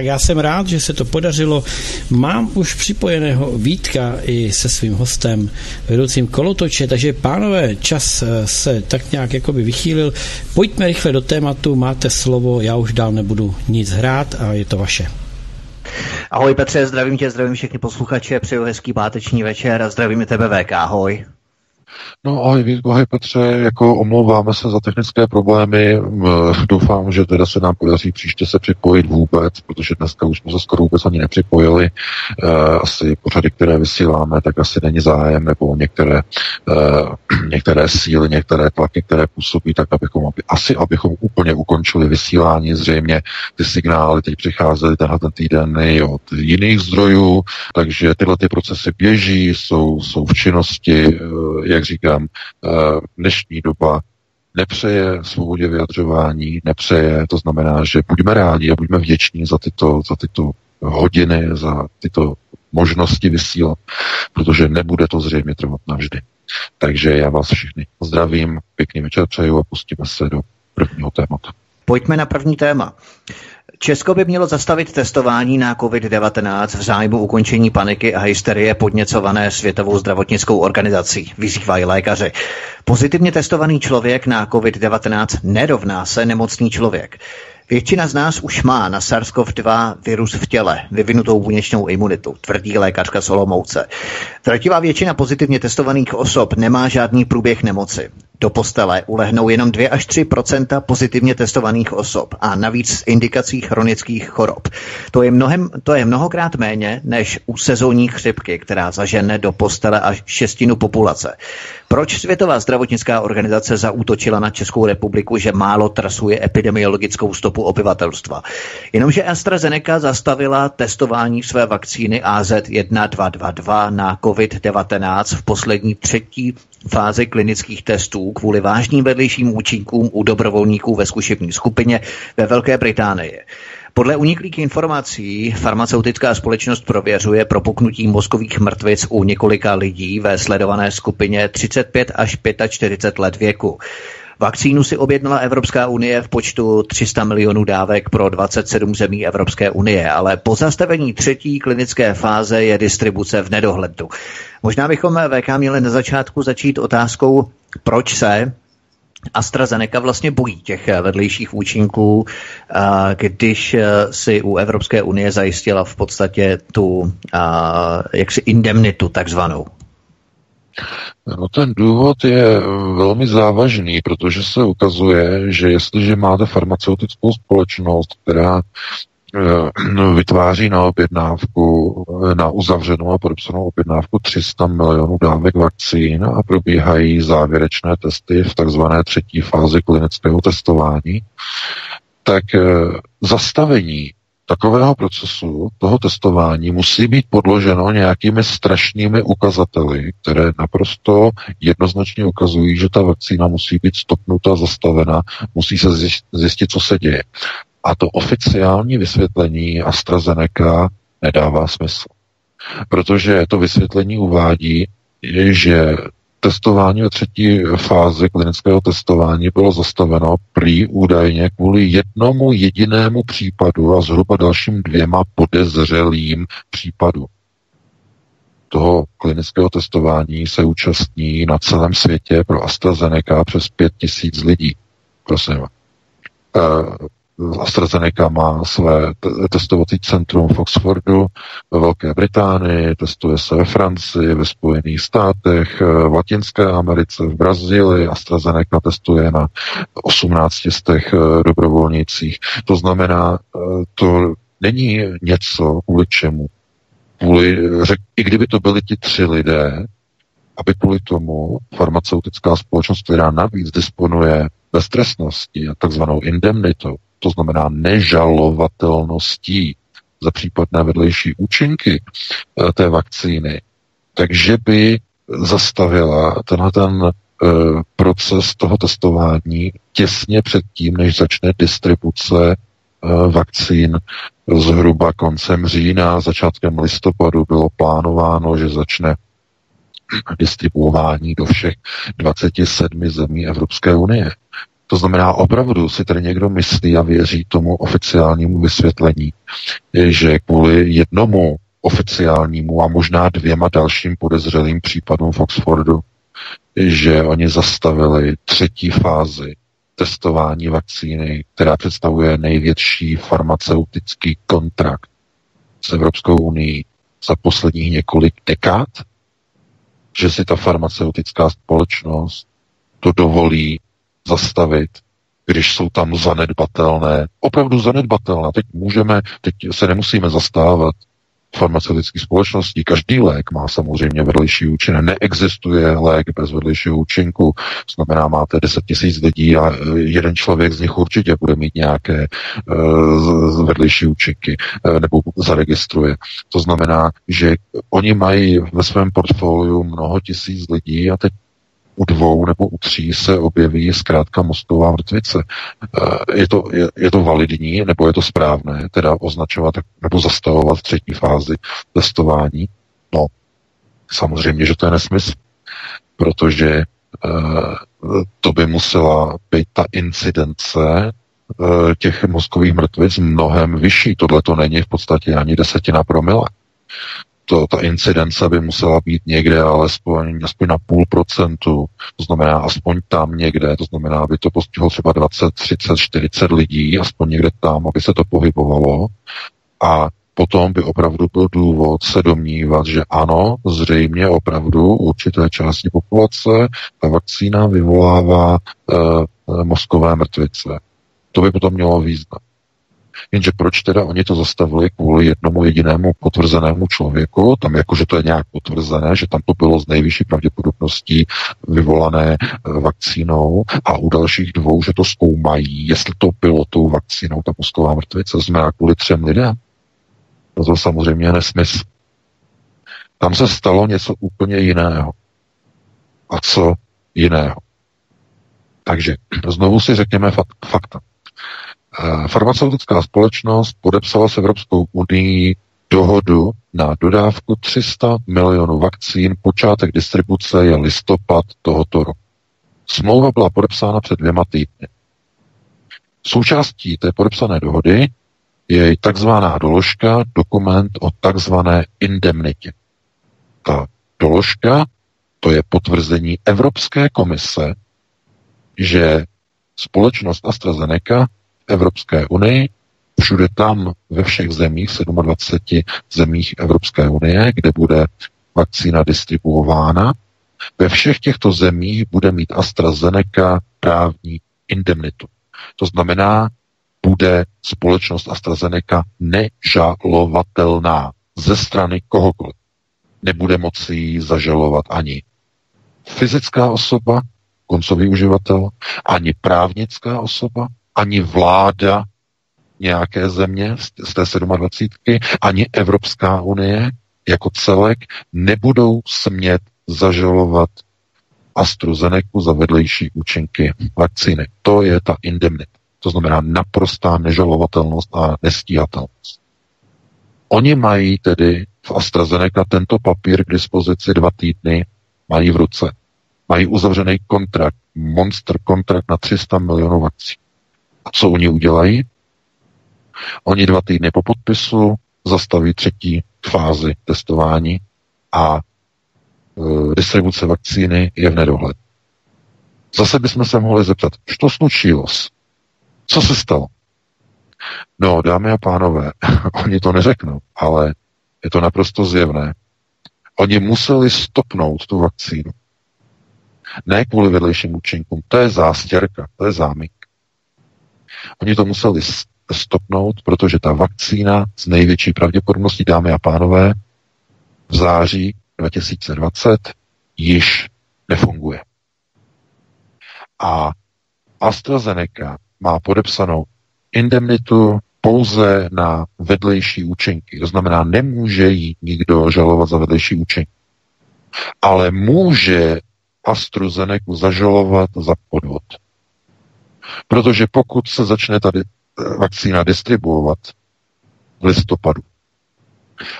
Tak já jsem rád, že se to podařilo. Mám už připojeného Vítka i se svým hostem, vedoucím kolotoče, takže pánové, čas eh, se tak nějak jakoby vychýlil. Pojďme rychle do tématu, máte slovo, já už dál nebudu nic hrát a je to vaše. Ahoj Petře, zdravím tě, zdravím všechny posluchače, přeju hezký páteční večer a zdravím tebe VK, ahoj. No ahoj Vítko, ahoj Petře, jako omlouváme se za technické problémy, doufám, že teda se nám podaří příště se připojit vůbec, protože dneska už jsme se skoro vůbec ani nepřipojili, e, asi pořady, které vysíláme, tak asi není zájem, nebo některé, e, některé síly, některé tlaky, které působí, tak abychom, aby, asi abychom úplně ukončili vysílání, zřejmě ty signály teď přicházely tenhle ten týden i od jiných zdrojů, takže tyhle ty procesy běží, jsou, jsou v činnosti, e, jak říkám, eh, dnešní doba nepřeje svobodě vyjadřování, nepřeje, to znamená, že buďme rádi a buďme vděční za tyto, za tyto hodiny, za tyto možnosti vysílat, protože nebude to zřejmě trvat navždy. Takže já vás všichni zdravím, pěkný večer přeju a pustíme se do prvního tématu. Pojďme na první téma. Česko by mělo zastavit testování na COVID-19 v zájmu ukončení paniky a hysterie podněcované Světovou zdravotnickou organizací, vyzývají lékaři. Pozitivně testovaný člověk na COVID-19 nerovná se nemocný člověk. Většina z nás už má na SARS-CoV-2 virus v těle, vyvinutou buněčnou imunitu, tvrdí lékařka Solomouce. Drtivá většina pozitivně testovaných osob nemá žádný průběh nemoci. Do postele ulehnou jenom 2 až 3% pozitivně testovaných osob a navíc z indikací chronických chorob. To je, mnohem, to je mnohokrát méně než u sezónní chřipky, která zažene do postele až šestinu populace. Proč Světová zdravotnická organizace zaútočila na Českou republiku, že málo trasuje epidemiologickou stopu obyvatelstva? Jenomže AstraZeneca zastavila testování své vakcíny AZ1222 na COVID-19 v poslední třetí fázi klinických testů kvůli vážným vedlejším účinkům u dobrovolníků ve zkušební skupině ve Velké Británii. Podle uniklých informací farmaceutická společnost prověřuje propuknutí mozkových mrtvic u několika lidí ve sledované skupině 35 až 45 let věku. Vakcínu si objednala Evropská unie v počtu 300 milionů dávek pro 27 zemí Evropské unie, ale po zastavení třetí klinické fáze je distribuce v nedohledu. Možná bychom VK měli na začátku začít otázkou, proč se AstraZeneca vlastně bojí těch vedlejších účinků, když si u Evropské unie zajistila v podstatě tu jaksi indemnitu takzvanou. No ten důvod je velmi závažný, protože se ukazuje, že jestliže máte farmaceutickou společnost, která eh, vytváří na objednávku, na uzavřenou a podepsanou objednávku 300 milionů dávek vakcín a probíhají závěrečné testy v takzvané třetí fázi klinického testování, tak eh, zastavení takového procesu, toho testování, musí být podloženo nějakými strašnými ukazateli, které naprosto jednoznačně ukazují, že ta vakcína musí být stopnuta, zastavena, musí se zjistit, co se děje. A to oficiální vysvětlení AstraZeneca nedává smysl. Protože to vysvětlení uvádí, že testování ve třetí fázi klinického testování bylo zastaveno prý údajně kvůli jednomu jedinému případu a zhruba dalším dvěma podezřelým případům. Toho klinického testování se účastní na celém světě pro AstraZeneca přes pět tisíc lidí. Prosím. AstraZeneca má své testovací centrum v Oxfordu, ve Velké Británii, testuje se ve Francii, ve Spojených státech, v Latinské Americe, v Brazílii. AstraZeneca testuje na 18 z těch eh, dobrovolnicích. To znamená, eh, to není něco, kvůli čemu. Kvůli, řek, I kdyby to byli ti tři lidé, aby kvůli tomu farmaceutická společnost, která navíc disponuje beztrestnosti a takzvanou indemnitou, to znamená nežalovatelností za případné vedlejší účinky eh, té vakcíny, takže by zastavila tenhle ten eh, proces toho testování těsně předtím, než začne distribuce eh, vakcín zhruba koncem října, začátkem listopadu bylo plánováno, že začne distribuování do všech 27 zemí Evropské unie. To znamená, opravdu si tady někdo myslí a věří tomu oficiálnímu vysvětlení, že kvůli jednomu oficiálnímu a možná dvěma dalším podezřelým případům v Oxfordu, že oni zastavili třetí fázi testování vakcíny, která představuje největší farmaceutický kontrakt s Evropskou unii za posledních několik dekád, že si ta farmaceutická společnost to dovolí zastavit, když jsou tam zanedbatelné, opravdu zanedbatelné. Teď můžeme, teď se nemusíme zastávat farmaceutických společností. Každý lék má samozřejmě vedlejší účinek. Neexistuje lék bez vedlejšího účinku. Znamená, máte 10 tisíc lidí a jeden člověk z nich určitě bude mít nějaké uh, vedlejší účinky uh, nebo zaregistruje. To znamená, že oni mají ve svém portfoliu mnoho tisíc lidí a teď u dvou nebo u tří se objeví zkrátka mozková mrtvice. Eh, je to, je, je to validní, nebo je to správné, teda označovat nebo zastavovat třetí fázi testování? No, samozřejmě, že to je nesmysl, protože uh, to by musela být ta incidence uh, těch mozkových mrtvic mnohem vyšší. Tohle to není v podstatě ani desetina promile to, ta incidence by musela být někde alespoň aspoň na půl procentu, to znamená aspoň tam někde, to znamená, aby to postihlo třeba 20, 30, 40 lidí, aspoň někde tam, aby se to pohybovalo a potom by opravdu byl důvod se domnívat, že ano, zřejmě opravdu určité části populace ta vakcína vyvolává e, mozkové mrtvice. To by potom mělo význam. Jenže proč teda oni to zastavili kvůli jednomu jedinému potvrzenému člověku, tam jako, že to je nějak potvrzené, že tam to bylo z nejvyšší pravděpodobností vyvolané eh, vakcínou a u dalších dvou, že to zkoumají, jestli to bylo tou vakcínou, ta mozková mrtvice, znamená kvůli třem lidem. No to samozřejmě nesmysl. Tam se stalo něco úplně jiného. A co jiného? Takže znovu si řekněme fakta. Farmaceutická společnost podepsala s Evropskou unii dohodu na dodávku 300 milionů vakcín. Počátek distribuce je listopad tohoto roku. Smlouva byla podepsána před dvěma týdny. Součástí té podepsané dohody je takzvaná doložka, dokument o takzvané indemnitě. Ta doložka, to je potvrzení Evropské komise, že společnost AstraZeneca Evropské unii, všude tam ve všech zemích, 27 zemích Evropské unie, kde bude vakcína distribuována, ve všech těchto zemích bude mít AstraZeneca právní indemnitu. To znamená, bude společnost AstraZeneca nežalovatelná ze strany kohokoliv. Nebude moci ji zažalovat ani fyzická osoba, koncový uživatel, ani právnická osoba, ani vláda nějaké země z té 27, ani Evropská unie jako celek nebudou smět zažalovat AstraZeneca za vedlejší účinky vakcíny. To je ta indemnita. To znamená naprostá nežalovatelnost a nestíhatelnost. Oni mají tedy v AstraZeneca tento papír k dispozici dva týdny, mají v ruce. Mají uzavřený kontrakt, monster kontrakt na 300 milionů vakcín. A co oni udělají? Oni dva týdny po podpisu zastaví třetí fázi testování a e, distribuce vakcíny je v nedohled. Zase bychom se mohli zeptat, co slučilo? Co se stalo? No, dámy a pánové, oni to neřeknou, ale je to naprosto zjevné. Oni museli stopnout tu vakcínu. Ne kvůli vedlejším účinkům, to je zástěrka, to je zámyk. Oni to museli stopnout, protože ta vakcína z největší pravděpodobností, dámy a pánové, v září 2020 již nefunguje. A AstraZeneca má podepsanou indemnitu pouze na vedlejší účinky. To znamená, nemůže jí nikdo žalovat za vedlejší účinky. Ale může AstraZeneca zažalovat za podvod. Protože pokud se začne tady eh, vakcína distribuovat v listopadu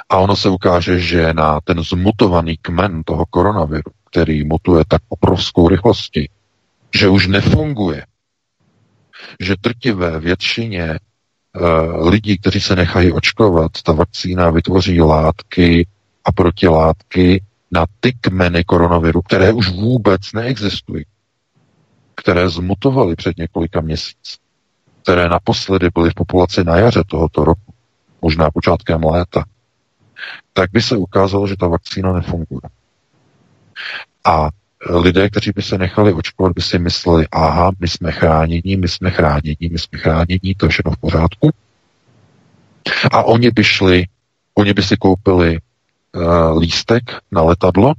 a ono se ukáže, že na ten zmutovaný kmen toho koronaviru, který mutuje tak obrovskou rychlostí, že už nefunguje, že trtivé většině uh, lidí, kteří se nechají očkovat, ta vakcína vytvoří látky a protilátky na ty kmeny koronaviru, které už vůbec neexistují, které zmutovaly před několika měsíci, které naposledy byly v populaci na jaře tohoto roku, možná počátkem léta, tak by se ukázalo, že ta vakcína nefunguje. A lidé, kteří by se nechali očkovat, by si mysleli, aha, my jsme chráněni, my jsme chráněni, my jsme chráněni, to je všechno v pořádku. A oni by šli, oni by si koupili uh, lístek na letadlo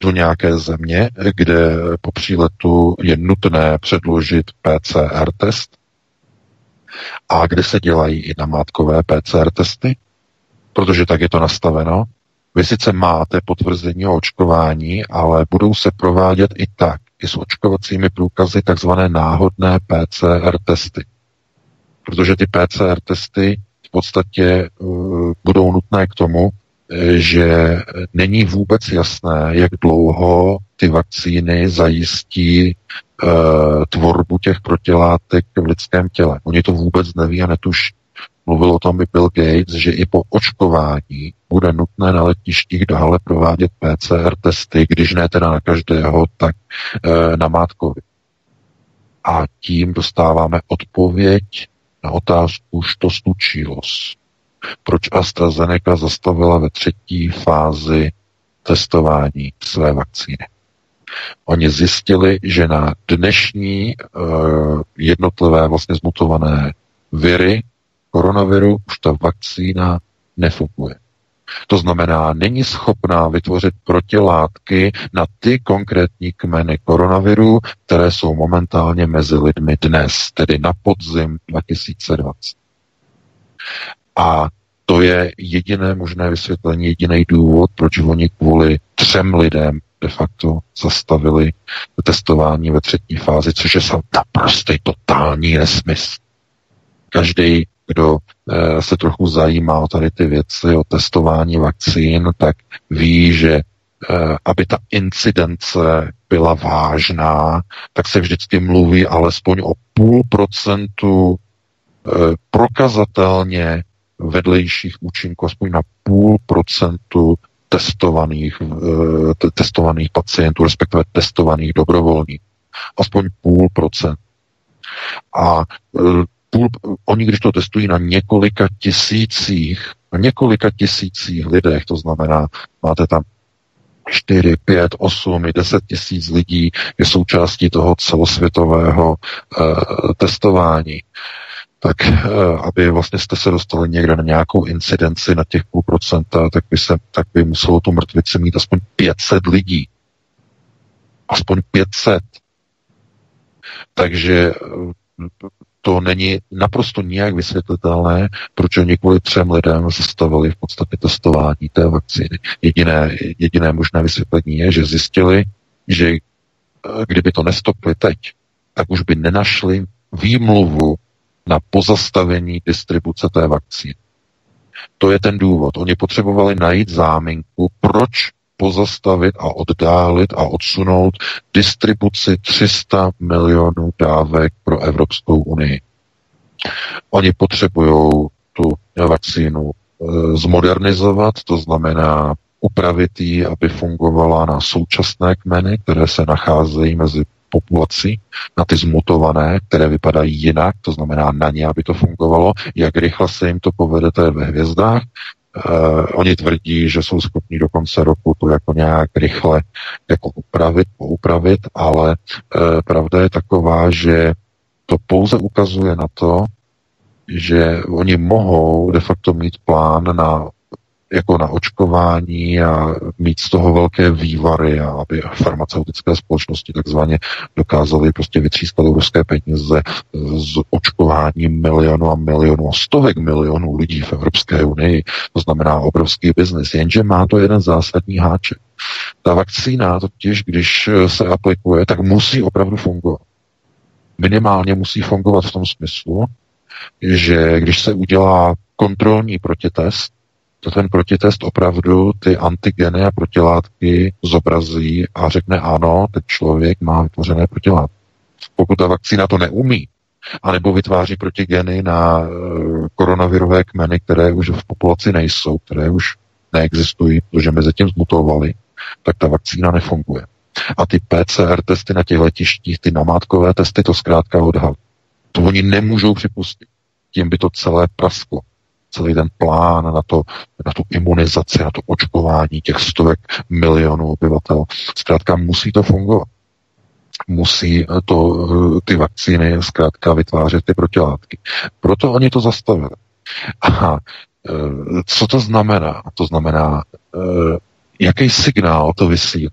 do nějaké země, kde po příletu je nutné předložit PCR test a kde se dělají i namátkové PCR testy, protože tak je to nastaveno. Vy sice máte potvrzení o očkování, ale budou se provádět i tak, i s očkovacími průkazy, takzvané náhodné PCR testy. Protože ty PCR testy v podstatě uh, budou nutné k tomu, že není vůbec jasné, jak dlouho ty vakcíny zajistí uh, tvorbu těch protilátek v lidském těle. Oni to vůbec neví a netuší. Mluvil o tom i Bill Gates, že i po očkování bude nutné na letištích dále provádět PCR testy, když ne teda na každého, tak e, na mátkovi. A tím dostáváme odpověď na otázku, to slučilo. Proč AstraZeneca zastavila ve třetí fázi testování své vakcíny? Oni zjistili, že na dnešní uh, jednotlivé vlastně zmutované viry koronaviru už ta vakcína nefunguje. To znamená, není schopná vytvořit protilátky na ty konkrétní kmeny koronaviru, které jsou momentálně mezi lidmi dnes, tedy na podzim 2020. A to je jediné možné vysvětlení, jediný důvod, proč oni kvůli třem lidem de facto zastavili testování ve třetí fázi, což je naprostý totální nesmysl. Každý kdo eh, se trochu zajímá o tady ty věci, o testování vakcín, tak ví, že eh, aby ta incidence byla vážná, tak se vždycky mluví alespoň o půl procentu eh, prokazatelně vedlejších účinků, aspoň na půl procentu testovaných, testovaných pacientů, respektive testovaných dobrovolníků. Aspoň půl procent. A půl, oni když to testují na několika tisících, na několika tisících lidech, to znamená, máte tam 4, 5, 8 i 10 tisíc lidí je součástí toho celosvětového uh, testování. Tak uh, aby vlastně jste se dostali někde na nějakou incidenci na těch půl procenta, tak by, se, tak by muselo tu mrtvici mít aspoň 500 lidí. Aspoň 500. Takže to není naprosto nijak vysvětlitelné, proč oni kvůli třem lidem zastavili v podstatě testování té vakcíny. Jediné, jediné možné vysvětlení je, že zjistili, že eh, kdyby to nestopli teď, tak už by nenašli výmluvu na pozastavení distribuce té vakcíny. To je ten důvod. Oni potřebovali najít záminku, proč pozastavit a oddálit a odsunout distribuci 300 milionů dávek pro Evropskou unii. Oni potřebují tu vakcínu e, zmodernizovat, to znamená upravit ji, aby fungovala na současné kmeny, které se nacházejí mezi populací, na ty zmutované, které vypadají jinak, to znamená na ně, aby to fungovalo. Jak rychle se jim to povede, to je ve hvězdách. Uh, oni tvrdí, že jsou schopni do konce roku to jako nějak rychle jako upravit, poupravit, ale uh, pravda je taková, že to pouze ukazuje na to, že oni mohou de facto mít plán na jako na očkování a mít z toho velké vývary a aby farmaceutické společnosti takzvaně dokázaly prostě vytřískat ruské peníze z očkování milionu a milionu a stovek milionů lidí v Evropské unii. To znamená obrovský biznis. Jenže má to jeden zásadní háček. Ta vakcína totiž, když se aplikuje, tak musí opravdu fungovat. Minimálně musí fungovat v tom smyslu, že když se udělá kontrolní protitest, to ten protitest opravdu ty antigeny a protilátky zobrazí a řekne ano, ten člověk má vytvořené protilátky. Pokud ta vakcína to neumí, anebo vytváří protigeny na e, koronavirové kmeny, které už v populaci nejsou, které už neexistují, protože mezi tím zmutovaly, tak ta vakcína nefunguje. A ty PCR testy na těch letištích, ty namátkové testy, to zkrátka odhal. To oni nemůžou připustit. Tím by to celé prasklo celý ten plán na, to, na tu imunizaci, na to očkování těch stovek milionů obyvatel. Zkrátka musí to fungovat. Musí to, ty vakcíny zkrátka vytvářet ty protilátky. Proto oni to zastavili. A e, co to znamená? To znamená, jaký signál to vysílá?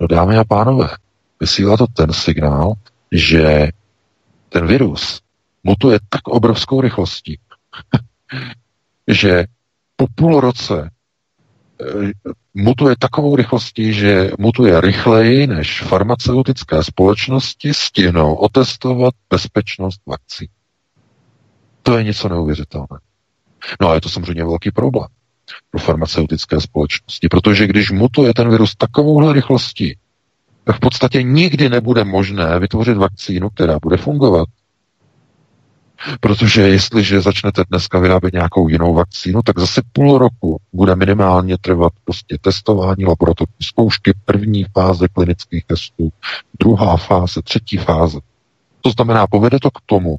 No dámy a pánové, vysílá to ten signál, že ten virus mutuje tak obrovskou rychlostí, že po půl roce eh, mutuje takovou rychlostí, že mutuje rychleji, než farmaceutické společnosti stihnou otestovat bezpečnost vakcí. To je něco neuvěřitelné. No a je to samozřejmě velký problém pro farmaceutické společnosti, protože když mutuje ten virus takovouhle rychlostí, tak v podstatě nikdy nebude možné vytvořit vakcínu, která bude fungovat. Protože jestliže začnete dneska vyrábět nějakou jinou vakcínu, tak zase půl roku bude minimálně trvat prostě testování laboratorní zkoušky, první fáze klinických testů, druhá fáze, třetí fáze. To znamená, povede to k tomu,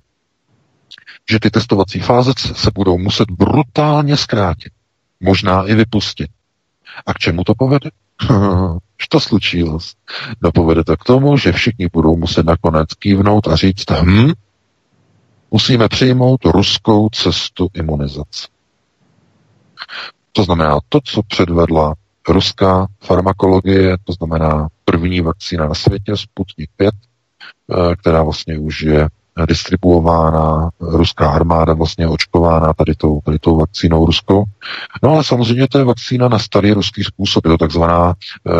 že ty testovací fáze se budou muset brutálně zkrátit. Možná i vypustit. A k čemu to povede? to slučilo? No povede to k tomu, že všichni budou muset nakonec kývnout a říct, hm, musíme přijmout ruskou cestu imunizace. To znamená to, co předvedla ruská farmakologie, to znamená první vakcína na světě, Sputnik 5, eh, která vlastně už je distribuována, ruská armáda vlastně očkována tady tou, tady tou vakcínou ruskou. No ale samozřejmě to je vakcína na starý ruský způsob, je to takzvaná, eh,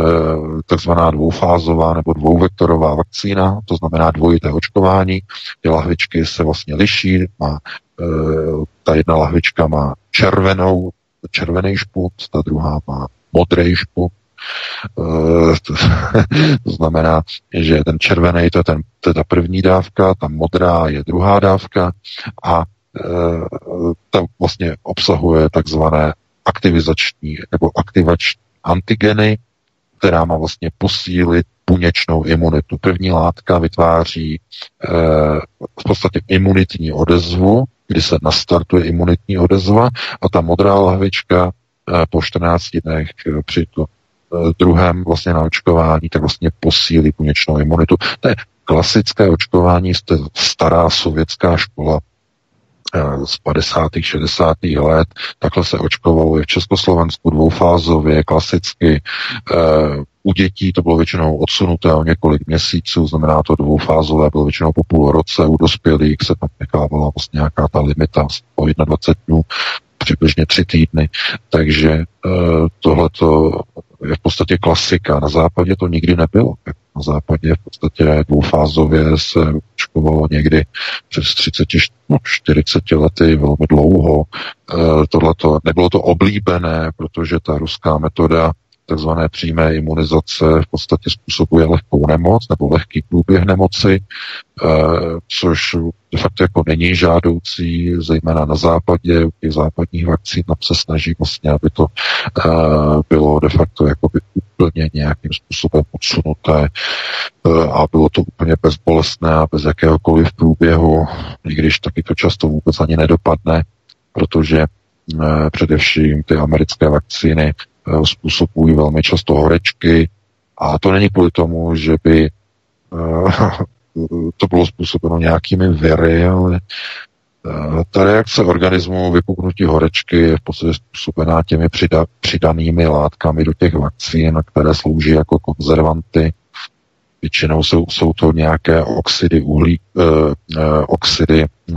takzvaná dvoufázová nebo dvouvektorová vakcína, to znamená dvojité očkování. Ty lahvičky se vlastně liší, má, eh, ta jedna lahvička má červenou, červený šput, ta druhá má modrý šput, Eh, to znamená, že ten červený to je, ten, to je ta první dávka, ta modrá je druhá dávka a eh, ta vlastně obsahuje takzvané aktivizační nebo aktivační antigeny, která má vlastně posílit buněčnou imunitu. První látka vytváří e, v podstatě imunitní odezvu, kdy se nastartuje imunitní odezva a ta modrá lahvička e, po 14 dnech při to Eh, druhém vlastně na očkování, tak vlastně posílí buněčnou imunitu. To je klasické očkování, to je stará sovětská škola eh, z 50. 60. let. Takhle se očkovalo i v Československu dvoufázově, klasicky. Eh, u dětí to bylo většinou odsunuté o několik měsíců, znamená to dvoufázové, bylo většinou po půl roce, u dospělých se tam nechávala vlastně nějaká ta limita o 21 dnů, přibližně tři týdny. Takže tohleto je v podstatě klasika. Na západě to nikdy nebylo. Na západě v podstatě dvoufázově se očkovalo někdy přes 30, no, 40 lety, velmi dlouho. E, tohleto, nebylo to oblíbené, protože ta ruská metoda takzvané přímé imunizace v podstatě způsobuje lehkou nemoc nebo lehký průběh nemoci, eh, což de facto jako není žádoucí, zejména na západě, u těch západních vakcín tam se snaží vlastně, aby to eh, bylo de facto jakoby úplně nějakým způsobem odsunuté eh, a bylo to úplně bezbolestné a bez jakéhokoliv průběhu, i když taky to často vůbec ani nedopadne, protože především ty americké vakcíny způsobují velmi často horečky a to není kvůli tomu, že by eh, to bylo způsobeno nějakými viry, ale ta reakce organismu vypuknutí horečky je v podstatě způsobená těmi přida, přidanými látkami do těch vakcín, které slouží jako konzervanty. Většinou jsou, jsou to nějaké oxidy uhlí, eh, eh, oxidy, eh,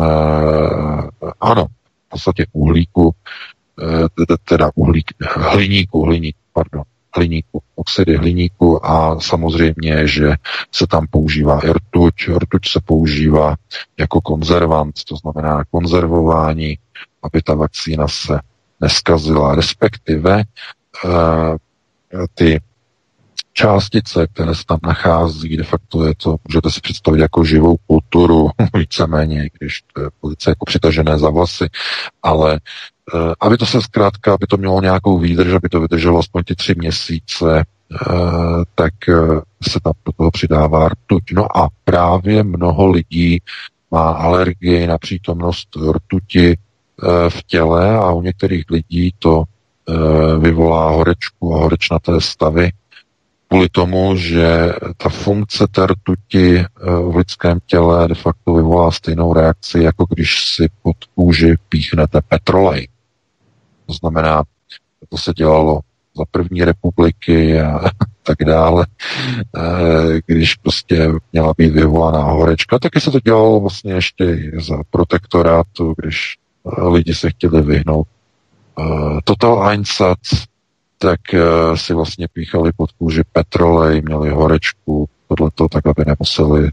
ano, v podstatě uhlíku, eh, teda uhlík, hliníku, hliník, pardon, hliníku, oxidy hliníku a samozřejmě, že se tam používá i rtuť. Rtuť se používá jako konzervant, to znamená konzervování, aby ta vakcína se neskazila, respektive uh, ty částice, které se tam nachází, de facto je to, můžete si představit jako živou kulturu, víceméně, když to je pozice jako přitažené za vlasy, ale Eh, aby to se zkrátka, aby to mělo nějakou výdrž, aby to vydrželo aspoň ty tři měsíce, eh, tak eh, se tam do toho přidává rtuť. No a právě mnoho lidí má alergii na přítomnost rtuti v těle a u některých lidí to vyvolá horečku a horečnaté stavy kvůli tomu, že ta funkce té rtuti v lidském těle de facto vyvolá stejnou reakci, jako když si pod kůži píchnete petrolej. To znamená, to se dělalo za první republiky a tak dále, eh, když prostě měla být vyvolaná horečka, taky se to dělalo vlastně ještě za protektorátu, když eh, lidi se chtěli vyhnout. Eh, Total Einsatz, tak si vlastně píchali pod kůži petrolej, měli horečku, tohleto, tak aby nemuseli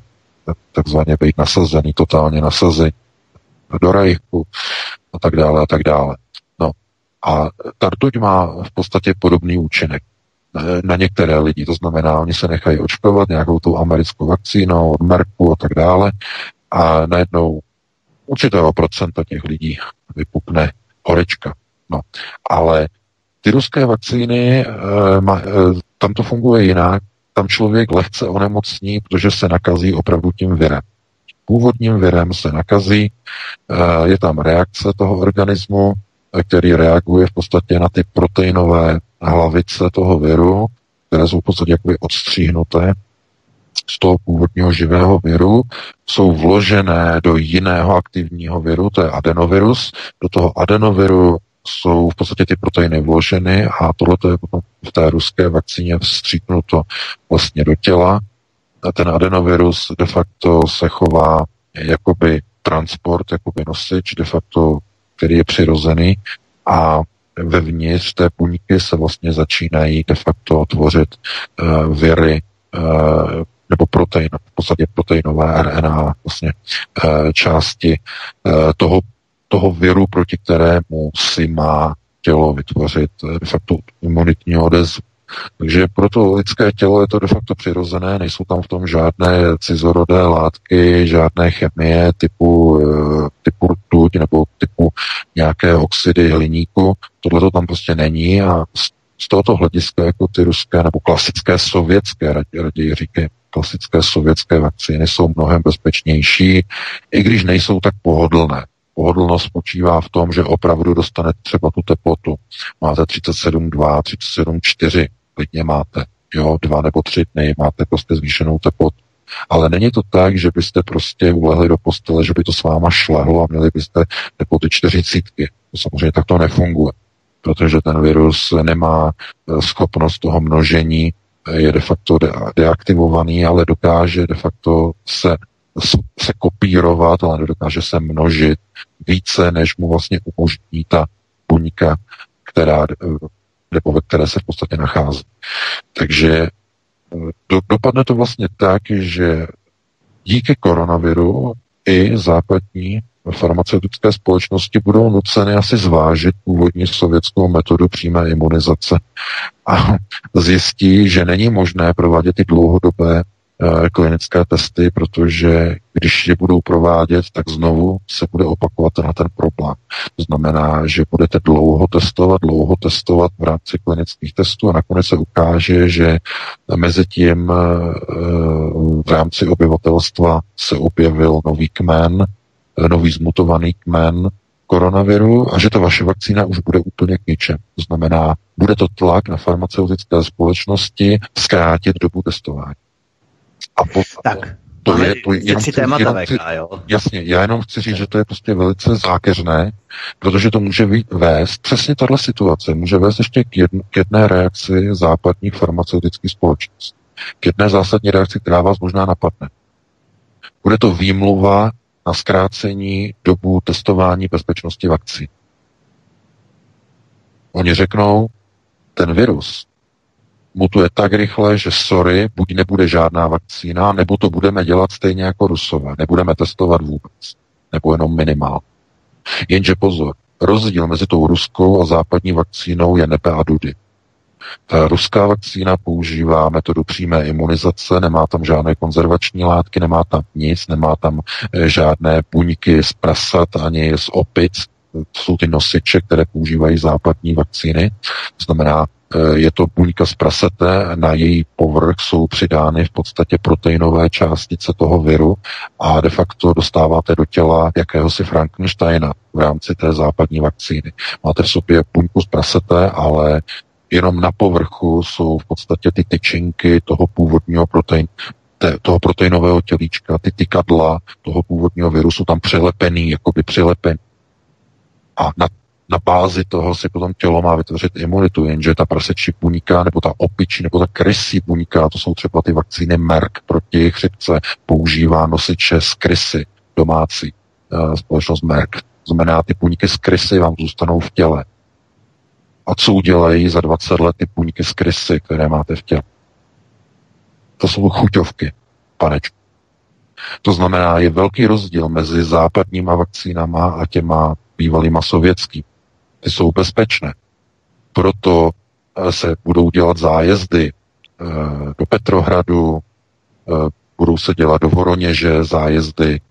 takzvaně být nasazený, totálně nasazení do rajchu a tak dále a tak dále. A ta rtuť má v podstatě podobný účinek na některé lidi. To znamená, oni se nechají očkovat nějakou tou americkou vakcínou od Merku a tak dále a najednou určitého procenta těch lidí vypukne horečka. No, ale ty ruské vakcíny, eh, tam to funguje jinak. Tam člověk lehce onemocní, protože se nakazí opravdu tím virem. Původním virem se nakazí, eh, je tam reakce toho organismu, který reaguje v podstatě na ty proteinové hlavice toho viru, které jsou v podstatě jakoby odstříhnuté z toho původního živého viru, jsou vložené do jiného aktivního viru, to je adenovirus. Do toho adenoviru jsou v podstatě ty proteiny vloženy a tohle je potom v té ruské vakcíně vstříknuto vlastně do těla. A ten adenovirus de facto se chová jakoby transport, jakoby nosič, de facto který je přirozený a vevnitř té buňky se vlastně začínají de facto tvořit uh, viry uh, nebo protein, v podstatě proteinové RNA vlastně uh, části toho, toho viru, proti kterému si má tělo vytvořit de facto imunitní odezvu. Takže pro to lidské tělo je to de facto přirozené, nejsou tam v tom žádné cizorodé látky, žádné chemie typu, eh, typu rtuť nebo typu nějaké oxidy hliníku. Tohle to tam prostě není a z tohoto hlediska jako ty ruské nebo klasické sovětské, raději říkají, klasické sovětské vakcíny jsou mnohem bezpečnější, i když nejsou tak pohodlné. Pohodlnost spočívá v tom, že opravdu dostanete třeba tu teplotu. Máte 37,2, 37,4, klidně máte. Jo, dva nebo tři dny máte prostě zvýšenou teplotu. Ale není to tak, že byste prostě ulehli do postele, že by to s váma šlehlo a měli byste teploty čtyřicítky. Samozřejmě tak to nefunguje, protože ten virus nemá eh, schopnost toho množení, eh, je de facto de- deaktivovaný, ale dokáže de facto se, se kopírovat, ale dokáže se množit více, než mu vlastně umožní ta buňka, která eh, nebo ve které se v podstatě nachází. Takže eh, do, dopadne to vlastně tak, že díky koronaviru i západní farmaceutické společnosti budou nuceny asi zvážit původní sovětskou metodu přímé imunizace a zjistí, že není možné provádět ty dlouhodobé klinické testy, protože když je budou provádět, tak znovu se bude opakovat na ten problém. To znamená, že budete dlouho testovat, dlouho testovat v rámci klinických testů a nakonec se ukáže, že mezi tím eh, v rámci obyvatelstva se objevil nový kmen, eh, nový zmutovaný kmen koronaviru a že ta vaše vakcína už bude úplně k ničem. To znamená, bude to tlak na farmaceutické společnosti zkrátit dobu testování. A po... Tak, To Máme je, to je jenom, tři témata jenom chci, jo? Jasně, já jenom chci říct, že to je prostě velice zákeřné, protože to může vést, přesně tahle situace, může vést ještě k, jedn, k jedné reakci západních farmaceutických společností. K jedné zásadní reakci, která vás možná napadne. Bude to výmluva na zkrácení dobu testování bezpečnosti vakcí. Oni řeknou, ten virus mutuje tak rychle, že sorry, buď nebude žádná vakcína, nebo to budeme dělat stejně jako Rusové. Nebudeme testovat vůbec. Nebo jenom minimál. Jenže pozor, rozdíl mezi tou ruskou a západní vakcínou je nebe a dudy. Ta ruská vakcína používá metodu přímé imunizace, nemá tam žádné konzervační látky, nemá tam nic, nemá tam eh, žádné buňky z prasat ani z opic, to jsou ty nosiče, které používají západní vakcíny. To znamená, je to buňka z prasete, na její povrch jsou přidány v podstatě proteinové částice toho viru a de facto dostáváte do těla jakéhosi Frankensteina v rámci té západní vakcíny. Máte v sobě buňku z prasete, ale jenom na povrchu jsou v podstatě ty tyčinky toho původního proteinu, te, toho proteinového tělíčka, ty tykadla toho původního virusu tam přilepený, jakoby přilepený. A na, na bázi toho si potom tělo má vytvořit imunitu, jenže ta prasečí buňka, nebo ta opičí, nebo ta krysí buňka, to jsou třeba ty vakcíny Merck proti chřipce, používá nosiče z krysy domácí, uh, společnost Merck. Znamená, ty buňky z krysy vám zůstanou v těle. A co udělají za 20 let ty buňky z krysy, které máte v těle? To jsou chuťovky, panečku. To znamená, je velký rozdíl mezi západníma vakcínama a těma bývalýma sovětský. Ty jsou bezpečné. Proto eh, se budou dělat zájezdy eh, do Petrohradu, eh, budou se dělat do Voroněže zájezdy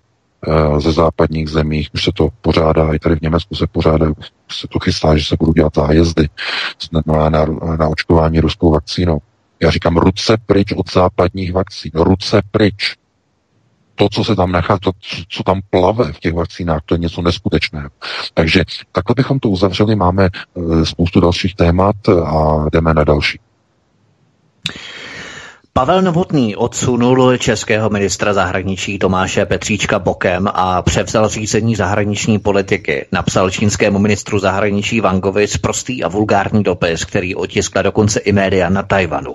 ze západních zemích, už se to pořádá, i tady v Německu se pořádá, se to chystá, že se budou dělat zájezdy na, na, na očkování ruskou vakcínou. Já říkám ruce pryč od západních vakcín, ruce pryč to, co se tam nechá, to, co tam plave v těch vakcínách, to je něco neskutečného. Takže takhle bychom to uzavřeli, máme eh, spoustu dalších témat a jdeme na další. Pavel Novotný odsunul českého ministra zahraničí Tomáše Petříčka bokem a převzal řízení zahraniční politiky. Napsal čínskému ministru zahraničí Wangovi prostý a vulgární dopis, který otiskla dokonce i média na Tajvanu.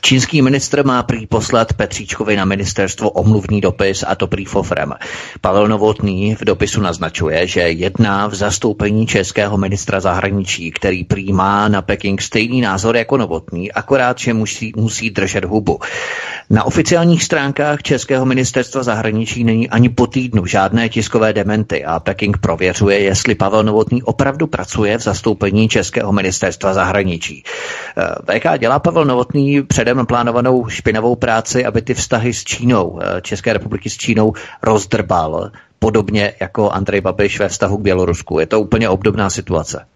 Čínský ministr má prý poslat Petříčkovi na ministerstvo omluvný dopis a to prý fofrem. Pavel Novotný v dopisu naznačuje, že jedná v zastoupení českého ministra zahraničí, který prý má na Peking stejný názor jako Novotný, akorát, že musí, musí držet hubu. Na oficiálních stránkách Českého ministerstva zahraničí není ani po týdnu žádné tiskové dementy a Peking prověřuje, jestli Pavel Novotný opravdu pracuje v zastoupení Českého ministerstva zahraničí. Eh, VK dělá Pavel Novotný předem plánovanou špinavou práci, aby ty vztahy s Čínou, eh, České republiky s Čínou rozdrbal, podobně jako Andrej Babiš ve vztahu k Bělorusku. Je to úplně obdobná situace.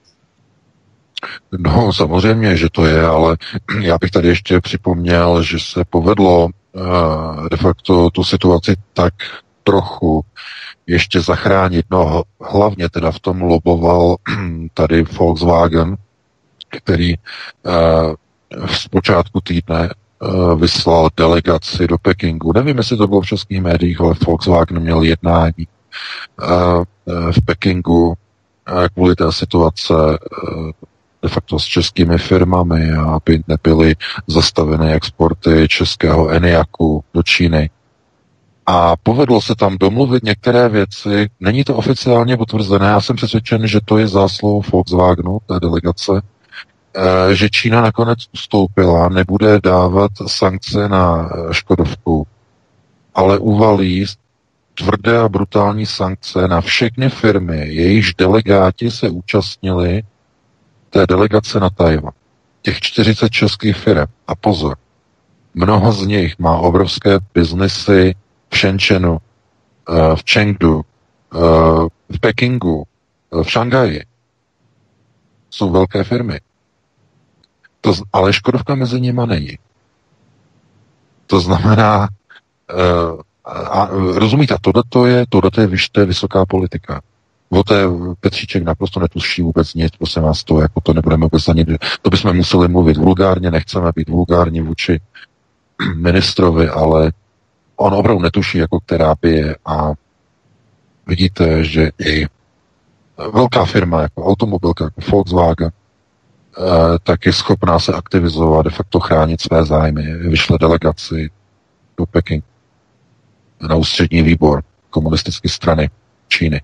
No, samozřejmě, že to je, ale já bych tady ještě připomněl, že se povedlo uh, de facto tu situaci tak trochu ještě zachránit. No, hlavně teda v tom loboval tady Volkswagen, který uh, v počátku týdne uh, vyslal delegaci do Pekingu. Nevím, jestli to bylo v českých médiích, ale Volkswagen měl jednání v Pekingu kvůli té situace de facto s českými firmami, aby nebyly zastaveny exporty českého Eniaku do Číny. A povedlo se tam domluvit některé věci. Není to oficiálně potvrzené, já jsem přesvědčen, že to je zásluhou Volkswagenu, té delegace, eh, že Čína nakonec ustoupila, nebude dávat sankce na eh, Škodovku, ale uvalí tvrdé a brutální sankce na všechny firmy, jejichž delegáti se účastnili té delegace na Tajvan, těch 40 českých firm, a pozor, mnoho z nich má obrovské biznesy v Shenzhenu, eh, v Chengdu, eh, v Pekingu, eh, v Šanghaji. Jsou velké firmy. To, ale Škodovka mezi nimi není. To znamená, a, a, rozumíte, tohle je, tohle je, to je vysoká politika. O té Petříček naprosto netuší vůbec nic, prosím vás, to, jako to nebudeme vůbec ani, to bychom museli mluvit vulgárně, nechceme být vulgární vůči ministrovi, ale on opravdu netuší, jako která bije a vidíte, že i velká firma, jako automobilka, jako Volkswagen, eh, tak je schopná se aktivizovat, de facto chránit své zájmy. Vyšle delegaci do Peking na ústřední výbor komunistické strany Číny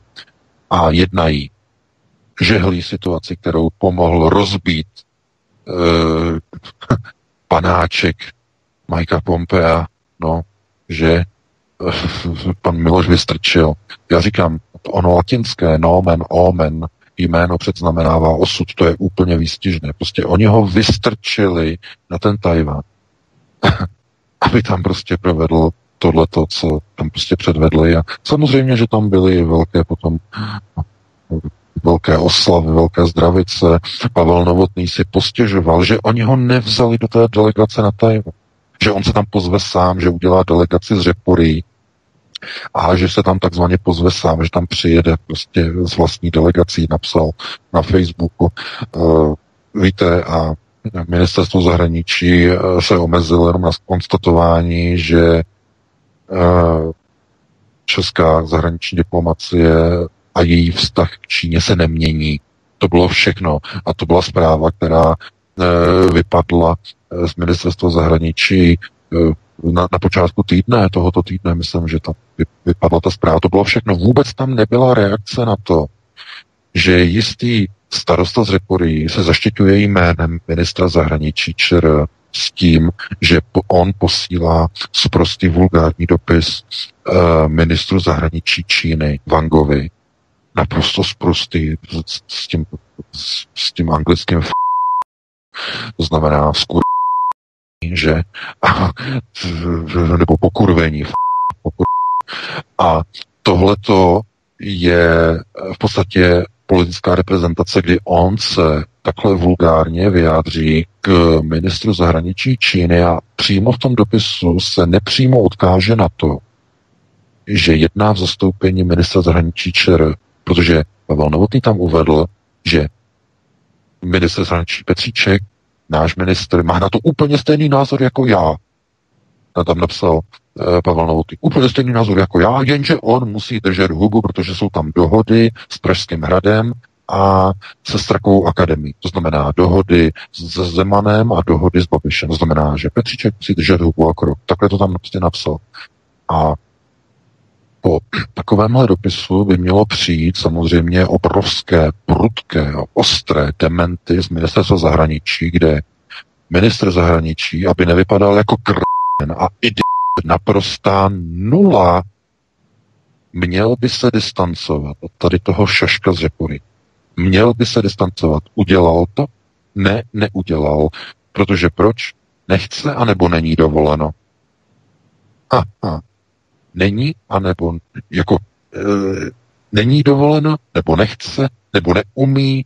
a jednají, žehlí situaci, kterou pomohl rozbít eh, panáček Majka Pompea, no, že eh, pan Miloš vystrčil. Já říkám, ono latinské nomen, omen, jméno předznamenává osud, to je úplně výstižné. Prostě oni ho vystrčili na ten Tajvan, aby tam prostě provedl tohleto, co tam prostě předvedli. A samozřejmě, že tam byly velké potom velké oslavy, velké zdravice. Pavel Novotný si postěžoval, že oni ho nevzali do té delegace na Tajvan. Že on se tam pozve sám, že udělá delegaci z Řepory a že se tam takzvaně pozve sám, že tam přijede prostě s vlastní delegací, napsal na Facebooku. Uh, víte, a ministerstvo zahraničí eh, se omezilo jenom na konstatování, že česká zahraniční diplomacie a její vztah k Číně se nemění. To bylo všechno. A to byla zpráva, která e, vypadla z ministerstva zahraničí na, na počátku týdne, tohoto týdne, myslím, že tam vypadla ta zpráva. To bylo všechno. Vůbec tam nebyla reakce na to, že jistý starosta z Repory se zaštiťuje jménem ministra zahraničí ČR s tím, že on posílá sprostý vulgární dopis uh, ministru zahraničí Číny Wangovi, naprosto sprostý s, tím, s, tím anglickým f... to znamená skur že a, nebo pokurvení pokur... a tohleto je v podstatě politická reprezentace, kdy on se takhle vulgárně vyjádří k ministru zahraničí Číny a přímo v tom dopisu se nepřímo odkáže na to, že jedná v zastoupení ministra zahraničí ČR Protože Pavel Novotný tam uvedl, že minister zahraničí Petříček, náš minister, má na to úplně stejný názor jako já. A tam napsal eh, Pavel Novotný, úplně stejný názor jako já, jenže on musí držet hubu, protože jsou tam dohody s Pražským hradem a se Strakovou akademií. To znamená dohody s Zemanem a dohody s Babišem. To znamená, že Petříček musí držet hubu a krok. Takhle to tam prostě napsal. A po takovémhle dopisu by mělo přijít samozřejmě obrovské, prudké, ostré dementy z ministerstva zahraničí, kde ministr zahraničí, aby nevypadal jako krn a idiot, naprostá nula, měl by se distancovat od tady toho šaška z řepory. Měl by se distancovat. Udělal to? Ne, neudělal. Protože proč? Nechce, anebo není dovoleno. Aha, není, anebo jako e, není dovoleno, nebo nechce, nebo neumí,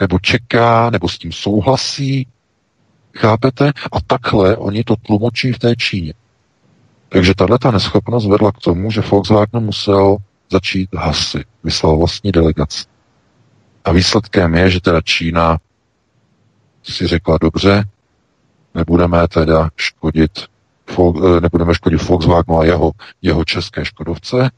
nebo čeká, nebo s tím souhlasí. Chápete? A takhle oni to tlumočí v té Číně. Takže tahle ta neschopnost vedla k tomu, že Volkswagen musel začít hasit. Vyslal vlastní delegaci. A výsledkem je, že teda Čína si řekla dobře, nebudeme teda škodit Eh, nebudeme škodit Volkswagenu a jeho, jeho české Škodovce,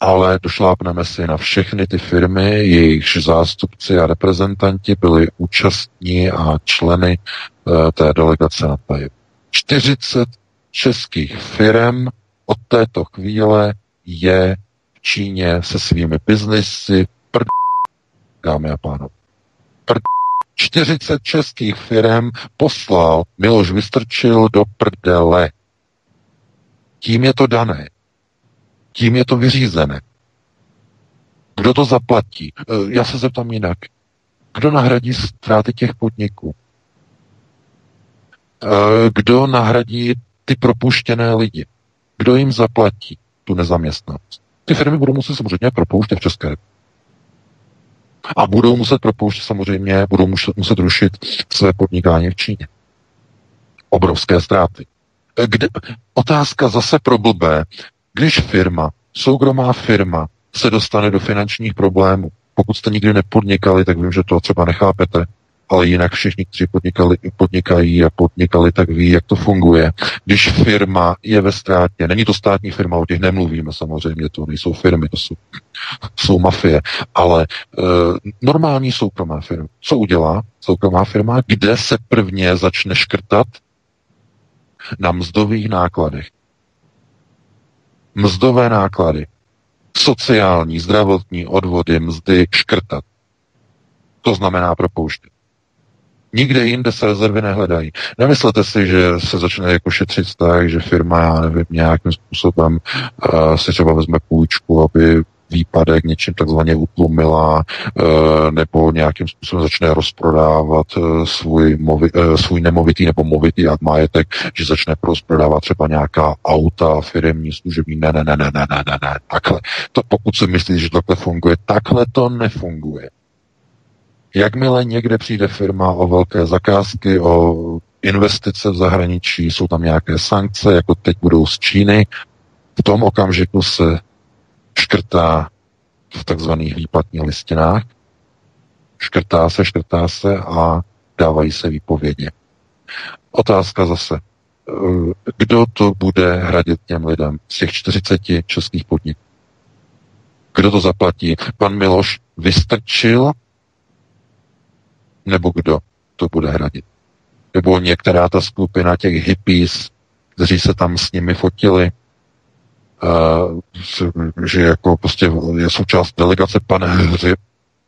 ale došlápneme si na všechny ty firmy, jejichž zástupci a reprezentanti byli účastní a členy uh, té delegace na Tajib. 40 českých firm od této chvíle je v Číně se svými biznesy prd, dámy a pánové. Prd 40 českých firm poslal Miloš Vystrčil do prdele. Tím je to dané. Tím je to vyřízené. Kdo to zaplatí? E, já se zeptám jinak. Kdo nahradí ztráty těch podniků? E, kdo nahradí ty propuštěné lidi? Kdo jim zaplatí tu nezaměstnanost? Ty firmy budou muset samozřejmě propouštět v České republice. A budou muset propouštět samozřejmě, budou muset, muset rušit své podnikání v Číně. Obrovské ztráty. Kde, otázka zase pro blbé. Když firma, soukromá firma, se dostane do finančních problémů, pokud jste nikdy nepodnikali, tak vím, že to třeba nechápete, ale jinak všichni, kteří podnikali, podnikají a podnikali, tak ví, jak to funguje. Když firma je ve ztrátě, není to státní firma, o těch nemluvíme samozřejmě, to nejsou firmy, to jsou, jsou mafie, ale e, normální soukromá firma. Co udělá soukromá firma? Kde se prvně začne škrtat? Na mzdových nákladech. Mzdové náklady. Sociální, zdravotní odvody, mzdy škrtat. To znamená propouštět. Nikde jinde se rezervy nehledají. Nemyslete si, že se začne jako šetřit tak, že firma, já nevím, nějakým způsobem uh, si třeba vezme půjčku, aby výpadek něčím takzvaně utlumila eh, nebo nějakým způsobem začne rozprodávat eh, svůj, movi, svůj nemovitý nebo movitý majetek, že začne rozprodávat třeba nějaká auta, firmní, služební. Ne, ne, ne, ne, ne, ne, ne, ne, takhle. To, pokud si myslíte, že takhle funguje, takhle to nefunguje. Jakmile někde přijde firma o velké zakázky, o investice v zahraničí, jsou tam nějaké sankce, jako teď budou z Číny, v tom okamžiku se škrtá v takzvaných výplatních listinách, škrtá se, škrtá se a dávají se výpovědi. Otázka zase, kdo to bude hradit těm lidem z těch 40 českých podniků? Kdo to zaplatí? Pan Miloš vystrčil nebo kdo to bude hradit? Nebo některá ta skupina těch hippies, kteří se tam s nimi fotili, uh, že jako prostě je součást delegace pan Hřib,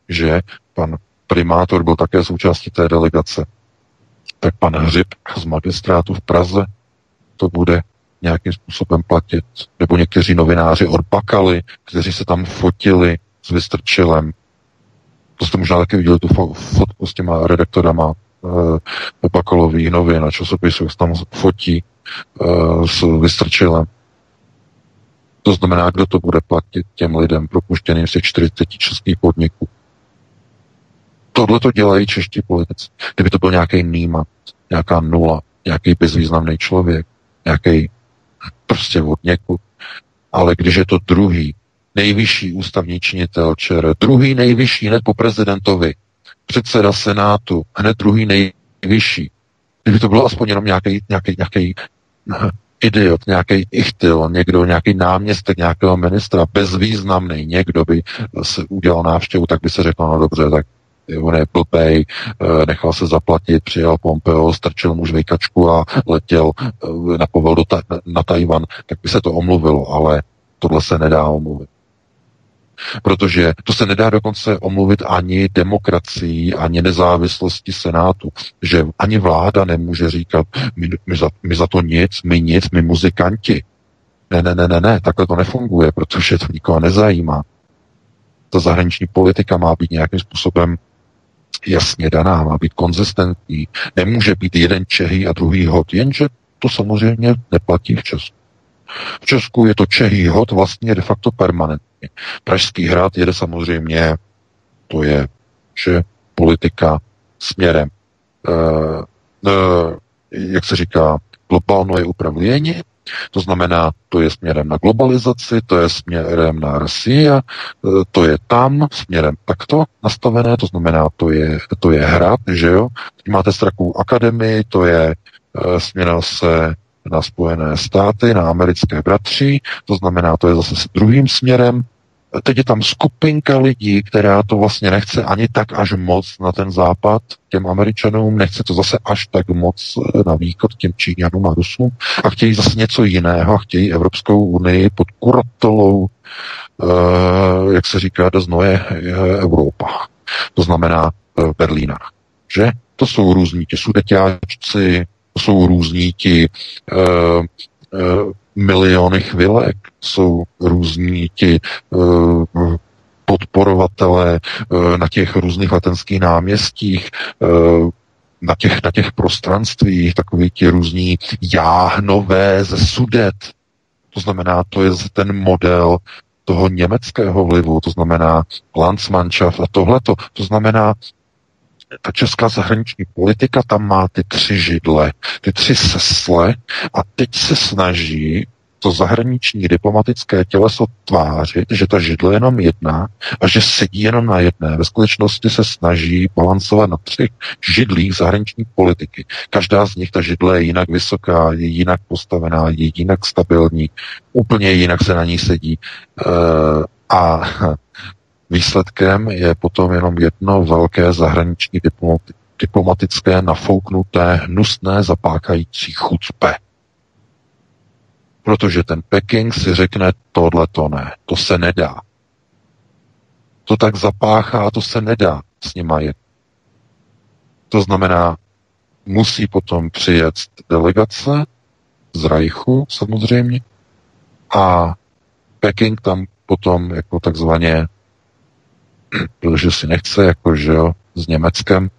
že pan primátor byl také součástí té delegace. Tak pan Hřib z magistrátu v Praze to bude nějakým způsobem platit. Nebo někteří novináři od Bakaly, kteří se tam fotili s Vystrčilem, to jste možná taky viděli tu fotku s těma redaktorama uh, Bakalových novin a časopisů, jak tam fotí uh, s Vystrčilem. To znamená, kdo to bude platit těm lidem propuštěným z těch 40 českých podniků. Tohle to dělají čeští politici. Kdyby to byl nějaký nýma, nějaká nula, nějaký bezvýznamný člověk, nějaký prostě od někud. Ale když je to druhý, nejvyšší ústavní činitel ČR, druhý nejvyšší hned po prezidentovi, předseda Senátu, hned druhý nejvyšší. Kdyby to bylo aspoň jenom nějaký, nějaký, nějaký idiot, nějaký ichtyl, někdo, nějaký náměstek nějakého ministra, bezvýznamný, někdo by se udělal návštěvu, tak by se řekl, no dobře, tak on je blbej, eh, nechal se zaplatit, přijel Pompeo, strčil mu žvejkačku a letěl eh, na povel do ta- na Tajvan, tak by se to omluvilo, ale tohle se nedá omluvit. Protože to se nedá dokonce omluvit ani demokracií, ani nezávislosti Senátu, že ani vláda nemůže říkat, my, my, za, my za to nic, my nic, my muzikanti. Ne, ne, ne, ne, ne, takhle to nefunguje, protože to nikoho nezajímá. Ta zahraniční politika má být nějakým způsobem jasně daná, má být konzistentní. Nemůže být jeden Čehý a druhý hod, jenže to samozřejmě neplatí v Česku. V Česku je to Čehý hod vlastně de facto permanentně. Pražský hrad jede samozřejmě, to je, že politika směrem, uh, uh, jak se říká, globálno je upravlění, to znamená, to je směrem na globalizaci, to je směrem na Rusii, to je tam směrem takto nastavené, to znamená, to je, to je hrad, že jo. Teď máte strakou akademii, to je směrem se na Spojené státy, na americké bratři, to znamená, to je zase s druhým směrem. Teď je tam skupinka lidí, která to vlastně nechce ani tak až moc na ten západ těm američanům, nechce to zase až tak moc na východ těm Číňanům a Rusům a chtějí zase něco jiného a chtějí Evropskou unii pod kuratolou, uh, jak se říká, do znoje Evropa. To znamená uh, Berlína. Že? To jsou různí ti sudeťáčci, jsou různí ti uh, uh, miliony chvilek, jsou různí ti uh, podporovatelé uh, na těch různých letenských náměstích, uh, na těch, na těch prostranstvích, takový ti různí jáhnové ze sudet. To znamená, to je ten model toho německého vlivu, to znamená Landsmannschaft a tohleto. To znamená, ta česká zahraniční politika tam má ty tři židle, ty tři sesle a teď se snaží to zahraniční diplomatické těleso tvářit, že ta židle je jenom jedna a že sedí jenom na jedné. Ve skutečnosti se snaží balancovat na třech židlích zahraniční politiky. Každá z nich, ta židle je jinak vysoká, je jinak postavená, je jinak stabilní, úplně jinak se na ní sedí. E, a výsledkem je potom jenom jedno velké zahraniční diplomatické nafouknuté, hnusné, zapákající chucpe. Protože ten Peking si řekne, tohle to ne, to se nedá. To tak zapáchá, to se nedá s nima jet. To znamená, musí potom přijet delegace z Rajchu samozřejmě a Peking tam potom jako takzvaně, protože si nechce jako, že jo, s Německem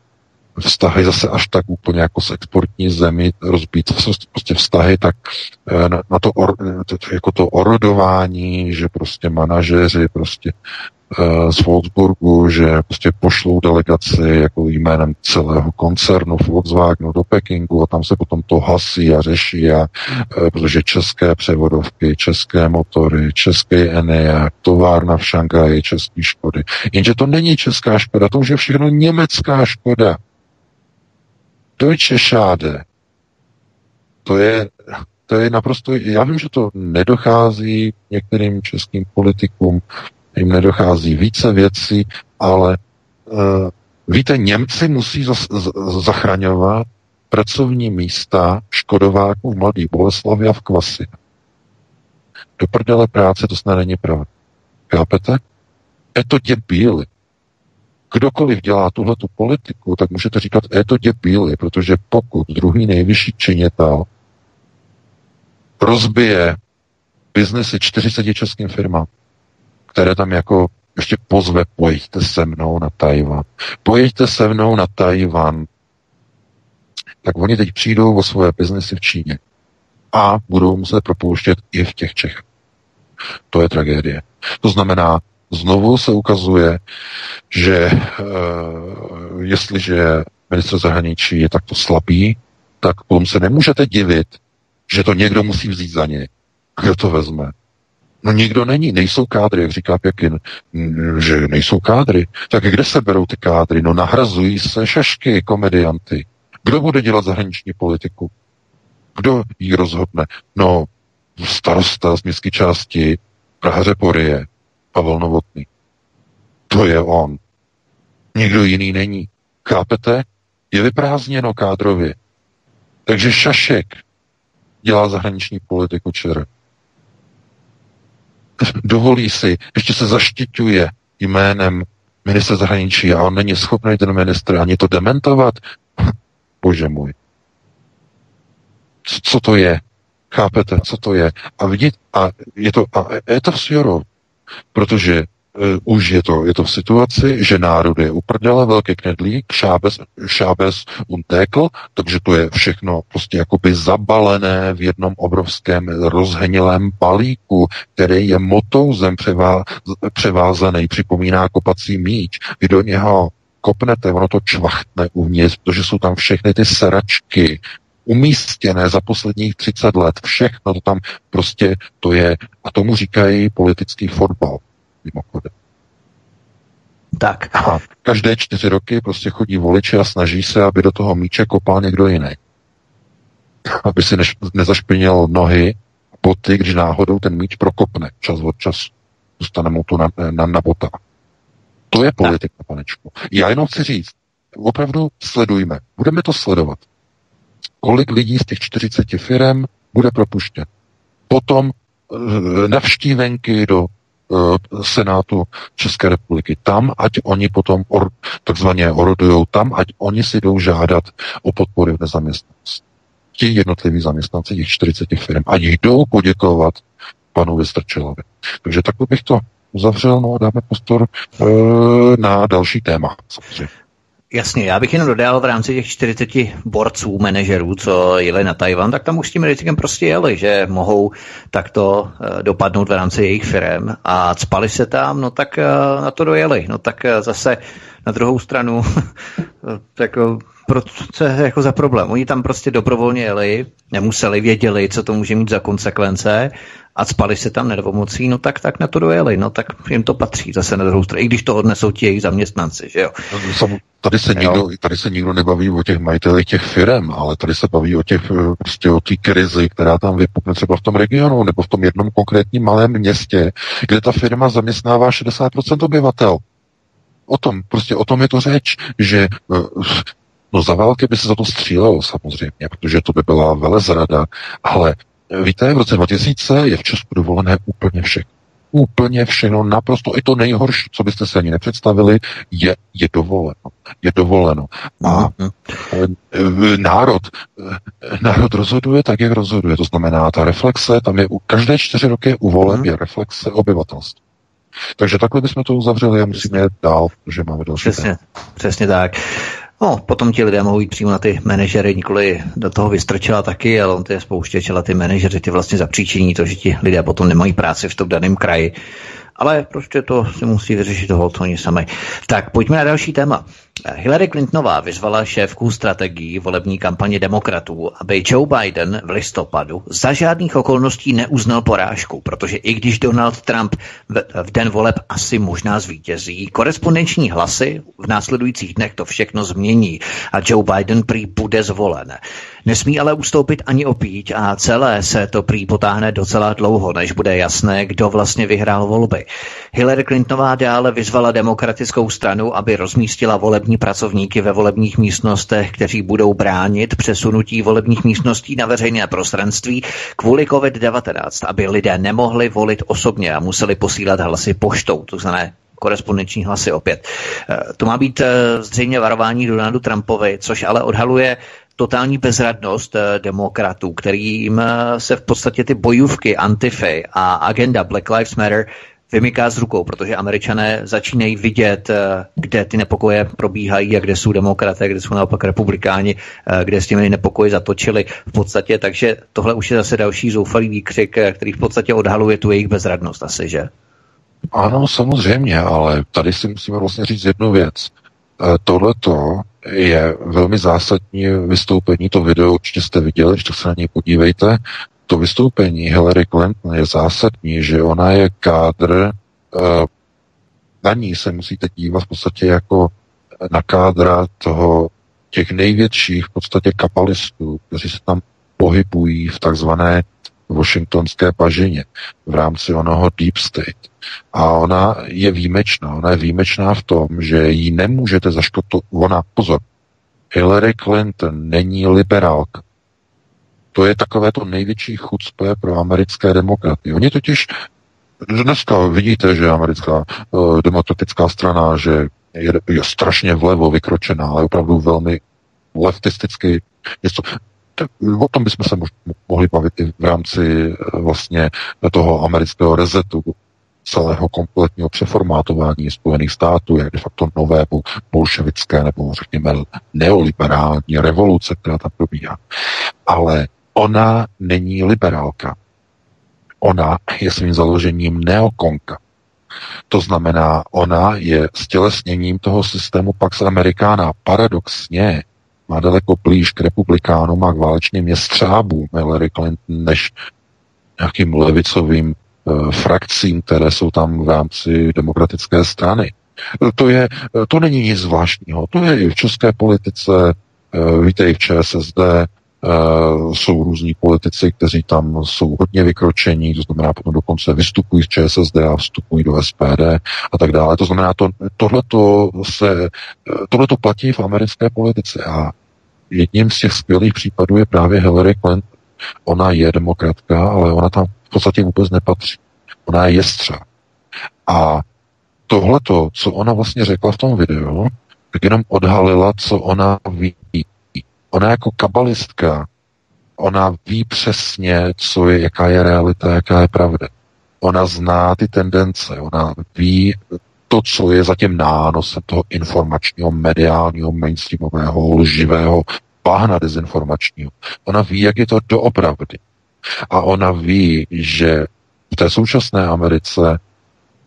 vztahy zase až tak úplně jako s exportní zemi rozbít prostě vztahy, tak eh, na to, or, jako to orodování, že prostě manažeři prostě eh, z Wolfsburgu, že prostě pošlou delegaci jako jménem celého koncernu Volkswagenu do Pekingu a tam se potom to hasí a řeší, a, eh, protože české převodovky, české motory, české ENEA, továrna v Šangaji, české škody. Jenže to není česká škoda, to už je všechno německá škoda. Deutsche Schade. To je, to je naprosto, já vím, že to nedochází některým českým politikům, jim nedochází více věcí, ale uh, víte, Němci musí zas, z, zachraňovat pracovní místa škodováků v Mladý Boleslavi a v Kvasi. Do prdele práce to snad není pravda. Chápete? Je to děbíli kdokoliv dělá tuhle tu politiku, tak můžete říkat, je to děbíli, protože pokud druhý nejvyšší činitel rozbije biznesy 40 českým firmám, které tam jako ještě pozve, pojďte se mnou na Tajvan. Pojďte se mnou na Tajvan. Tak oni teď přijdou o svoje biznesy v Číně a budou muset propouštět i v těch Čechách. To je tragédie. To znamená, znovu se ukazuje, že uh, jestliže ministr zahraničí je takto slabý, tak potom se nemůžete divit, že to někdo musí vzít za něj. Kdo to vezme? No nikdo není, nejsou kádry, jak říká Pěkin, že nejsou kádry. Tak kde se berou ty kádry? No nahrazují se šašky, komedianty. Kdo bude dělat zahraniční politiku? Kdo ji rozhodne? No starosta z městské části Prahaře Porie, Pavel Novotný. To je on. Nikdo jiný není. Chápete? Je vyprázdněno kádrově. Takže Šašek dělá zahraniční politiku ČR. Dovolí si, ještě se zaštiťuje jménem ministra zahraničí a on není schopný ten ministr ani to dementovat. Bože můj. Co, co to je? Chápete, co to je? A vidět, a je to, a je to v Sjorov. Protože uh, už je to, je to v situaci, že národ je uprdele, velký knedlík, šábes, šábes untékl, takže to je všechno prostě jakoby zabalené v jednom obrovském rozhenilém balíku, který je motouzem převá, převázaný, připomíná kopací míč. Vy do něho kopnete, ono to čvachtne uvnitř, protože jsou tam všechny ty sračky, umístěné za posledních 30 let. Všechno to tam prostě to je, a tomu říkají politický fotbal, mimochodem. Tak. A každé čtyři roky prostě chodí voliči a snaží se, aby do toho míče kopal někdo jiný. Aby si než, nezašpinil nohy, boty, když náhodou ten míč prokopne čas od času. Dostane mu to na, na, na bota. To je politika, panečku. Já jenom chci říct, opravdu sledujme. Budeme to sledovat kolik lidí z těch 40 firm bude propuštěn. Potom eh, navštívenky do eh, Senátu České republiky. Tam, ať oni potom or, takzvaně orodují, tam, ať oni si jdou žádat o podpory v nezaměstnanosti. Ti jednotliví zaměstnanci těch 40 firm, ať jdou poděkovat panu Vystrčelovi. Takže takhle bych to uzavřel, no a dáme prostor e, na další téma. Samozřejmě. Jasně, já bych jenom dodal v rámci těch 40 borců, manažerů, co jeli na Tajvan, tak tam už s tím rizikem prostě jeli, že mohou takto eh, dopadnout v rámci jejich firm a spali se tam, no tak eh, na to dojeli. No tak eh, zase na druhou stranu, jako co je jako za problém? Oni tam prostě dobrovolně jeli, nemuseli, věděli, co to může mít za konsekvence a spali se tam nedomocí, no tak, tak na to dojeli, no tak jim to patří zase na druhou stranu, i když to odnesou ti jejich zaměstnanci, že jo. No, tady se, nikdo, tady se nikdo nebaví o těch majitelích těch firm, ale tady se baví o těch, eh, prostě o té krizi, která tam vypukne třeba v tom regionu nebo v tom jednom konkrétním malém městě, kde ta firma zaměstnává 60% obyvatel. O tom, prostě o tom je to řeč, že eh, no za války by se za to střílelo samozřejmě, protože to by byla velezrada, ale Víte, v roce 2000 je v Česku dovolené úplně všechno. Úplně všechno, naprosto i to nejhorší, co byste si ani nepředstavili, je, je dovoleno. Je dovoleno. A mm-hmm. národ, eh, národ rozhoduje tak, jak rozhoduje. To znamená, ta reflexe, tam je u každé čtyři roky u voleb mm-hmm. je reflexe obyvatelstva. Takže takhle bychom to uzavřeli a musíme jít dál, protože máme další Přesně, přesně tak. No, potom ti lidé mohou jít přímo na ty manažery, nikoli do toho vystrčila taky, ale on ty je spouštěč, ale ty manažery ty vlastně zapříčiní to, že ti lidé potom nemají práci v tom daném kraji ale prostě to si musí vyřešit toho oni sami. Tak pojďme na další téma. Hillary Clintonová vyzvala šéfku strategií volební kampaně demokratů, aby Joe Biden v listopadu za žádných okolností neuznal porážku, protože i když Donald Trump v den voleb asi možná zvítězí, korespondenční hlasy v následujících dnech to všechno změní a Joe Biden prý bude zvolen. Nesmí ale ustoupit ani opít a celé se to prý potáhne docela dlouho, než bude jasné, kdo vlastně vyhrál volby. Hillary Clintonová dále vyzvala demokratickou stranu, aby rozmístila volební pracovníky ve volebních místnostech, kteří budou bránit přesunutí volebních místností na veřejné prostranství kvůli COVID-19, aby lidé nemohli volit osobně a museli posílat hlasy poštou, to znamená korespondenční hlasy opět. Eh, to má být eh, zřejmě varování Donaldu Trumpovi, což ale odhaluje totální bezradnost eh, demokratů, kterým se v podstatě ty bojůvky Antify a agenda Black Lives Matter vymyká z rukou, protože američané začínají vidět, eh, kde ty nepokoje probíhají a kde jsou demokraté, kde jsou naopak republikáni, eh, kde s těmi nepokoji zatočili v podstatě, takže tohle už je zase další zoufalý výkřik, eh, který v podstatě odhaluje tu jejich bezradnost asi, že? Ano, samozřejmě, ale tady si musíme vlastně říct jednu věc. Tohleto je velmi zásadní vystoupení, to video určitě jste viděli, to se na něj podívejte to vystoupení Hillary Clinton je zásadní, že ona je kádr, eh, na ní se musíte dívat v podstatě jako na kádra toho těch největších v podstatě kapalistů, kteří se tam pohybují v takzvané washingtonské pažině v rámci onoho Deep State. A ona je výjimečná. Ona je výjimečná v tom, že ji nemůžete zaškotot. Ona, pozor, Hillary Clinton není liberálka. To je takové to největší chucpe pro americké demokraty. Oni totiž dneska vidíte, že americká uh, demokratická strana, že je, je strašně vlevo vykročená, ale opravdu velmi leftisticky něco. O tom bychom se mohli bavit i v rámci uh, vlastně toho amerického rezetu, celého kompletního přeformátování Spojených států, jak de facto nové bolševické nebo řekněme neoliberální revoluce, která tam probíhá. Ale Ona není liberálka. Ona je svým založením neokonka. To znamená, ona je stělesněním toho systému Pax Americana. Paradoxně má daleko blíž k republikánům a k válečným jestřábům Hillary Clinton než nějakým levicovým e, frakcím, které jsou tam v rámci demokratické strany. To, je, to není nic zvláštního. To je i v české politice, e, víte, i v ČSSD, Uh, jsou různí politici, kteří tam jsou hodně vykročení, to znamená potom dokonce vystupují z ČSSD a vstupují do SPD a tak dále. To znamená, to, tohleto, se, eh, tohleto platí v americké politice a jedním z těch skvělých případů je právě Hillary Clinton. Ona je demokratka, ale ona tam v podstatě vůbec nepatří. Ona je jestřa. A tohleto, co ona vlastně řekla v tom videu, tak jenom odhalila, co ona ví Ona jako kabalistka, ona ví přesně, co je, jaká je realita, jaká je pravda. Ona zná ty tendence, ona ví to, co je za tím nánosem toho informačního, mediálního, mainstreamového, lživého bahna dezinformačního. Ona ví, jak je to doopravdy. A ona ví, že v té současné Americe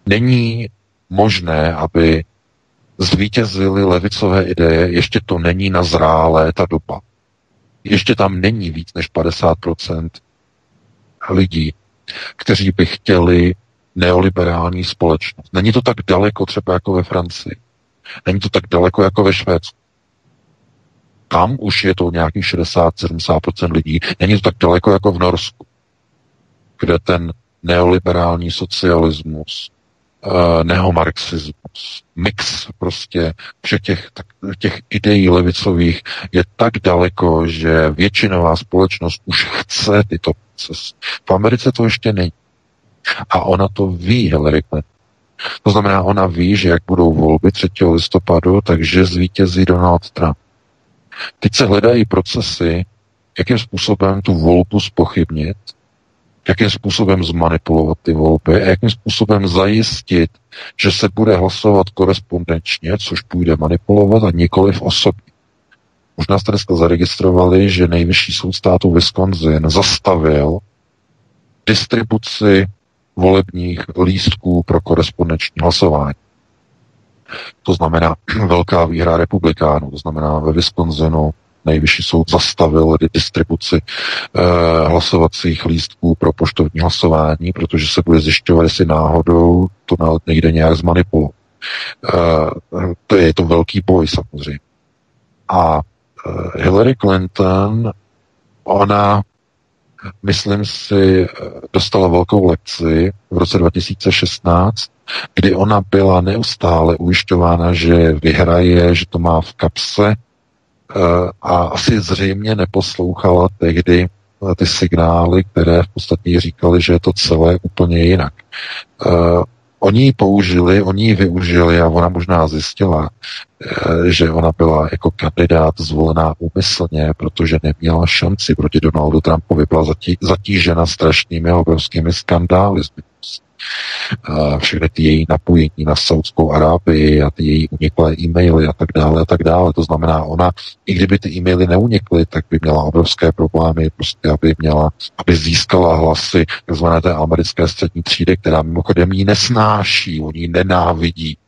není možné, aby zvítězily levicové ideje, ještě to není nazrálé ta doba. Ještě tam není víc než 50% lidí, kteří by chtěli neoliberální společnost. Není to tak daleko třeba jako ve Francii. Není to tak daleko jako ve Švédsku. Tam už je to nějakých 60-70% lidí. Není to tak daleko jako v Norsku, kde ten neoliberální socialismus, neomarxismus, mix prostě všech těch, těch ideí levicových je tak daleko, že většinová společnost už chce tyto procesy. V Americe to ještě není. A ona to ví, Hillary Clinton. To znamená, ona ví, že jak budou volby 3. listopadu, takže zvítězí Donald Trump. Teď se hledají procesy, jakým způsobem tu volbu spochybnit, jakým způsobem zmanipulovat ty volby a jakým způsobem zajistit, že se bude hlasovat korespondenčně, což půjde manipulovat a nikoli v osobě. Možná jste dneska zaregistrovali, že nejvyšší soud státu Wisconsin zastavil distribuci volebních lístků pro korespondenční hlasování. To znamená velká výhra republikánů, to znamená ve Wisconsinu nejvyšší soud zastavil distribuci eh, hlasovacích lístků pro poštovní hlasování, protože se bude zjišťovat, jestli náhodou to nejde nějak zmanipulovat. Eh, to je to velký boj samozřejmě. A eh, Hillary Clinton, ona myslím si, dostala velkou lekci v roce 2016, kdy ona byla neustále ujišťována, že vyhraje, že to má v kapse a asi zřejmě neposlouchala tehdy eh, ty signály, které v podstatě říkali, že je to celé úplně jinak. Eh, Oni ji použili, oni ji využili a ona možná zjistila, eh, že ona byla jako kandidát zvolená úmyslně, protože neměla šanci proti Donaldu Trumpovi. Byla zatí, zatížena strašnými obrovskými skandály všechny ty její napojení na Saudskou Arábii a ty její uniklé e-maily a tak dále a tak dále. To znamená, ona, i kdyby ty e-maily neunikly, tak by měla obrovské problémy, prostě aby měla, aby získala hlasy takzvané té americké střední třídy, která mimochodem jí nesnáší, oni ji nenávidí.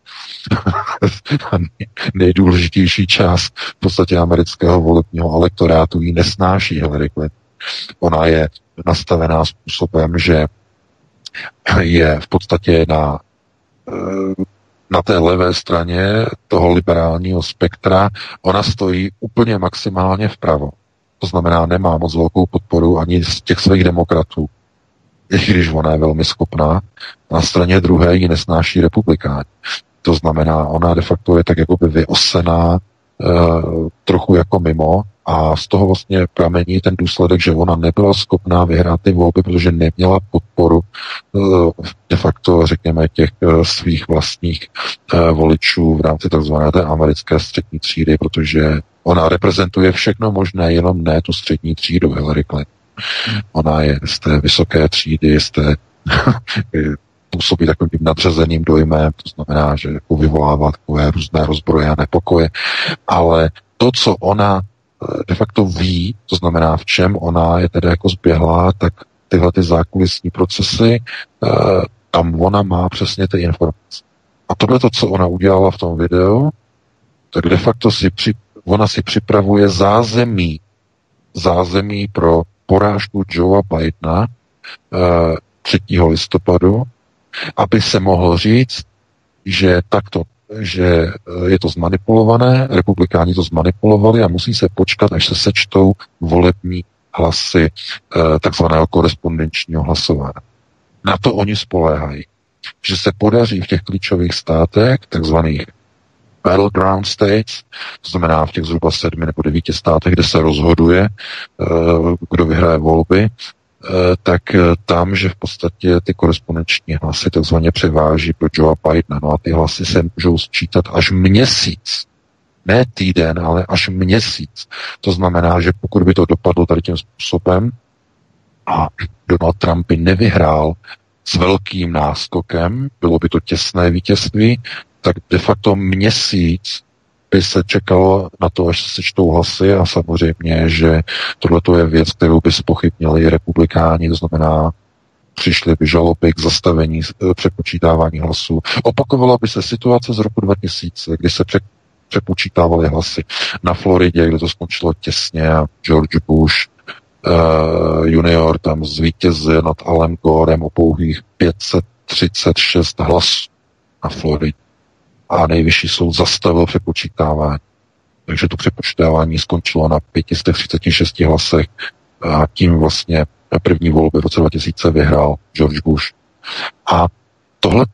nejdůležitější část v podstatě amerického volebního elektorátu ji nesnáší Hillary Clinton. Ona je nastavená způsobem, že je v podstatě na, eh, na té levé straně toho liberálního spektra, ona stojí úplně maximálně vpravo. To znamená, nemá moc velkou podporu ani z těch svých demokratů, i když ona je velmi schopná. Na straně druhé ji nesnáší republikáni. To znamená, ona de facto je tak jakoby vyosená, e, trochu jako mimo a z toho vlastně pramení ten důsledek, že ona nebyla schopná vyhrát ty volby, protože neměla podporu eh, de facto, řekněme, těch eh, svých vlastních eh, voličů v rámci tzv. té americké střední třídy, protože ona reprezentuje všechno možné, jenom ne tu střední třídu Hillary Clinton. Ona je z té vysoké třídy, z té působí takovým nadřazeným dojmem, to znamená, že jako vyvolává takové různé rozbroje a nepokoje, ale to, co ona de facto ví, to znamená, v čem ona je tedy jako zběhlá, tak tyhle ty zákulisní procesy, eh, tam ona má přesně ty informace. A tohle to, co ona udělala v tom videu, tak de facto si při, ona si připravuje zázemí, zázemí pro porážku Joea Bidena 3. Eh, listopadu, aby se mohl říct, že takto že eh, je to zmanipulované, republikáni to zmanipulovali a musí se počkat, až se sečtou volební hlasy eh, takzvaného korespondenčního hlasování. Na to oni spoléhají, že se podaří v těch klíčových státech, takzvaných battleground states, to znamená v těch zhruba sedmi nebo devíti státech, kde se rozhoduje, eh, kdo vyhraje volby, tak eh, tam, že v podstatě ty korespondenční hlasy takzvaně převáží pro Joe Bidena. No a ty hlasy se můžou sčítat až měsíc. Ne týden, ale až měsíc. To znamená, že pokud by to dopadlo tady tím způsobem a Donald Trump by nevyhrál s velkým náskokem, bylo by to těsné vítězství, tak de facto měsíc by se čekalo na to, až se sečtou hlasy a samozřejmě, že tohle je věc, kterou by spochybnili republikáni, to znamená přišly by žaloby k zastavení e, přepočítávání hlasů. Opakovala by se situace z roku 2000, kdy se přepočítávaly hlasy na Floridě, kde to skončilo těsně a George Bush uh, junior tam zvítězil nad Alem Gorem o pouhých 536 hlasů na Floridě. A nejvyšší soud zastavil přepočítávání. Takže to přepočítávání skončilo na 536 hlasech a tím vlastně první volby v roce 2000 vyhrál George Bush. A tohle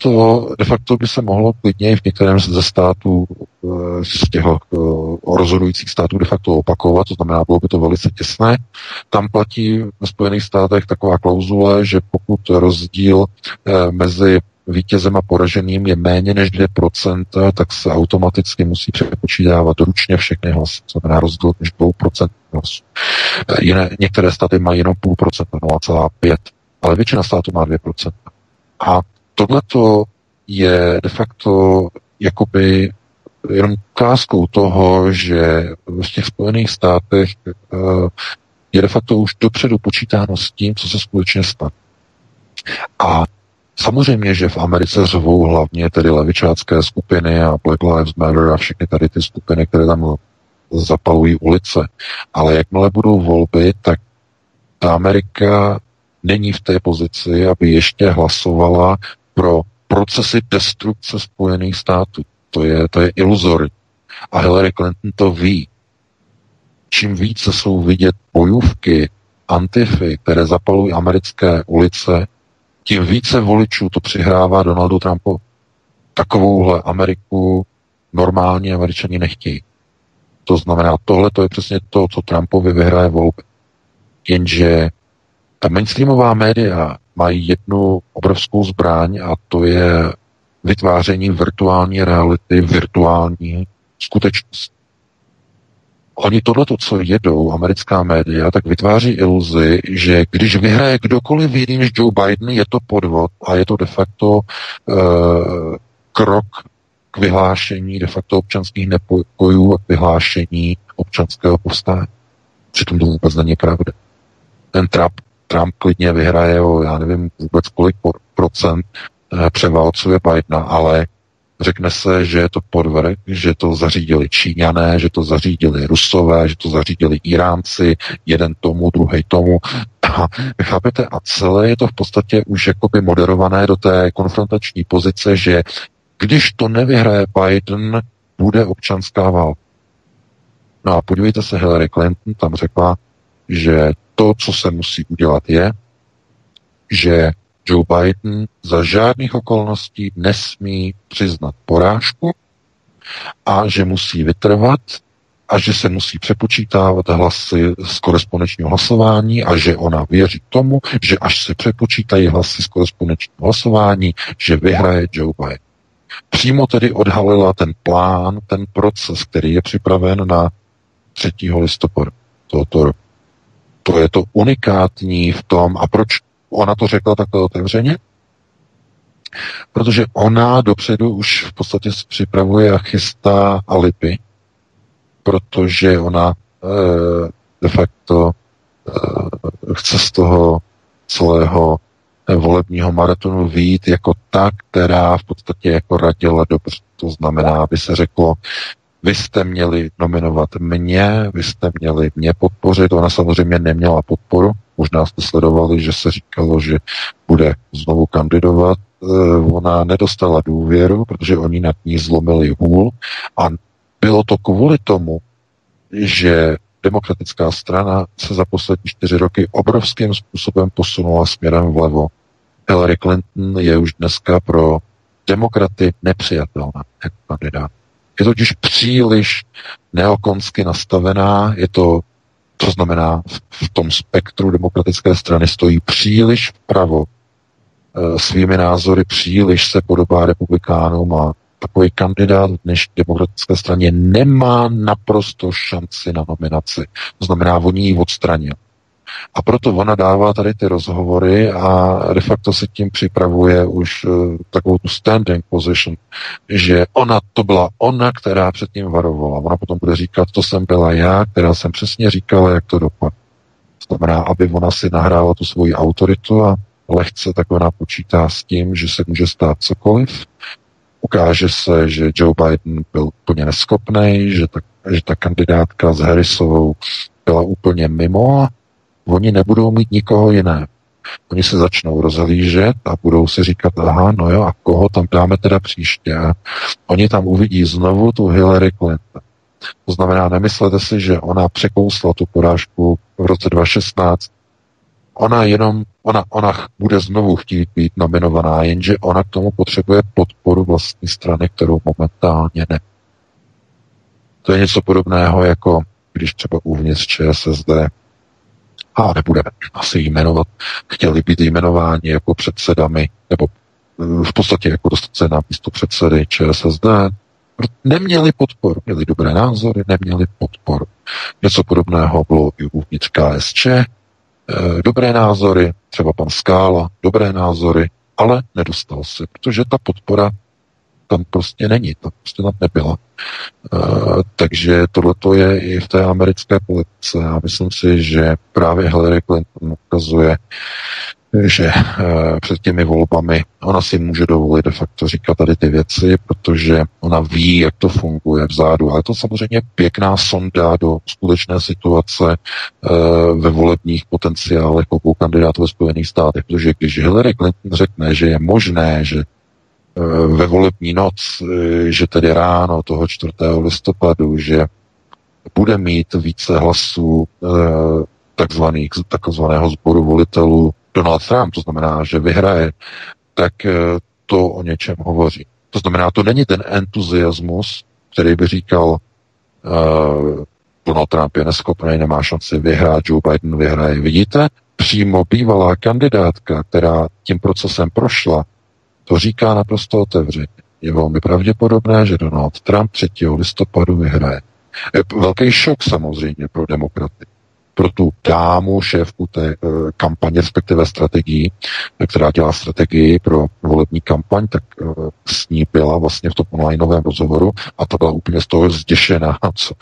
de facto by se mohlo klidně v některém ze států, eh, z těch eh, rozhodujících států de facto opakovat, to znamená, bylo by to velice těsné. Tam platí ve Spojených státech taková klauzule, že pokud rozdíl eh, mezi vítězem a poraženým je méně než 2%, tak se automaticky musí přepočítávat ručně všechny hlasy. To znamená rozdíl než 2% hlasů. Jiné, některé státy mají jenom půl procenta, 0,5, ale většina států má 2%. A tohleto je de facto jakoby jenom ukázkou toho, že v těch Spojených státech uh, je de facto už dopředu počítáno s tím, co se skutečně stane. A samozřejmě, že v Americe řvou hlavně tedy levičácké skupiny a Black Lives Matter a všechny tady ty skupiny, které tam zapalují ulice. Ale jakmile budou volby, tak ta Amerika není v té pozici, aby ještě hlasovala pro procesy destrukce Spojených států. To je, to je iluzorní. A Hillary Clinton to ví. Čím více jsou vidět bojůvky, antify, které zapalují americké ulice, tím více voličů to přihrává Donaldu Trumpu. Takovouhle Ameriku normální američani nechtějí. To znamená, tohle to je přesně to, co Trumpovi vyhraje volby. Jenže ta mainstreamová média mají jednu obrovskou zbraň a to je vytváření virtuální reality, virtuální skutečnost. Oni tohleto, co jedou, americká média, tak vytváří iluzi, že když vyhraje kdokoliv jiný než Joe Biden, je to podvod a je to de facto uh, krok k vyhlášení de facto občanských nepokojů a k vyhlášení občanského povstání. Přitom to vůbec není pravda. Ten Trump, Trump klidně vyhraje o, já nevím vůbec kolik procent, eh, převálcuje Bidena, ale řekne se, že je to podvrh, že to zařídili Číňané, že to zařídili Rusové, že to zařídili Iránci, jeden tomu, druhý tomu. A chápete? A celé je to v podstatě už jakoby moderované do té konfrontační pozice, že když to nevyhraje Biden, bude občanská válka. No a podívejte se, Hillary Clinton tam řekla, že to, co se musí udělat, je, že Joe Biden za žádných okolností nesmí přiznat porážku a že musí vytrvat a že se musí přepočítávat hlasy z korespondenčního hlasování a že ona věří tomu, že až se přepočítají hlasy z korespondenčního hlasování, že vyhraje Joe Biden. Přímo tedy odhalila ten plán, ten proces, který je připraven na 3. listopadu tohoto roku. To je to unikátní v tom, a proč ona to řekla takhle otevřeně? Protože ona dopředu už v podstatě připravuje a chystá alibi, protože ona e, de facto e, chce z toho celého volebního maratonu výjít jako ta, která v podstatě jako radila dobře. To znamená, aby se řeklo, vy jste měli nominovat mě, vy jste měli mě podpořit, ona samozřejmě neměla podporu, možná jste sledovali, že se říkalo, že bude znovu kandidovat, eh, ona nedostala důvěru, protože oni nad ní zlomili hůl a bylo to kvůli tomu, že demokratická strana se za poslední čtyři roky obrovským způsobem posunula směrem vlevo. Hillary Clinton je už dneska pro demokraty nepřijatelná jako kandidát. Je totiž příliš neokonsky nastavená, je to, to znamená, v tom spektru demokratické strany stojí příliš vpravo e, svými názory, příliš se podobá republikánům a takový kandidát v dnešní demokratické straně nemá naprosto šanci na nominaci. To znamená, oni ji odstranil. A proto ona dává tady ty rozhovory a de facto se tím připravuje už uh, takovou tu standing position, že ona, to byla ona, která předtím varovala. Ona potom bude říkat, to jsem byla já, která jsem přesně říkala, jak to dopadne. To znamená, aby ona si nahrála tu svoji autoritu a lehce, tak ona počítá s tím, že se může stát cokoliv. Ukáže se, že Joe Biden byl úplně neschopný, že ta, že ta kandidátka s Harrisovou byla úplně mimo oni nebudou mít nikoho jiného. Oni se začnou rozhlížet a budou si říkat, aha, no jo, a koho tam dáme teda příště? A oni tam uvidí znovu tu Hillary Clinton. To znamená, nemyslete si, že ona překousla tu porážku v roce 2016. Ona jenom, ona, ona bude znovu chtít být nominovaná, jenže ona k tomu potřebuje podporu vlastní strany, kterou momentálně ne. To je něco podobného, jako když třeba uvnitř ČSSD a nebudeme asi jmenovat, chtěli být jmenováni jako předsedami, nebo eh, v podstatě jako dostat se na místo předsedy ČSSD, neměli podporu, měli dobré názory, neměli podporu. Něco podobného bylo i uvnitř KSČ, eh, dobré názory, třeba pan Skála, dobré názory, ale nedostal se, protože ta podpora tam prostě není, tam prostě tam nebyla. Uh, takže tohle je i v té americké politice. Já myslím si, že právě Hillary Clinton ukazuje, že uh, před těmi volbami ona si může dovolit de facto říkat tady ty věci, protože ona ví, jak to funguje vzadu. Ale to samozřejmě pěkná sonda do skutečné situace uh, ve volebních potenciálech obou kandidátů ve Spojených státech, protože když Hillary Clinton řekne, že je možné, že Eh, ve volební noc, eh, že tedy ráno toho 4. listopadu, že bude mít více hlasů eh, takzvaných, takzvaného sboru volitelů Donald Trump, to znamená, že vyhraje, tak to o něčem hovoří. To znamená, to není ten entuziasmus, který by říkal, uh, Donald Trump je neschopný, nemá šanci vyhrát, Joe Biden vyhraje. Vidíte, přímo bývalá kandidátka, která tím procesem prošla, to říká naprosto otevřeně. Je velmi pravděpodobné, že Donald Trump 3. listopadu vyhraje. Velký šok samozřejmě pro demokraty. Pro tu dámu, šéfku té uh, kampaně, respektive strategii, která dělá strategii pro volební kampaň, tak uh, s ní byla vlastně v tom onlineovém rozhovoru a ta byla úplně z toho zděšená, co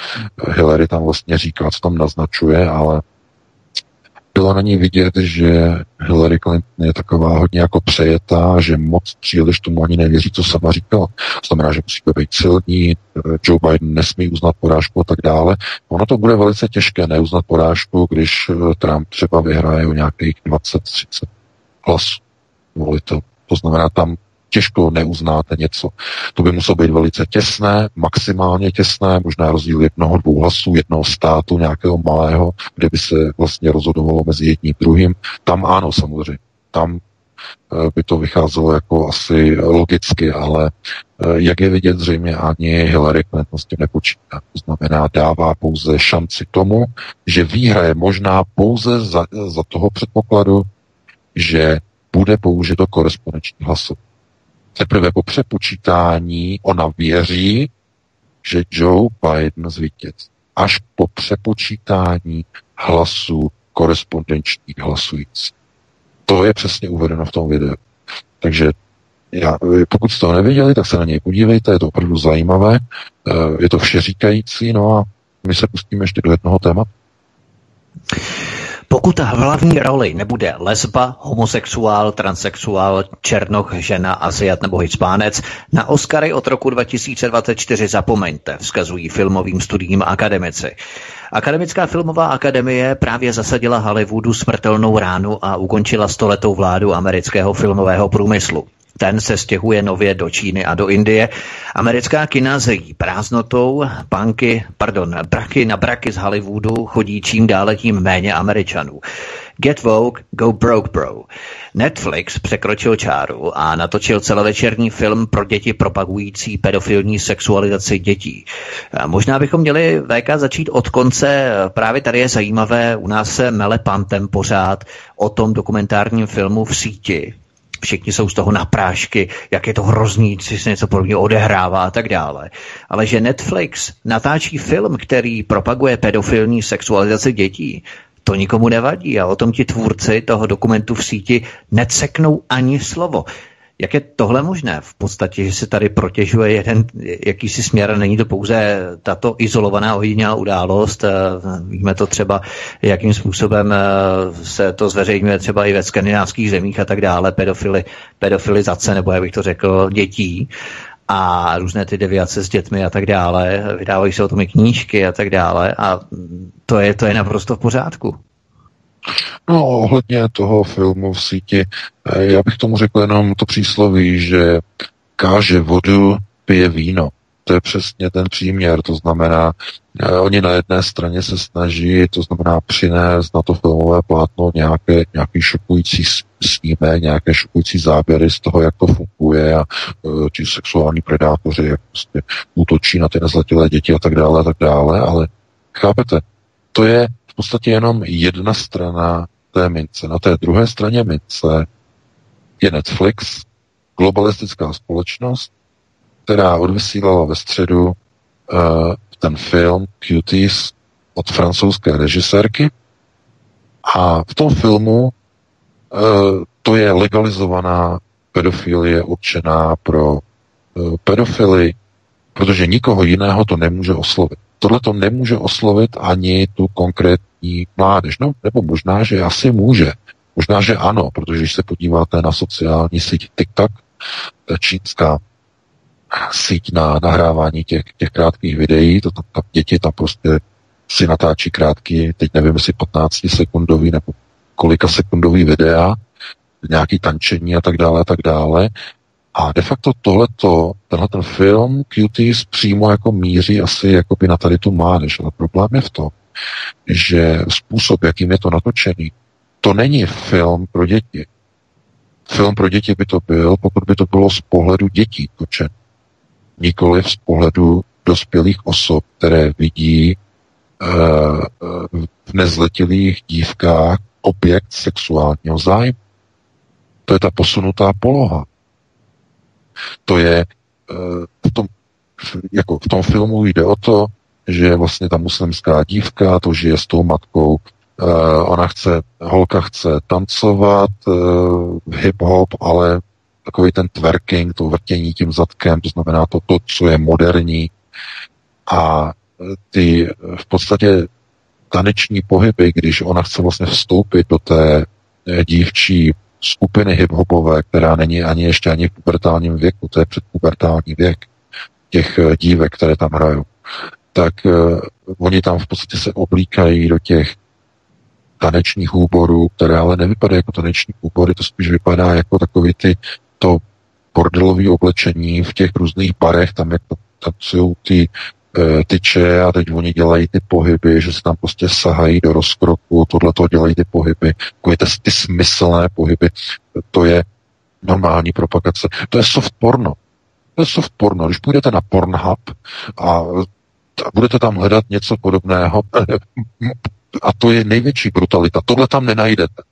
Hillary tam vlastně říká, co tam naznačuje, ale bylo na ní vidět, že Hillary Clinton je taková hodně jako přejetá, že moc příliš tomu ani nevěří, co sama říkala. Znamená, že musí být silní, Joe Biden nesmí uznat porážku a tak dále. Ono to bude velice těžké neuznat porážku, když eh, Trump třeba vyhraje o nějakých 20-30 hlasů volitel. To znamená, tam těžko neuznáte něco. To by muselo být velice těsné, maximálně těsné, možná rozdíl jednoho, dvou hlasů, jednoho státu, nějakého malého, kde by se vlastně rozhodovalo mezi jedním druhým. Tam ano, samozřejmě. Tam eh, by to vycházelo jako asi logicky, ale eh, jak je vidět, zřejmě ani Hillary Clinton s tím nepočítá. To znamená, dává pouze šanci tomu, že výhra je možná pouze za, za toho předpokladu, že bude použito korespondenční hlasování. Teprve po přepočítání ona věří, že Joe Biden zvítěz. Až po přepočítání hlasů korespondenčních hlasujících. To je přesně uvedeno v tom videu. Takže já, pokud jste to neviděli, tak se na něj podívejte, je to opravdu zajímavé, eh, je to všeříkající, no a my se pustíme ještě do jednoho tématu. Pokud hlavní roli nebude lesba, homosexuál, transexuál, černoch, žena, aziat nebo hispánec, na Oscary od roku 2024 zapomeňte, vzkazují filmovým studijním akademici. Akademická filmová akademie právě zasadila Hollywoodu smrtelnou ránu a ukončila stoletou vládu amerického filmového průmyslu. Ten se stěhuje nově do Číny a do Indie. Americká kina zejí prázdnotou, banky, pardon, braky na braky z Hollywoodu chodí čím dále tím méně Američanů. Get Vogue, Go Broke Bro. Netflix překročil čáru a natočil celovečerní film pro děti propagující pedofilní sexualizaci dětí. Možná bychom měli VK začít od konce. Právě tady je zajímavé, u nás se mele pantem pořád o tom dokumentárním filmu v síti, všichni jsou z toho na prášky, jak je to hrozný, co se něco podobného odehrává a tak dále. Ale že Netflix natáčí film, který propaguje pedofilní sexualizaci dětí, to nikomu nevadí a o tom ti tvůrci toho dokumentu v síti neceknou ani slovo. Jak je tohle možné? V podstatě, že se tady protěžuje jeden jakýsi směr, není to pouze tato izolovaná ojedinělá událost. Eh, víme to třeba, jakým způsobem eh, se to zveřejňuje třeba i ve skandinávských zemích a tak dále, pedofily, pedofilizace, nebo jak bych to řekl, dětí a různé ty deviace s dětmi a tak dále. Vydávají se o tom i knížky a tak dále a to je, to je naprosto v pořádku. No, ohledně toho filmu v síti, eh, já bych tomu řekl jenom to přísloví, že káže vodu, pije víno. To je přesně ten příměr, to znamená, eh, oni na jedné straně se snaží, to znamená přinést na to filmové plátno nějaké, nějaký šokující snímek, nějaké šokující záběry z toho, jak to funguje a uh, ti sexuální predátoři, jak prostě útočí na ty nezletilé děti a tak dále a tak dále, ale chápete, to je podstatě jenom jedna strana té mince. Na té druhé straně mince je Netflix, globalistická společnost, která odvysílala ve středu uh, ten film Cuties od francouzské režisérky. A v tom filmu uh, to je legalizovaná pedofilie určená pro uh, pedofily, protože nikoho jiného to nemůže oslovit. Tohle to nemůže oslovit ani tu konkrétní mládež. No, nebo možná, že asi může. Možná, že ano, protože když se podíváte na sociální síť TikTok, ta čínská síť na nahrávání těch, těch krátkých videí, to, to, ta děti tam prostě si natáčí krátký, teď nevím, jestli 15 sekundový nebo kolika sekundový videa, nějaký tančení a tak dále a tak dále. A de facto tohleto, tenhle ten film Cuties přímo jako míří asi jako by na tady tu mládež. Ale problém je v tom, že způsob, jakým je to natočený, to není film pro děti. Film pro děti by to byl, pokud by to bylo z pohledu dětí točen. Nikoli z pohledu dospělých osob, které vidí uh, v nezletilých dívkách objekt sexuálního zájmu. To je ta posunutá poloha. To je eh, v tom, jako v tom filmu jde o to, že vlastně ta muslimská dívka to žije s tou matkou. Uh, ona chce, holka chce tancovat uh, hip-hop, ale takový ten twerking, to vrtění tím zadkem, to znamená to, to co je moderní. A ty v podstatě taneční pohyby, když ona chce vlastně vstoupit do té dívčí skupiny hiphopové, která není ani ještě ani v pubertálním věku, to je předpubertální věk těch eh, dívek, které tam hrajou, tak uh, oni tam v podstatě se oblíkají do těch tanečních úborů, které ale nevypadají jako taneční úbory, to spíš vypadá jako takový ty to bordelové oblečení v těch různých barech, tam jak tancují ty E, tyče a teď oni dělají ty pohyby, že se tam prostě sahají do rozkroku, tohle to dělají ty pohyby, ty, ty smyslné pohyby, to je normální propagace. To je soft porno. To je soft porno. Když půjdete na Pornhub a budete tam hledat něco podobného, a to je největší brutalita. Tohle tam nenajdete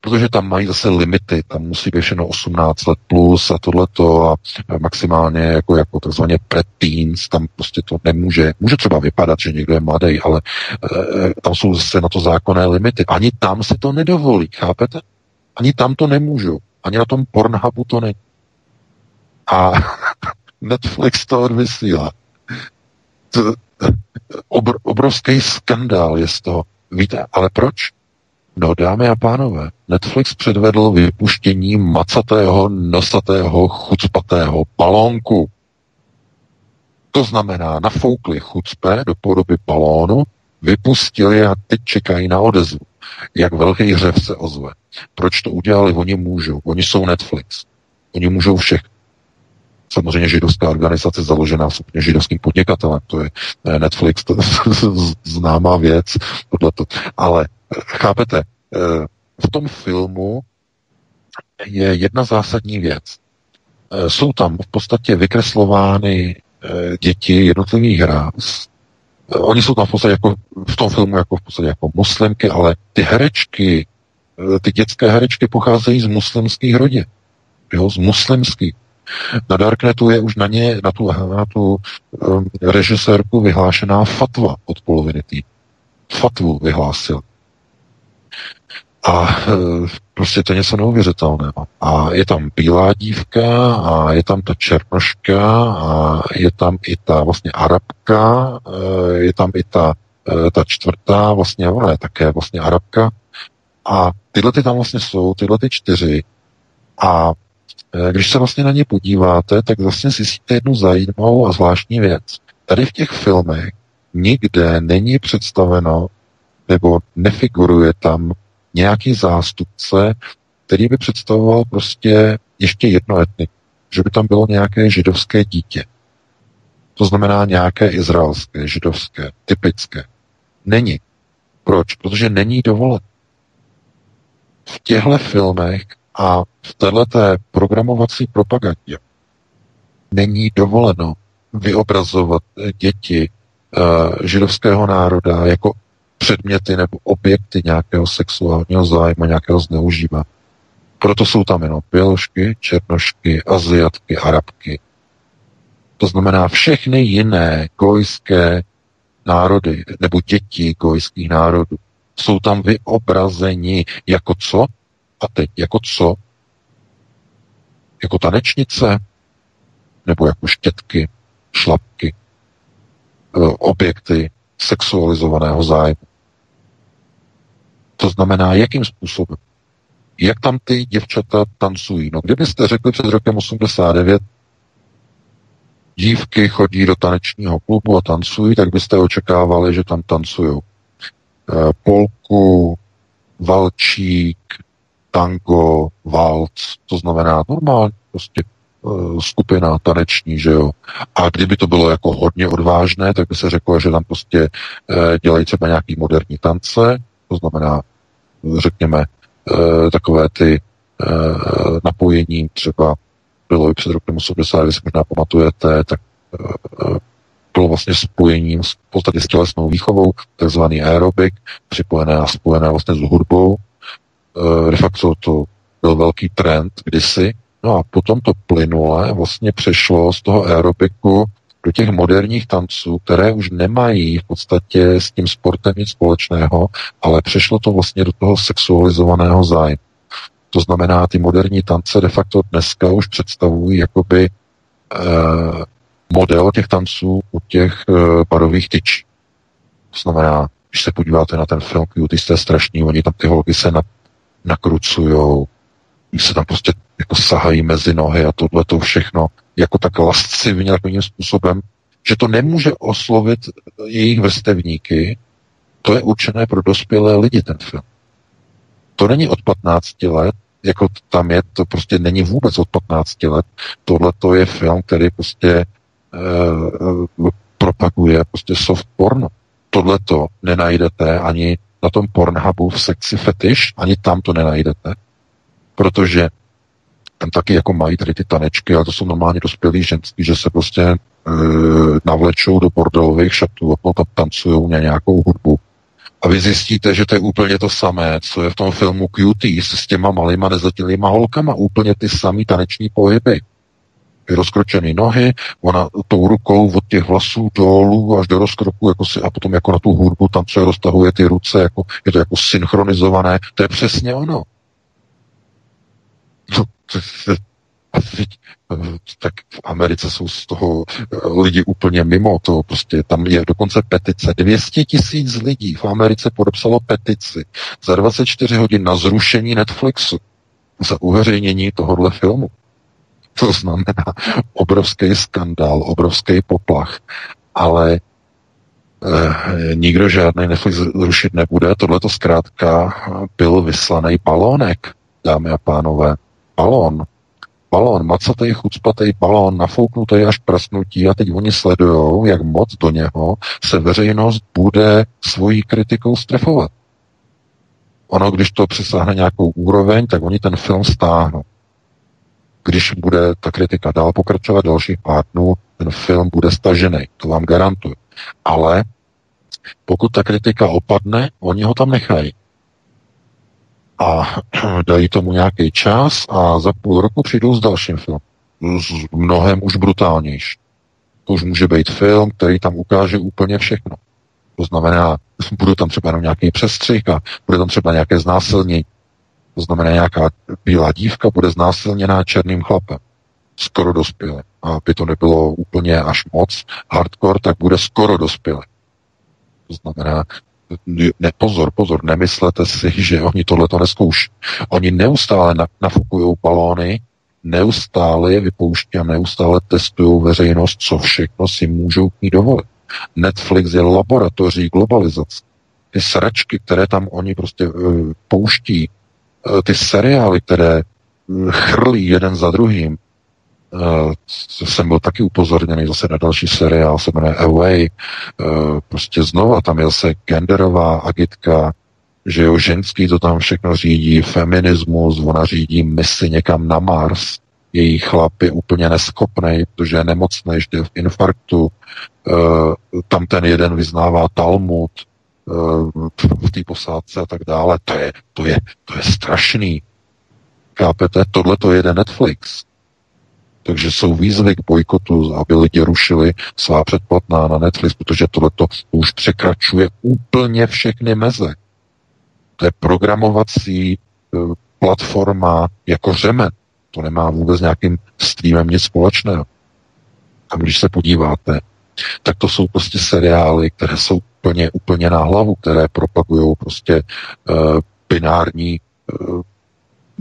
protože tam mají zase limity, tam musí být všechno 18 let plus a tohleto a maximálně jako, jako takzvaně preteens, tam prostě to nemůže, může třeba vypadat, že někdo je mladý, ale e, tam jsou zase na to zákonné limity. Ani tam si to nedovolí, chápete? Ani tam to nemůžu. Ani na tom Pornhubu to není. A Netflix to odvysílá. To, obr, obrovský skandál je z toho. Víte, ale proč? No, dámy a pánové, Netflix předvedl vypuštění macatého, nosatého, chucpatého balónku. To znamená, nafoukli chucpe do podoby balónu, vypustili a teď čekají na odezvu. Jak velký hřev se ozve. Proč to udělali? Oni můžou. Oni jsou Netflix. Oni můžou všechno. Samozřejmě židovská organizace založená úplně židovským podnikatelem. To je Netflix, to je známá věc. Tohleto. Ale Chápete? Eh, v tom filmu je jedna zásadní věc. Eh, jsou tam v podstatě vykreslovány eh, děti jednotlivých ráz. Oni jsou tam v podstatě jako v tom filmu jako v podstatě jako muslimky, ale ty herečky, ty dětské herečky pocházejí z muslimských rodin. Jo, z muslimských. Na Darknetu je už na ně, na tu, na tu um, režisérku vyhlášená fatva od poloviny týdne. Fatvu vyhlásil. A prostě to je něco neuvěřitelného. A je tam bílá dívka a je tam ta černoška a je tam i ta vlastně arabka, je tam i ta, ta čtvrtá, vlastně ona je také vlastně arabka. A tyhle ty tam vlastně jsou, tyhle ty čtyři. A když se vlastně na ně podíváte, tak vlastně zjistíte jednu zajímavou a zvláštní věc. Tady v těch filmech nikde není představeno nebo nefiguruje tam nějaký zástupce, který by představoval prostě ještě jedno etnik. Že by tam bylo nějaké židovské dítě. To znamená nějaké izraelské, židovské, typické. Není. Proč? Protože není dovolen. V těchto filmech a v této programovací propagandě není dovoleno vyobrazovat děti uh, židovského národa jako předměty nebo objekty nějakého sexuálního zájmu, nějakého zneužívání. Proto jsou tam jenom běložky, černošky, aziatky, arabky. To znamená všechny jiné gojské národy nebo děti gojských národů jsou tam vyobrazeni jako co? A teď jako co? Jako tanečnice? Nebo jako štětky, šlapky, e, objekty sexualizovaného zájmu. To znamená, jakým způsobem? Jak tam ty děvčata tancují? No, kdybyste řekli před rokem 89, dívky chodí do tanečního klubu a tancují, tak byste očekávali, že tam tancují e, polku, valčík, tango, valc, to znamená normálně prostě e, skupina taneční, že jo. A kdyby to bylo jako hodně odvážné, tak by se řeklo, že tam prostě e, dělají třeba nějaký moderní tance, to znamená, řekněme, e, takové ty e, napojení třeba bylo i před rokem 80, když si možná pamatujete, tak e, bylo vlastně spojením v podstatě s tělesnou výchovou, takzvaný aerobik, připojené a spojené vlastně s hudbou, Eh, de facto to byl velký trend kdysi, no a potom to plynule vlastně přešlo z toho aerobiku do těch moderních tanců, které už nemají v podstatě s tím sportem nic společného, ale přešlo to vlastně do toho sexualizovaného zájmu. To znamená, ty moderní tance de facto dneska už představují jakoby eh, model těch tanců u těch eh, parových tyčí. To znamená, když se podíváte na ten film Cutie, je strašný, oni tam ty holky se na, nakrucujou, se tam prostě jako sahají mezi nohy a tohle to všechno jako tak lascivně takovým způsobem, že to nemůže oslovit jejich vrstevníky, to je určené pro dospělé lidi ten film. To není od 15 let, jako tam je, to prostě není vůbec od 15 let. Tohle to je film, který prostě e, propaguje prostě soft porno. Tohle to nenajdete ani na tom Pornhubu v sekci fetiš, ani tam to nenajdete, protože tam taky jako mají tady ty tanečky, ale to jsou normálně dospělí ženský, že se prostě e, navlečou do bordelových šatů a potom tancují na nějakou hudbu. A vy zjistíte, že to je úplně to samé, co je v tom filmu Cutie s těma malýma nezletilýma holkama. Úplně ty samý taneční pohyby rozkročené nohy, ona tou rukou od těch vlasů dolů až do rozkroku jako si, a potom jako na tu hudbu se roztahuje ty ruce, jako, je to jako synchronizované, to je přesně ono. No, tak v Americe jsou z toho lidi úplně mimo to, prostě tam je dokonce petice. 200 tisíc lidí v Americe podepsalo petici za 24 hodin na zrušení Netflixu za uveřejnění tohohle filmu. To znamená obrovský skandál, obrovský poplach. Ale eh, nikdo žádný Netflix zrušit nebude. Tohle to zkrátka byl vyslaný balónek, dámy a pánové. Balón. Balón, macatej, chucpatej balón, nafouknutý až prasnutí a teď oni sledují, jak moc do něho se veřejnost bude svojí kritikou strefovat. Ono, když to přesáhne nějakou úroveň, tak oni ten film stáhnou když bude ta kritika dál pokračovat dalších pár dnů, ten film bude stažený, to vám garantuju. Ale pokud ta kritika opadne, oni ho tam nechají. A dají tomu nějaký čas a za půl roku přijdou s dalším filmem. S mnohem už brutálnější. To už může být film, který tam ukáže úplně všechno. To znamená, bude tam třeba jenom nějaký přestřih a bude tam třeba nějaké znásilnění To znamená, nějaká bílá dívka bude znásilněná černým chlapem. Skoro dospělé. A aby to nebylo úplně až moc hardcore, tak bude skoro dospělé. To znamená, ne, pozor, pozor, nemyslete si, že oni tohle to neskouší. Oni neustále nafukují balóny, neustále je vypouští a neustále testují veřejnost, co všechno si můžou k ní dovolit. Netflix je laboratoří globalizace. Ty sračky, které tam oni prostě uh, pouští, uh, ty seriály, které uh, chrlí jeden za druhým, Uh, jsem byl taky upozorněný zase na další seriál, se jmenuje Away. Uh, prostě znova tam je se genderová agitka, že jo, ženský to tam všechno řídí, feminismus, ona řídí misi někam na Mars, její chlap je úplně neschopný, protože je nemocný, ještě v infarktu, uh, tam ten jeden vyznává Talmud, v té posádce a tak dále, to je, to je, to je strašný. Chápete? Tohle to jede Netflix. Takže jsou výzvy k bojkotu, aby lidi rušili svá předplatná na Netflix, protože tohleto už překračuje úplně všechny meze. To je programovací e, platforma jako řemen. To nemá vůbec nějakým streamem nic společného. A když se podíváte, tak to jsou prostě seriály, které jsou úplně, úplně na hlavu, které propagují prostě uh, binární uh,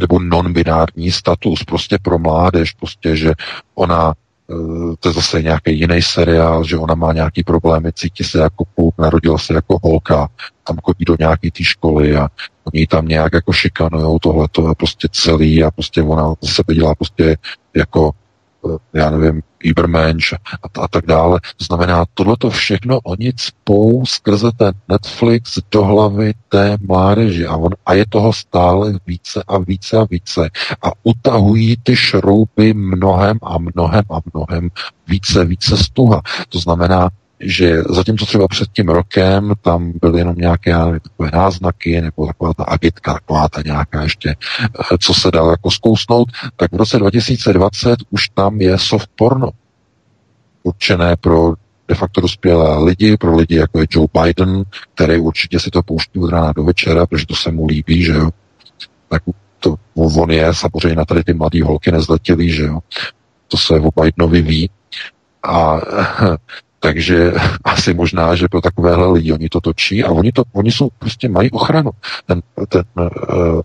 nebo non-binární status prostě pro mládež, prostě, že ona eh, to je zase nějaký jiný seriál, že ona má nějaký problémy, cítí se jako kluk, narodila se jako holka, tam chodí do nějaké té školy a oni tam nějak jako šikanujou tohle, to je prostě celý a prostě ona sebe dělá prostě jako já nevím, Ibermensch a, a tak dále. To znamená, tohleto všechno oni cpou skrze ten Netflix do hlavy té mládeže a, on, a je toho stále více a více a více a utahují ty šrouby mnohem a mnohem a mnohem více, více stuha. To znamená, že zatímco třeba před tím rokem tam byly jenom nějaké takové náznaky nebo taková ta agitka, taková ta nějaká ještě, eh, co se dalo jako zkousnout, tak v roce 2020 už tam je soft porno určené pro de facto dospělé lidi, pro lidi jako je Joe Biden, který určitě si to pouští od rána do večera, protože to se mu líbí, že jo. Tak to, on je samozřejmě na tady ty mladé holky nezletilý, že jo. To se o Bidenovi ví. A takže asi možná, že pro takovéhle lidi oni to točí a oni, to, oni jsou, prostě mají ochranu. Ten, ten uh,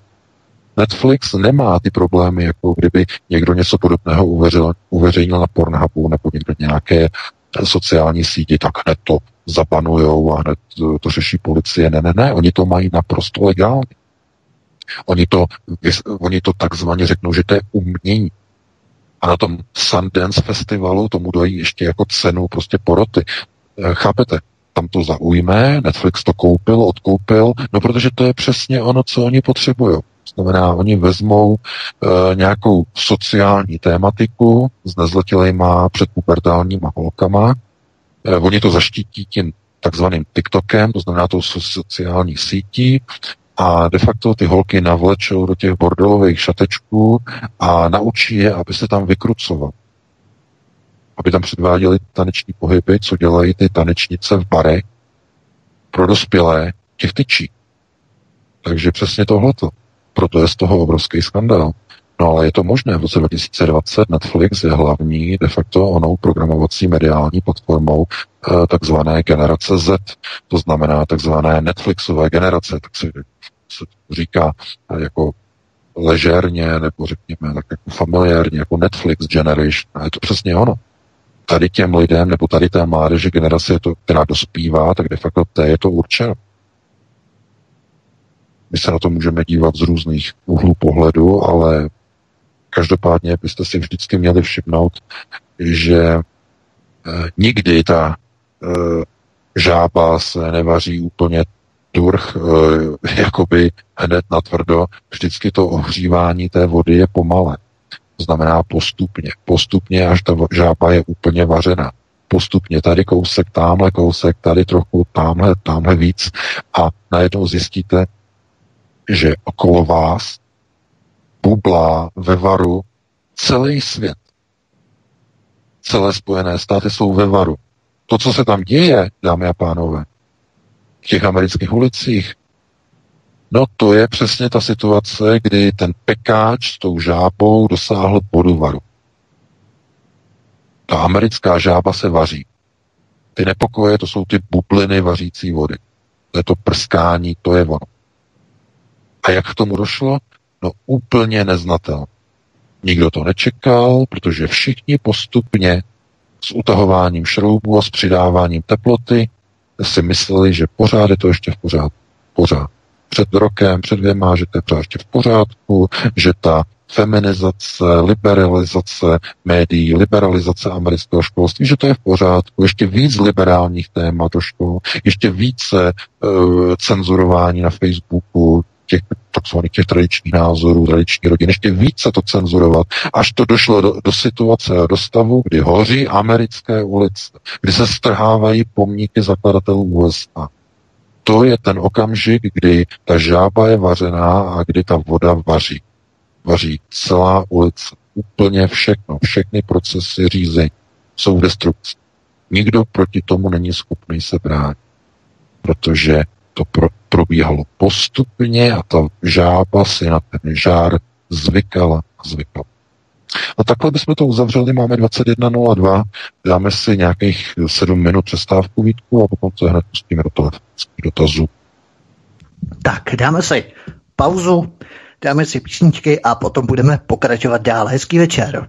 Netflix nemá ty problémy, jako kdyby někdo něco podobného uveřil, uveřejnil na Pornhubu nebo někdo nějaké sociální síti, tak hned to zapanujou a hned to řeší policie. Ne, ne, ne, oni to mají naprosto legálně. Oni to, oni to takzvaně řeknou, že to je umění. A na tom Sundance festivalu tomu dají ještě jako cenu prostě poroty. Eh, chápete? Tam to zaujme, Netflix to koupil, odkoupil, no protože to je přesně ono, co oni potřebují. Znamená, oni vezmou e, nějakou sociální tématiku s nezletilejma předpubertálníma holkama, e, oni to zaštítí tím takzvaným TikTokem, to znamená tou sociální sítí, a de facto ty holky navlečou do těch bordelových šatečků a naučí je, aby se tam vykrucoval. Aby tam předváděli taneční pohyby, co dělají ty tanečnice v barech pro dospělé těch tyčí. Takže přesně tohleto. Proto je z toho obrovský skandál. No ale je to možné. V roce 2020 Netflix je hlavní de facto onou programovací mediální platformou eh, takzvané generace Z. To znamená takzvané Netflixové generace. Tak se, se říká eh, jako ležérně, nebo řekněme tak jako familiárně, jako Netflix Generation. A je to přesně ono. Tady těm lidem, nebo tady té mládeže generace, to, která dospívá, tak de facto té je to určeno. My se na to můžeme dívat z různých úhlů pohledu, ale Každopádně byste si vždycky měli všimnout, že e, nikdy ta e, žába se nevaří úplně durch, e, jakoby hned na tvrdo. Vždycky to ohřívání té vody je pomalé. To znamená postupně. Postupně, až ta žába je úplně vařena. Postupně tady kousek, tamhle kousek, tady trochu, tamhle, tamhle víc. A najednou zjistíte, že okolo vás bublá ve varu celý svět. Celé Spojené státy jsou ve varu. To, co se tam děje, dámy a pánové, v těch amerických ulicích, No to je přesně ta situace, kdy ten pekáč s tou žábou dosáhl poduvaru. Ta americká žába se vaří. Ty nepokoje, to jsou ty bubliny vařící vody. To je to prskání, to je ono. A jak k tomu došlo? No úplně neznatel. Nikdo to nečekal, protože všichni postupně s utahováním šroubů a s přidáváním teploty si mysleli, že pořád je to ještě v pořádku. Pořád. Před rokem, před dvěma, že to je pořád ještě v pořádku, že ta feminizace, liberalizace médií, liberalizace amerického školství, že to je v pořádku, ještě víc liberálních témat do škol, ještě více uh, cenzurování na Facebooku, těch takzvaných těch tradičních názorů, tradiční rodin, ještě více to cenzurovat, až to došlo do, do situace a do stavu, kdy hoří americké ulice, kdy se strhávají pomníky zakladatelů USA. To je ten okamžik, kdy ta žába je vařená a kdy ta voda vaří. Vaří celá ulice. Úplně všechno, všechny procesy řízení jsou v destrukci. Nikdo proti tomu není schopný se bránit, protože to pro, probíhalo postupně a ta žába si na ten žár zvykala a zvykala. A takhle bychom to uzavřeli, máme 21.02, dáme si nějakých 7 minut přestávku Vítku a potom se hned pustíme do telefonických dotazů. Tak, dáme si pauzu, dáme si písničky a potom budeme pokračovat dál. Hezký večer.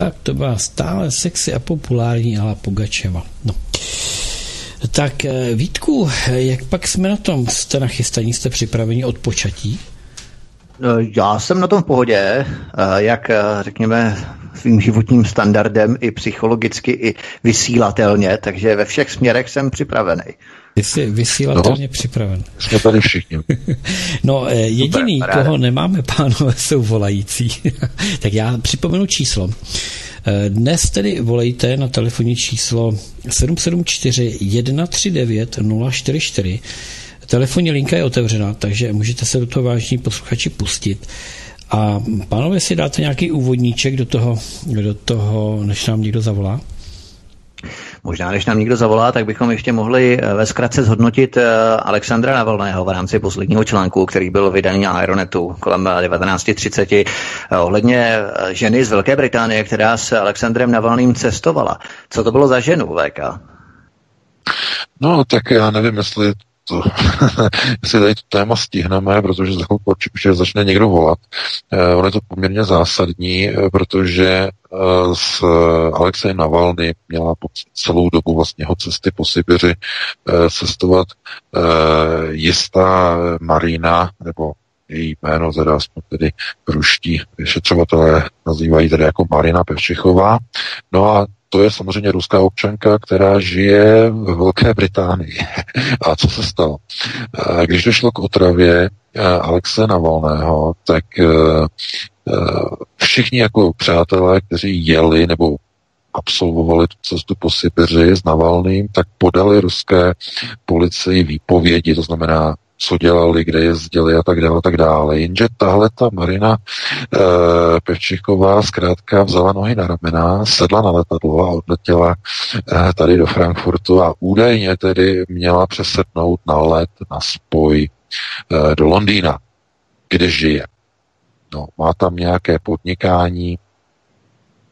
Tak to byla stále sexy a populární Ala Pugačeva. No. Tak eh, Vítku, jak pak jsme na tom? Jste nachystaní, jste připraveni od počatí? No, já jsem na tom v pohodě, eh, jak eh, řekněme svým životním standardem i psychologicky, i vysílatelně, takže ve všech směrech jsem připravený. Jsi vysílatelně no, připraven. Jsme tady všichni. no, jediný, Super, koho nemáme, pánové, jsou volající. tak já připomenu číslo. Dnes tedy volejte na telefonní číslo 774 139 044. Telefonní linka je otevřená, takže můžete se do toho vážní posluchači pustit. A pánové, si dáte nějaký úvodníček do toho, do toho, než nám někdo zavolá? Možná, než nám někdo zavolá, tak bychom ještě mohli eh, ve zkratce zhodnotit eh, Alexandra Navalného v rámci posledního článku, který byl vydaný na Aeronetu kolem 19.30 eh, ohledně ženy z Velké Británie, která s Alexandrem Navalným cestovala. Co to bylo za ženu, VK? No, tak já nevím, jestli to, jestli tady to téma stihneme, protože za chvilku určitě začne někdo volat. Eh, ono je to poměrně zásadní, eh, protože eh, s Alexejem Navalny měla po celou dobu vlastně jeho cesty po Sibiři cestovat jistá Marina, nebo její jméno, teda aspoň tedy ruští vyšetřovatelé nazývají tedy jako Marina Pevčichová. No a to je samozřejmě ruská občanka, která žije v Velké Británii. A co se stalo? Když došlo k otravě Alexe Navalného, tak všichni jako přátelé, kteří jeli nebo absolvovali tu cestu po Sibiři s Navalným, tak podali ruské policii výpovědi, to znamená co dělali, kde jezdili a tak dále, tak dále. Jenže tahle ta Marina e, Pevčiková zkrátka vzala nohy na ramena, sedla na letadlo a odletěla e, tady do Frankfurtu a údajně tedy měla přesednout na let, na spoj e, do Londýna, kde žije. No, má tam nějaké podnikání,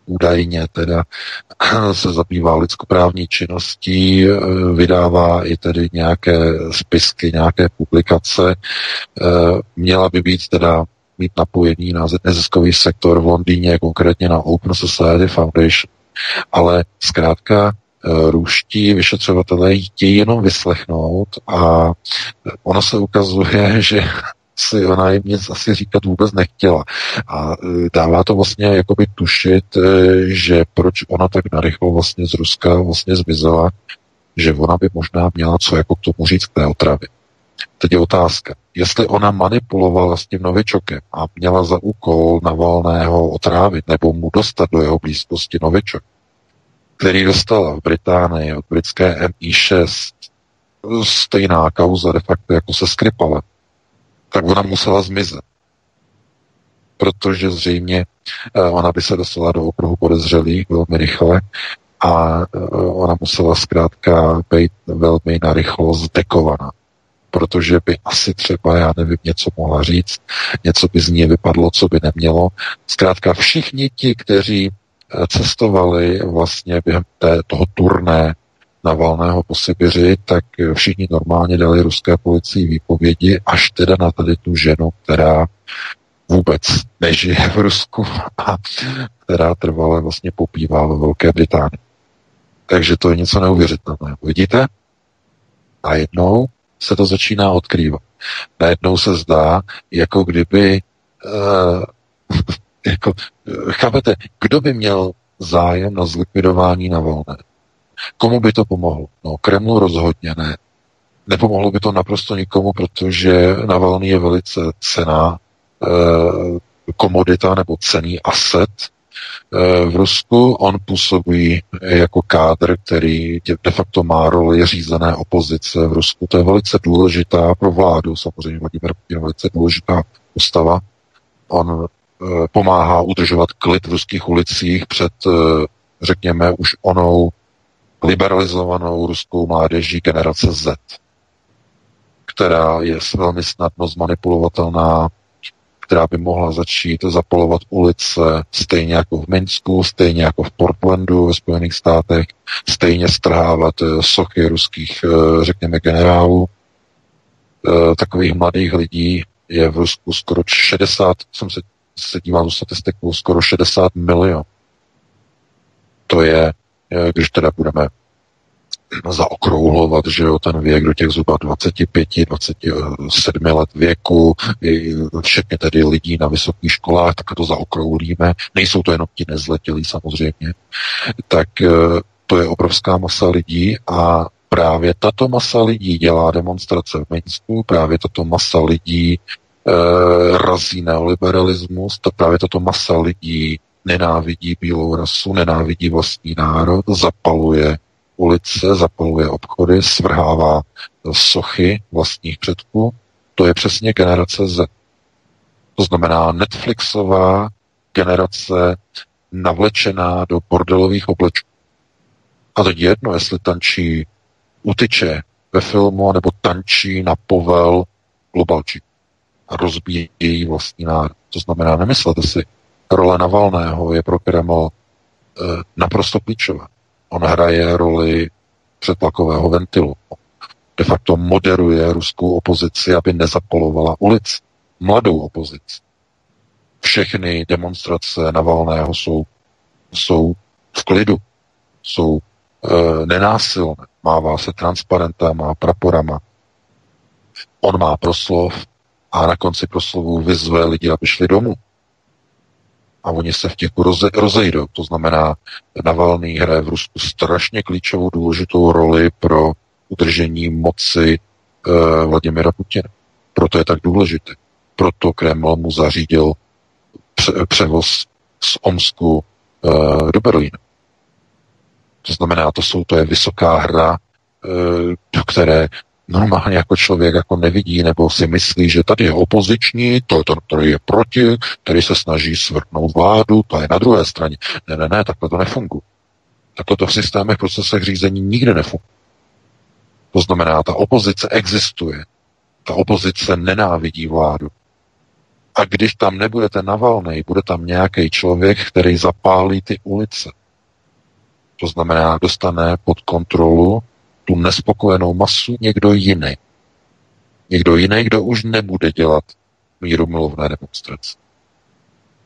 údajně teda se zabývá lidskoprávní činností, eh, vydává i tedy nějaké spisky, nějaké publikace. Eh, měla by být teda mít napojení na neziskový sektor v Londýně, konkrétně na Open Society Foundation. Ale zkrátka eh, růští vyšetřovatelé chtějí jenom vyslechnout a ono se ukazuje, že si ona jim nic asi říkat vůbec nechtěla. A e, dává to vlastně jakoby tušit, e, že proč ona tak narychlo vlastně z Ruska vlastně zmizela, že ona by možná měla co jako k tomu říct k té otravě. Teď je otázka, jestli ona manipulovala s tím Novičokem a měla za úkol Navalného otrávit nebo mu dostat do jeho blízkosti Novičok, který dostala v Británii od britské MI6 stejná kauza de facto jako se Skripalem, tak ona musela zmizet. Protože zřejmě eh, ona by se dostala do okruhu podezřelých velmi rychle a eh, ona musela zkrátka být velmi narychlo zdekovaná protože by asi třeba, já nevím, něco mohla říct, něco by z ní vypadlo, co by nemělo. Zkrátka všichni ti, kteří eh, cestovali vlastně během té, toho turné na Valného po Sibiři, tak všichni normálně dali ruské policii výpovědi, až teda na tady tu ženu, která vůbec nežije v Rusku a která trvale vlastně popívá ve Velké Británii. Takže to je něco neuvěřitelného. Vidíte? A jednou se to začíná odkrývat. Najednou se zdá, jako kdyby uh, jako, chápete, kdo by měl zájem na zlikvidování na volné? Komu by to pomohlo? No, Kremlu rozhodně ne. Nepomohlo by to naprosto nikomu, protože Navalny je velice cená e, komodita nebo cený aset e, v Rusku. On působí jako kádr, který de facto má roli řízené opozice v Rusku. To je velice důležitá pro vládu, samozřejmě Vladimir Putin velice důležitá postava. On e, pomáhá udržovat klid v ruských ulicích před, řekněme, už onou liberalizovanou ruskou mládeží generace Z, která je velmi snadno zmanipulovatelná, která by mohla začít zapolovat ulice stejně jako v Minsku, stejně jako v Portlandu ve Spojených státech, stejně strhávat eh, sochy ruských, eh, řekněme, generálů. Eh, takových mladých lidí je v Rusku skoro 60, jsem se, se díval statistiku, skoro 60 milionů. To je když teda budeme zaokrouhlovat, že jo, ten věk do těch zhruba 25, 27 let věku, všechny tedy lidí na vysokých školách, tak to zaokrouhlíme. Nejsou to jenom ti nezletilí samozřejmě. Tak eh, to je obrovská masa lidí a právě tato masa lidí dělá demonstrace v Minsku, právě tato masa lidí e, razí neoliberalismus, to právě tato masa lidí nenávidí bílou rasu, nenávidí vlastní národ, zapaluje ulice, zapaluje obchody, svrhává sochy vlastních předků. To je přesně generace Z. To znamená Netflixová generace navlečená do bordelových oblečků. A teď jedno, jestli tančí utyče ve filmu, nebo tančí na povel globalčí a rozbíjí vlastní národ. To znamená, nemyslete si, role Navalného je pro Kreml eh, naprosto klíčová. On hraje roli přetlakového ventilu. De facto moderuje ruskou opozici, aby nezapolovala ulic. Mladou opozici. Všechny demonstrace Navalného jsou, jsou v klidu, jsou e, nenásilné. Mává se transparentama, praporama. On má proslov a na konci proslovu vyzve lidi, aby šli domů a oni se v těch roze, rozejdou. To znamená, Navalný hraje v Rusku strašně klíčovou důležitou roli pro udržení moci e, Vladimira Putina. Proto je tak důležitý. Proto Kreml mu zařídil pře- převoz z Omsku e, do Berlína. To znamená, to, jsou, to je vysoká hra, e, do které normálně jako člověk jako nevidí nebo si myslí, že tady je opoziční, to je ten, který je proti, který se snaží svrtnout vládu, to je na druhé straně. Ne, ne, ne, takhle to nefunguje. Takhle to v systémech, procesech řízení nikdy nefunguje. To znamená, ta opozice existuje. Ta opozice nenávidí vládu. A když tam nebude ten navalný, bude tam nějaký člověk, který zapálí ty ulice. To znamená, dostane pod kontrolu tu nespokojenou masu někdo jiný. Někdo jiný, kdo už nebude dělat mírumilovné demonstrace.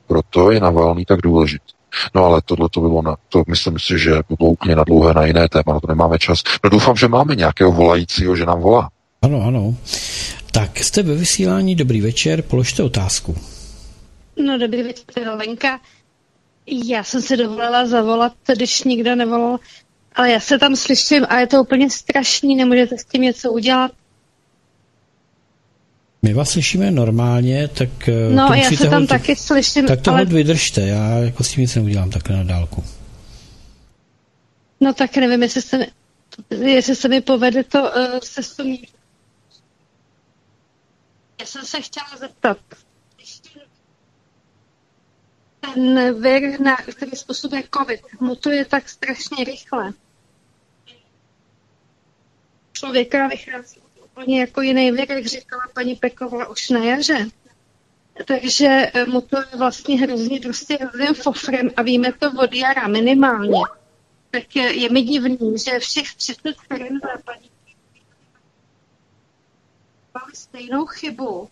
Proto je Navalný tak důležitý. No ale tohle to bylo na, to myslím si, že by bylo úplně na dlouhé na jiné téma, na to nemáme čas. No doufám, že máme nějakého volajícího, že nám volá. Ano, ano. Tak jste ve vysílání, dobrý večer, položte otázku. No dobrý večer, Lenka. Já jsem si dovolila zavolat, když nikdo nevolal. Ale já se tam slyším a je to úplně strašný, nemůžete s tím něco udělat? My vás slyšíme normálně, tak... No, já se tam taky slyším, Tak to ale... vydržte, já jako s tím nic neudělám takhle na dálku. No tak nevím, jestli se mi, jestli se mi povede to uh, se sumí. Já jsem se chtěla zeptat, ten vir, na který způsobuje COVID, mutuje tak strašně rychle. Člověka vychází úplně jako jiný věk, jak říkala paní Peková už na jaře. Takže eh, mutuje vlastně hrozně prostě hrozně fofrem a víme to od jara minimálně. Tak je, je mi divný, že všech 30 firm západní stejnou chybu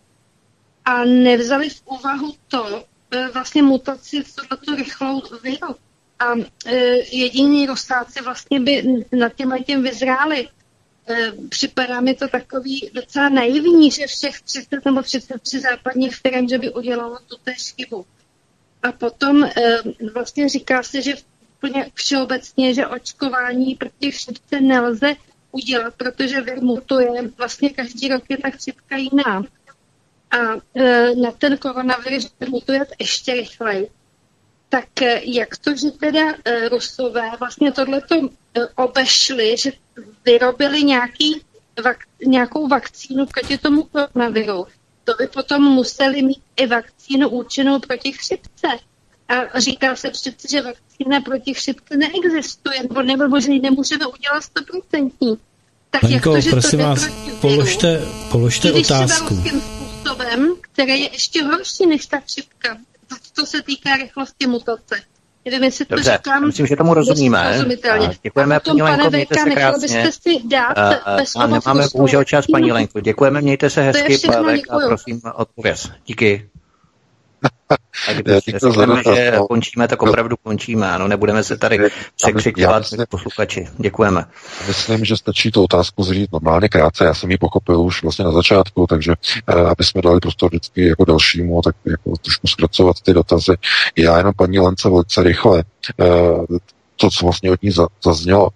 a nevzali v úvahu to, E, vlastně mutaci v tuto rychlou viru. A e, jediní rostáci vlastně by nad těm těm vyzráli. E, připadá mi to takový docela naivní, že všech 30 nebo 33 západních firm, že by udělalo tu též chybu. A potom e, vlastně říká se, že úplně všeobecně, že očkování proti chřipce nelze udělat, protože vir mutuje. Vlastně každý rok je ta chřipka jiná a e, na ten koronavirus mutuje ještě rychleji. Tak e, jak to, že teda e, Rusové vlastně tohleto e, obešli, že vyrobili nějaký, vak, nějakou vakcínu proti tomu koronaviru, to by potom museli mít i vakcínu účinnou proti chřipce. A říká se přece, že vakcína proti chřipce neexistuje, nebo, nebo že ji nemůžeme udělat stoprocentní. Tak Lenko, jak to, že prosím to vás, položte, položte otázku způsobem, který je ještě horší než ta chřipka, co se týká rychlosti mutace. Nevím, jestli to Dobře, říkám. myslím, že tomu rozumíme. Děkujeme, paní Lenko, mějte se krásně. byste si dát uh, bez a nemáme bohužel čas, paní Lenko. Děkujeme, mějte se hezky, Pavek, a prosím odpověz. Díky. A když řekneme, že no. končíme, tak opravdu končíme. Ano, nebudeme se tady překřikovat posluchači. Děkujeme. Myslím, že stačí tu otázku zřídit normálně krátce. Já jsem ji pochopil už vlastně na začátku, takže eh, aby jsme dali prostor vždycky jako dalšímu, tak jako trošku zkracovat ty dotazy. Já jenom paní Lence velice rychle. Eh, to, co vlastně od ní zaznělo.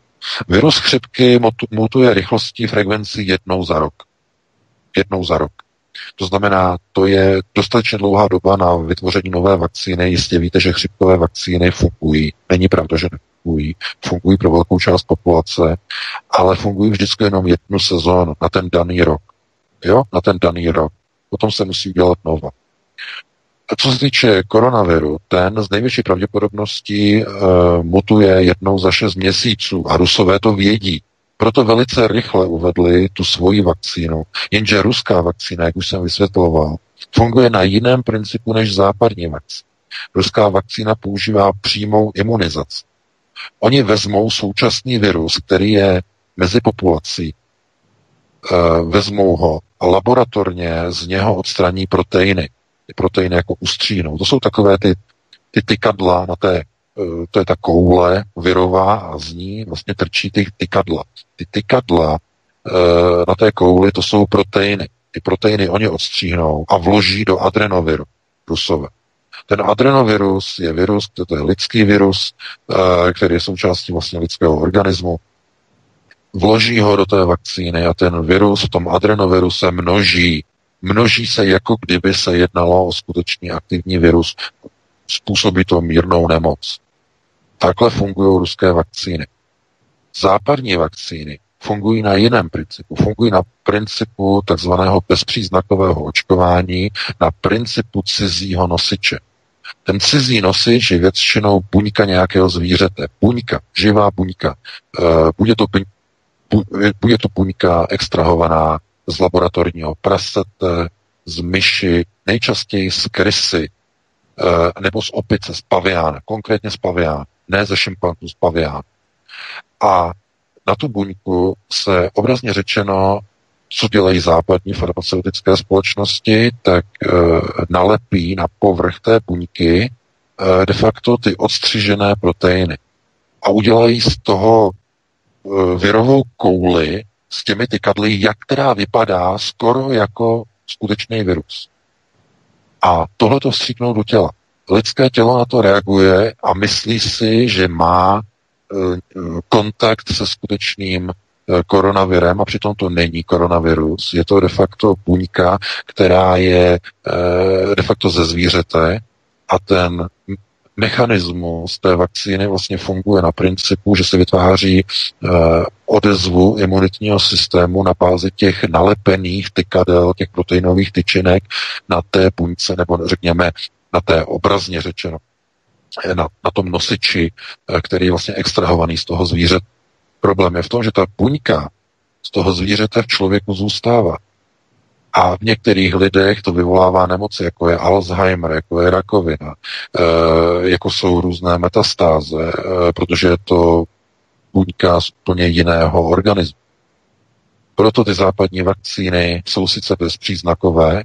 Virus chřipky mutuje rychlostí frekvenci jednou za rok. Jednou za rok. To znamená, to je dostatečně dlouhá doba na vytvoření nové vakcíny. Jistě víte, že chřipkové vakcíny fungují. Není pravda, že nefungují. Fungují pro velkou část populace, ale fungují vždycky jenom jednu sezónu na ten daný rok. Jo, na ten daný rok. Potom se musí udělat nova. A co se týče koronaviru, ten z největší pravděpodobností uh, mutuje jednou za šest měsíců a Rusové to vědí. Proto velice rychle uvedli tu svoji vakcínu. Jenže ruská vakcína, jak už jsem vysvětloval, funguje na jiném principu než západní vakcína. Ruská vakcína používá přímou imunizaci. Oni vezmou současný virus, který je mezi populací, eh, vezmou ho a laboratorně z něho odstraní proteiny. Proteiny jako ustřínou. To jsou takové ty, ty tykadla na té to je ta koule virová a z ní vlastně trčí ty tykadla. Ty tykadla eh, na té kouli to jsou proteiny. Ty proteiny oni odstříhnou a vloží do adrenoviru rusové. Ten adrenovirus je virus, to je lidský virus, eh, který je součástí vlastně lidského organismu. Vloží ho do té vakcíny a ten virus v tom adrenoviru se množí. Množí se, jako kdyby se jednalo o skutečný aktivní virus. Způsobí to mírnou nemoc. Takhle fungují ruské vakcíny. Západní vakcíny fungují na jiném principu. Fungují na principu takzvaného bezpříznakového očkování, na principu cizího nosiče. Ten cizí nosič je většinou buňka nějakého zvířete. Buňka, živá buňka. E, bude to, bu, bude to buňka extrahovaná z laboratorního prasete, z myši, nejčastěji z krysy, e, nebo z opice, z paviána, konkrétně z paviána ne ze šimpanzů, z pavián. A na tu buňku se obrazně řečeno, co dělají západní farmaceutické společnosti, tak e, nalepí na povrch té buňky e, de facto ty odstřižené proteiny. A udělají z toho e, virovou kouli s těmi tykadly, jak která vypadá skoro jako skutečný virus. A tohle to vstříknou do těla lidské tělo na to reaguje a myslí si, že má eh, kontakt se skutečným koronavirem a přitom to není koronavirus. Je to de facto buňka, která je de facto ze zvířete a ten mechanismus té vakcíny vlastně funguje na principu, že se vytváří odezvu imunitního systému na bázi těch nalepených tykadel, těch proteinových tyčinek na té buňce, nebo řekněme na té obrazně řečeno, eh, na, na tom nosiči, uh, který je vlastně extrahovaný z toho zvířete. Problém je v tom, že ta buňka z toho zvířete v člověku zůstává. A v některých lidech to vyvolává nemoci, jako je Alzheimer, jako je rakovina, e, jako jsou různé metastáze, protože je to buňka z úplně jiného organismu. Proto ty západní vakcíny jsou sice bezpříznakové,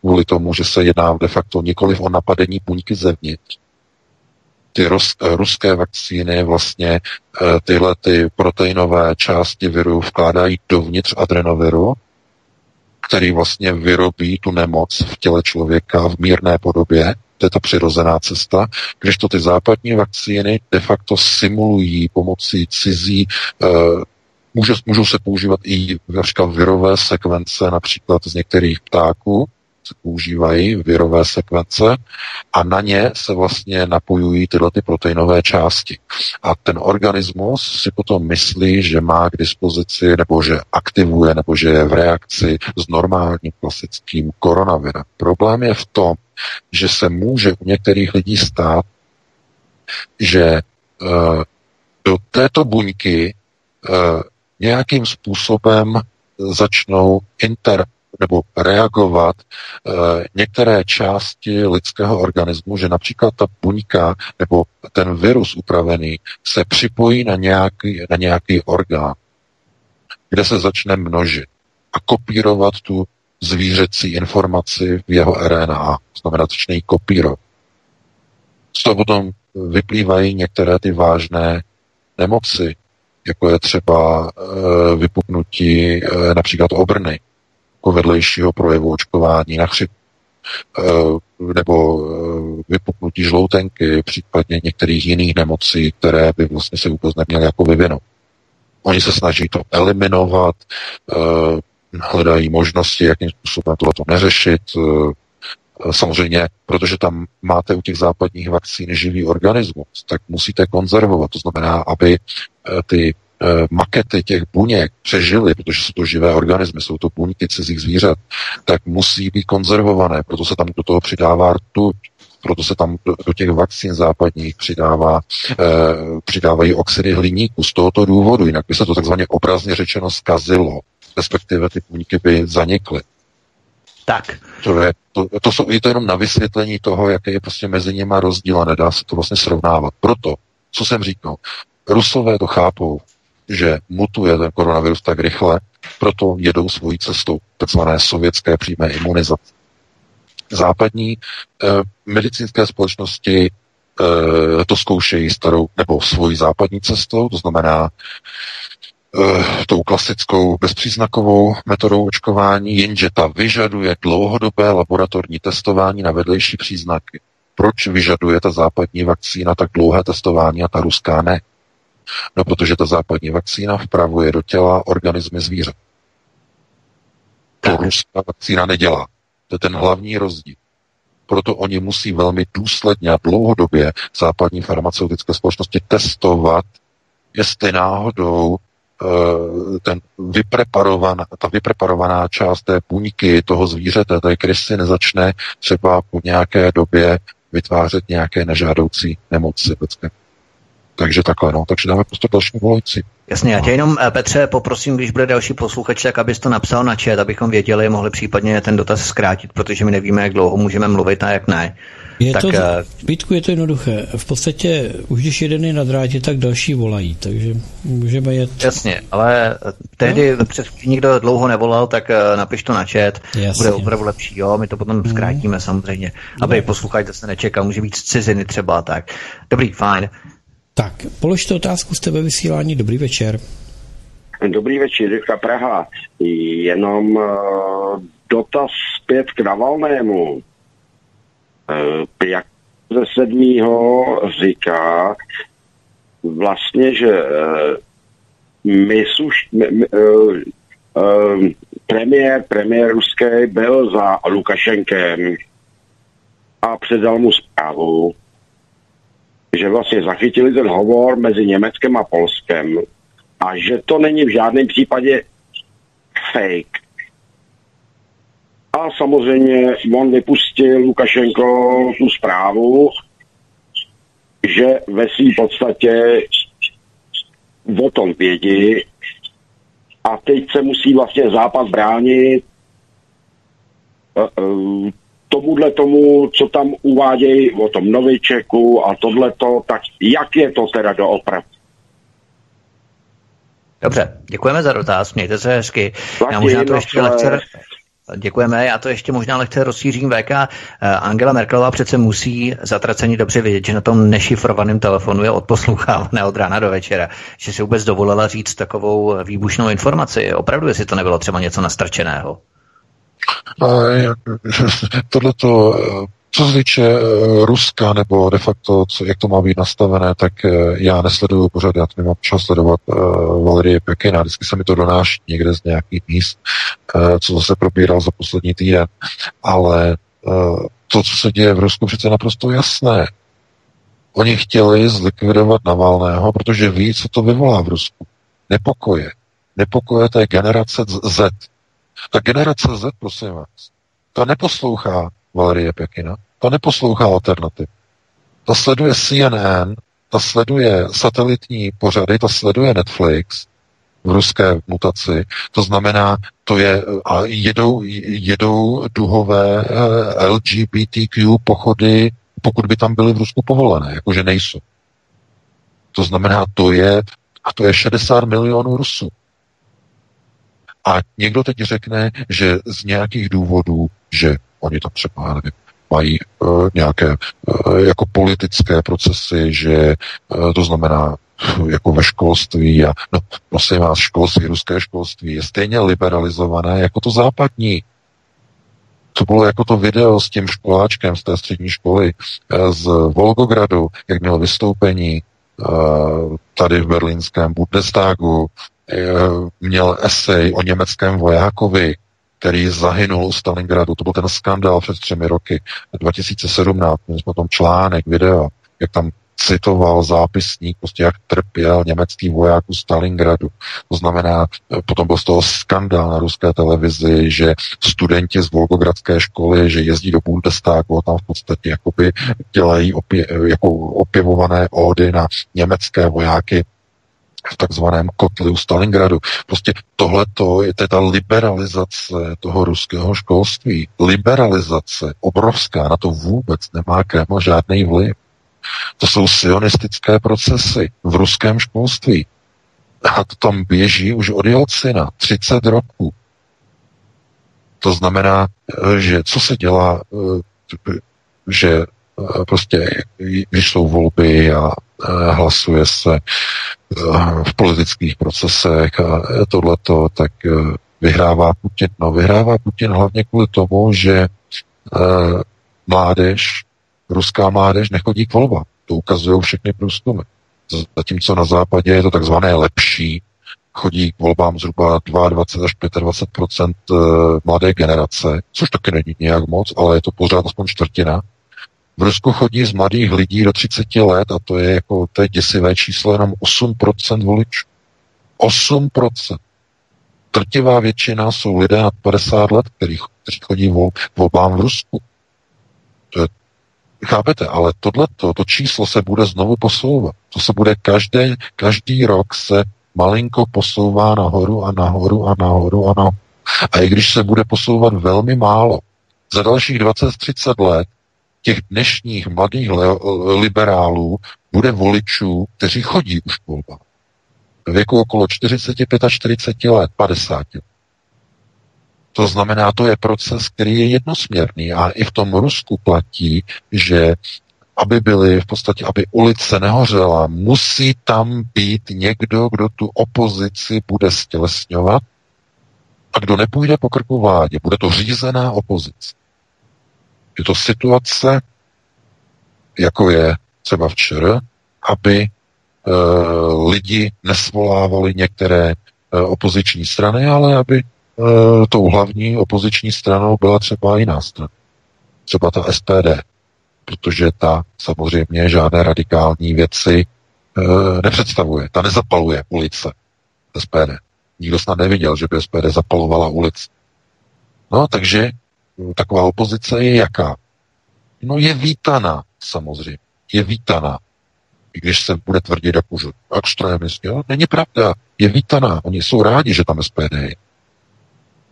kvůli tomu, že se jedná de facto nikoliv o napadení buňky zevnitř. Ty rus, ruské vakcíny vlastně tyhle ty proteinové části viru vkládají dovnitř adrenoviru který vlastně vyrobí tu nemoc v těle člověka v mírné podobě, to je ta přirozená cesta, když to ty západní vakcíny de facto simulují pomocí cizí uh, Může, můžou se používat i například virové sekvence, například z některých ptáků, používají virové sekvence a na ně se vlastně napojují tyhle ty proteinové části. A ten organismus si potom myslí, že má k dispozici, nebo že aktivuje, nebo že je v reakci s normálním klasickým koronavirem. Problém je v tom, že se může u některých lidí stát, že uh, do této buňky uh, nějakým způsobem začnou inter, nebo reagovat e, některé části lidského organismu, že například ta buňka nebo ten virus upravený se připojí na nějaký, na nějaký orgán, kde se začne množit a kopírovat tu zvířecí informaci v jeho RNA. Znamená, začne ji kopírovat. Z toho potom vyplývají některé ty vážné nemoci, jako je třeba e, vypuknutí e, například obrny, jako vedlejšího projevu očkování na chřip eh, nebo eh, vypuknutí žloutenky, případně některých jiných nemocí, které by vlastně se vůbec neměly jako vyvinout. Oni se snaží to eliminovat, eh, hledají možnosti, jakým způsobem tohle neřešit. Samozřejmě, protože tam máte u těch západních vakcín živý organismus, tak musíte konzervovat. To znamená, aby ty makety těch buněk přežily, protože jsou to živé organismy, jsou to buňky cizích zvířat, tak musí být konzervované, proto se tam do toho přidává rtuť, proto se tam do, do těch vakcín západních přidává, e, přidávají oxidy hliníku z tohoto důvodu, jinak by se to takzvaně obrazně řečeno zkazilo, respektive ty buňky by zanikly. Tak. To je, to, to, jsou, je to jenom na vysvětlení toho, jaký je prostě mezi nimi rozdíl a nedá se to vlastně srovnávat. Proto, co jsem říkal, Rusové to chápou, že mutuje ten koronavirus tak rychle, proto jedou svojí cestou takzvané sovětské přímé imunizace. Západní eh, medicínské společnosti eh, to zkoušejí starou nebo svojí západní cestou, to znamená eh, tou klasickou bezpříznakovou metodou očkování, jenže ta vyžaduje dlouhodobé laboratorní testování na vedlejší příznaky. Proč vyžaduje ta západní vakcína tak dlouhé testování a ta ruská ne? No, protože ta západní vakcína vpravuje do těla organismy zvířat. To ruská vakcína nedělá. To je ten hlavní rozdíl. Proto oni musí velmi důsledně a dlouhodobě západní farmaceutické společnosti testovat, jestli náhodou eh, ten vypreparovaná, ta vypreparovaná část té buňky toho zvířete, té krysy, nezačne třeba po nějaké době vytvářet nějaké nežádoucí nemoci lidské. Takže takhle, no. Takže dáme prostě další volající. Jasně, já tě jenom, eh, Petře, poprosím, když bude další posluchač, tak abys to napsal na chat, abychom věděli, mohli případně ten dotaz zkrátit, protože my nevíme, jak dlouho můžeme mluvit a jak ne. Je tak, to, uh, Vítku, je to jednoduché. V podstatě už když jeden je na drátě, tak další volají, takže můžeme jet. Jasně, ale tehdy no? před někdo dlouho nevolal, tak napiš to na chat, Jasně. bude opravdu lepší, jo, my to potom mm. zkrátíme samozřejmě, aby posluchač se nečekal, může být z ciziny třeba, tak. Dobrý, fajn. Tak, položte otázku, jste ve vysílání. Dobrý večer. Dobrý večer, Jirka Praha. Jenom uh, dotaz zpět k Navalnému. Uh, jak ze sedmýho říká vlastně, že uh, suš, my, my, premiér, premiér ruský byl za Lukašenkem a předal mu zprávu, že vlastně zachytili ten hovor mezi Německem a Polskem a že to není v žádném případě fake. A samozřejmě on vypustil Lukašenko tu zprávu, že ve své podstatě o tom vědí a teď se musí vlastně Západ bránit eh, eh, tomuhle tomu, co tam uvádějí o tom novičeku a tohleto, tak jak je to teda doopravdy? Dobře, děkujeme za dotaz, mějte se hezky. Já možná to ještě lehce, Děkujeme, já to ještě možná lehce rozšířím VK. Eh, Angela Merkelová přece musí zatracení dobře vědět, že na tom nešifrovaném telefonu je odposlouchávané od rána do večera, že si vůbec dovolila říct takovou výbušnou informaci. Opravdu, jestli to nebylo třeba něco nastrčeného? Tohle to co se týče eh, Ruska, nebo de facto, co, jak to má být nastavené, tak eh, já nesleduju pořád, já to nemám čas sledovat uh, Valerie Pekina, vždycky se mi to donáší někde z nějakých míst, uh, co zase probíral za poslední týden, ale uh, to, co se děje v Rusku, přece naprosto jasné. Oni chtěli zlikvidovat Navalného, protože ví, co to vyvolá v Rusku. Nepokoje. Nepokoje té generace Z. Ta generace Z, prosím vás, ta neposlouchá Valerie Pekina, ta neposlouchá alternativ. Ta sleduje CNN, ta sleduje satelitní pořady, ta sleduje Netflix v ruské mutaci. To znamená, to je, a jedou, jedou duhové eh, LGBTQ pochody, pokud by tam byly v Rusku povolené, jakože nejsou. To znamená, to je, a to je 60 milionů Rusů. A někdo teď řekne, že z nějakých důvodů, že oni tam třeba, nevím, mají uh, nějaké uh, jako politické procesy, že uh, to znamená jako ve školství a no, prosím vás, školství, ruské školství je stejně liberalizované jako to západní. To bylo jako to video s tím školáčkem z té střední školy z Volgogradu, jak měl vystoupení tady v berlínském Bundestagu, měl esej o německém vojákovi, který zahynul u Stalingradu. To byl ten skandál před třemi roky, 2017. Měli jsme tam článek, video, jak tam citoval zápisník, prostě jak trpěl německý voják u Stalingradu. To znamená, potom byl z toho skandál na ruské televizi, že studenti z Volgogradské školy, že jezdí do Bundestagu a tam v podstatě jakoby dělají opě, jako opěvované ódy na německé vojáky v takzvaném kotli u Stalingradu. Prostě tohleto je ta liberalizace toho ruského školství. Liberalizace obrovská, na to vůbec nemá Kreml žádný vliv. To jsou sionistické procesy v ruském školství. A to tam běží už od Jelcina 30 roků. To znamená, že co se dělá, že prostě, když jsou volby a hlasuje se v politických procesech a tohleto, tak eh, vyhrává Putin. No vyhrává Putin hlavně kvůli tomu, že eh, mládež, ruská mládež nechodí k volbám. To ukazují všechny průzkumy. Zatímco na západě je to takzvané lepší, chodí k volbám zhruba 22 až 25 eh, mladé generace, což taky není nějak moc, ale je to pořád aspoň čtvrtina. V Rusku chodí z mladých lidí do 30 let a to je jako, to je děsivé číslo, jenom 8% voličů. 8%. Trtivá většina jsou lidé nad 50 let, kteří, chodí vol, volbám v Rusku. To je, chápete, ale tohleto, to číslo se bude znovu posouvat. To se bude každý, každý rok se malinko posouvá nahoru a nahoru a nahoru a nahoru. A i když se bude posouvat velmi málo, za dalších 20-30 let těch dnešních mladých liberálů bude voličů, kteří chodí už volba. V věku okolo 45 a 40 let, 50 let. To znamená, to je proces, který je jednosměrný a i v tom Rusku platí, že aby byly v podstatě, aby ulice nehořela, musí tam být někdo, kdo tu opozici bude stělesňovat a kdo nepůjde po krku vládě. Bude to řízená opozice. Je to situace, jako je třeba včera, aby lidi nesvolávali některé opoziční strany, ale aby tou hlavní opoziční stranou byla třeba jiná strana. Třeba ta SPD, protože ta samozřejmě žádné radikální věci nepředstavuje. Ta nezapaluje ulice SPD. Nikdo snad neviděl, že by SPD zapalovala ulici. No, takže taková opozice je jaká? No je vítaná, samozřejmě. Je vítaná. I když se bude tvrdit jako, že extrémisti, jo? není pravda. Je vítaná. Oni jsou rádi, že tam SPD je.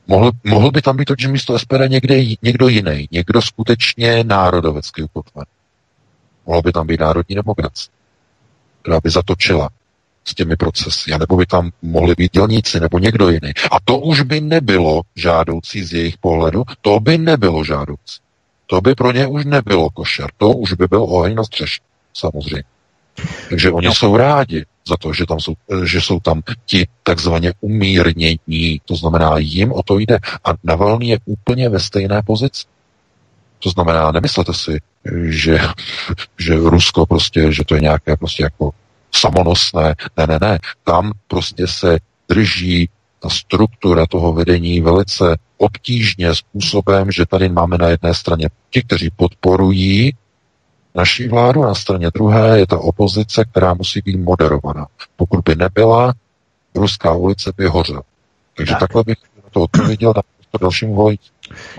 Mohl, mohl by tam být to, že místo SPD někde, někdo jiný, někdo skutečně národovecký ukotven. Mohl by tam být národní demokracie, která by zatočila s těmi procesy, nebo by tam mohli být dělníci nebo někdo jiný. A to už by nebylo žádoucí z jejich pohledu, to by nebylo žádoucí. To by pro ně už nebylo košer, to už by byl oheň na střeše, samozřejmě. Takže oni jsou rádi za to, že, tam jsou, že jsou tam ti takzvaně umírnění, to znamená, jim o to jde. A Navalný je úplně ve stejné pozici. To znamená, nemyslete si, že, že Rusko prostě, že to je nějaké prostě jako samonosné. Ne, ne, ne. Tam prostě se drží ta struktura toho vedení velice obtížně způsobem, že tady máme na jedné straně ti, kteří podporují naší vládu, na straně druhé je ta opozice, která musí být moderovaná. Pokud by nebyla, ruská ulice by hořela. Takže tak. takhle bych to odpověděl na dalším voliči. No.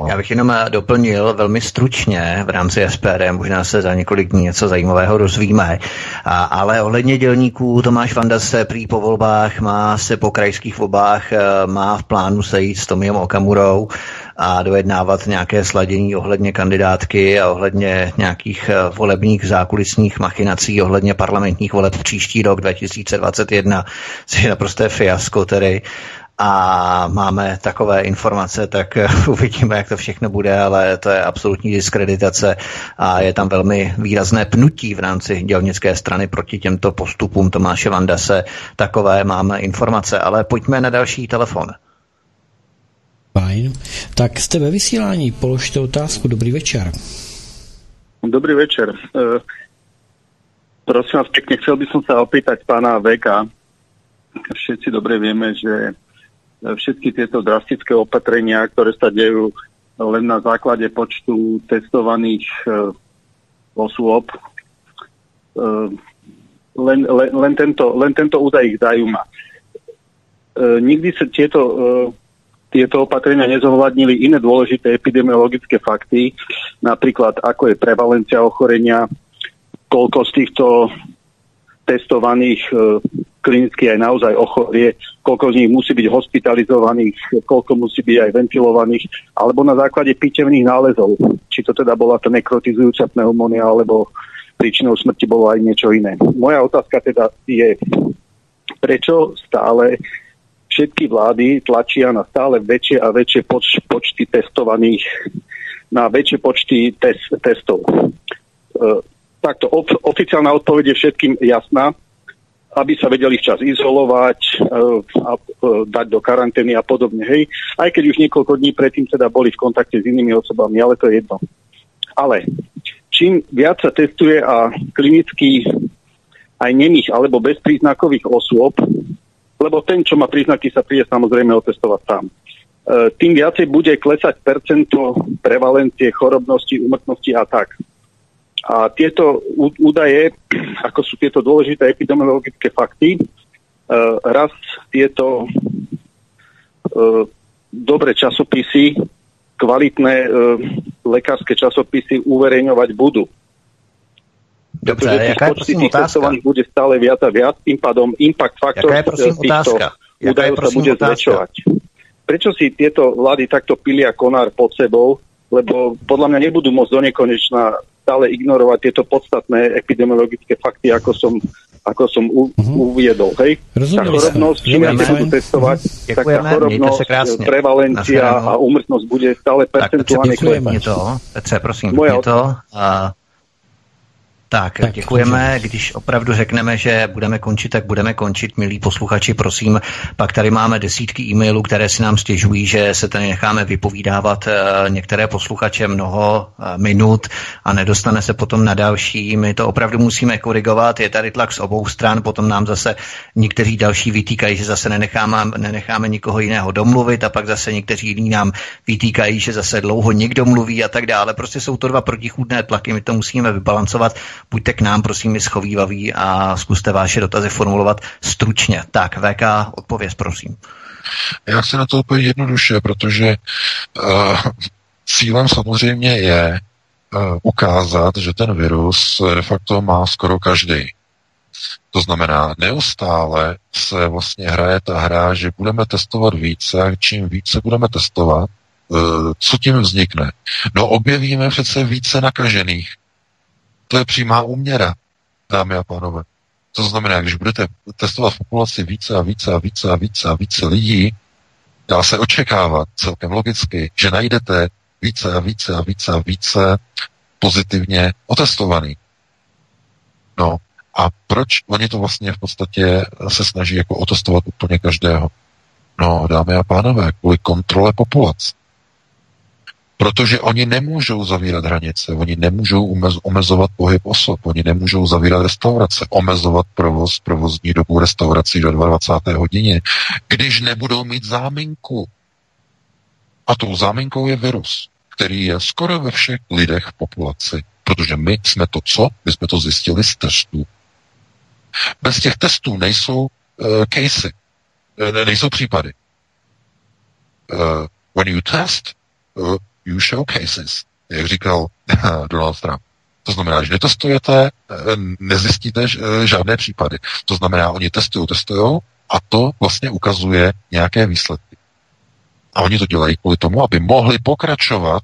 Já bych jenom eh, doplnil velmi stručně v rámci SPD, možná se za několik dní něco zajímavého rozvíme, a, ale ohledně dělníků Tomáš Vanda se prý po volbách má se po krajských volbách eh, má v plánu sejít s Tomiem Okamurou a dojednávat nějaké sladění ohledně kandidátky a ohledně nějakých eh, volebních zákulisních machinací ohledně parlamentních voleb příští rok 2021, což je naprosté fiasko tedy a máme takové informace, tak uvidíme, jak to všechno bude, ale to je absolutní diskreditace a je tam velmi výrazné pnutí v rámci dělnické strany proti těmto postupům Tomáše Vandase. Takové máme informace, ale pojďme na další telefon. Fajn. Tak jste ve vysílání, položte otázku. Dobrý večer. Dobrý večer. Uh, prosím vás pekne, chcel by som sa opýtať pána Veka. Všetci dobre vieme, že všetky tieto drastické opatrenia, ktoré sa dejú len na základe počtu testovaných uh, osôb, uh, len, len, len, tento, len tento údaj ich zaujíma. Uh, nikdy sa tieto, tieto opatrenia nezohľadnili iné dôležité epidemiologické fakty, napríklad ako je prevalencia ochorenia, koľko z týchto testovaných klinicky aj naozaj ochorie, koľko z nich musí byť hospitalizovaných, koľko musí byť aj ventilovaných, alebo na základe pitevných nálezov. Či to teda bola tá nekrotizujúca pneumónia, alebo príčinou smrti bolo aj niečo iné. Moja otázka teda je, prečo stále všetky vlády tlačia na stále väčšie a väčšie poč- počty testovaných, na väčšie počty tes- testov. E, takto of- oficiálna odpoveď je všetkým jasná aby sa vedeli včas izolovať uh, a uh, dať do karantény a podobne. Hej. Aj keď už niekoľko dní predtým teda boli v kontakte s inými osobami, ale to je jedno. Ale čím viac sa testuje a klinicky aj nemých alebo bezpríznakových osôb, lebo ten, čo má príznaky, sa príde samozrejme otestovať sám. Uh, tým viacej bude klesať percento prevalencie, chorobnosti, umrtnosti a tak. A tieto údaje, ako sú tieto dôležité epidemiologické fakty, uh, raz tieto uh, dobré časopisy, kvalitné uh, lekárske časopisy uverejňovať budú. Dobře, Pretože jaká je prosím otázka? bude stále viac a viac, tým pádom impact faktor jaká je, prosím, otázka? údajov sa bude otázka? zväčšovať. Prečo si tieto vlády takto pilia konár pod sebou? Lebo podľa mňa nebudú môcť do nekonečna stále ignorovať tieto podstatné epidemiologické fakty, ako som, ako som u, uh-huh. uviedol. Hej? Rozumiem. Tá chorobnosť, čím viac budú testovať, uh-huh. tak tá chorobnosť, prevalencia a úmrtnosť bude stále percentuálne klesať. Tak, Petře, prosím, to. A... Moja... to. A... Tak, tak děkujeme. Můžeme. Když opravdu řekneme, že budeme končit, tak budeme končit, milí posluchači, prosím. Pak tady máme desítky e-mailů, které si nám stěžují, že se tady necháme vypovídávat eh, některé posluchače mnoho eh, minut a nedostane se potom na další. My to opravdu musíme korigovat. Je tady tlak z obou stran, potom nám zase někteří další vytýkají, že zase nenecháme, nenecháme nikoho jiného domluvit a pak zase někteří jiní nám vytýkají, že zase dlouho někdo mluví a tak dále. Prostě jsou to dva protichůdné tlaky, my to musíme vybalancovat buďte k nám, prosím, schovývaví a zkuste vaše dotazy formulovat stručně. Tak, VK, odpověz, prosím. Já chci na to úplně jednoduše, protože uh, cílem samozřejmě je uh, ukázat, že ten virus de facto má skoro každý. To znamená, neustále se vlastně hraje ta hra, že budeme testovat více a čím více budeme testovat, uh, co tím vznikne? No objevíme přece více nakažených. To je přímá úměra, dámy a pánové. To znamená, když budete testovat v populaci více a více a více a více a více lidí, dá se očekávat celkem logicky, že najdete více a více a více a více pozitivně otestovaný. No a proč oni to vlastně v podstatě se snaží jako otestovat úplně každého? No, dámy a pánové, kvůli kontrole populace. Protože oni nemůžou zavírat hranice, oni nemůžou omezovat pohyb osob, oni nemůžou zavírat restaurace, omezovat provoz, provozní dobu restaurací do 22. hodině, když nebudou mít záminku. A tou záminkou je virus, který je skoro ve všech lidech v populaci. Protože my jsme to co? My jsme to zjistili z testů. Bez těch testů nejsou uh, casey, uh, nejsou případy. Uh, when you test, uh, you showcases, jak říkal Donald Trump. To znamená, že netestujete, eh, nezjistíte eh, žádné případy. To znamená, oni testují, testují a to vlastně ukazuje nějaké výsledky. A oni to dělají kvůli tomu, aby mohli pokračovat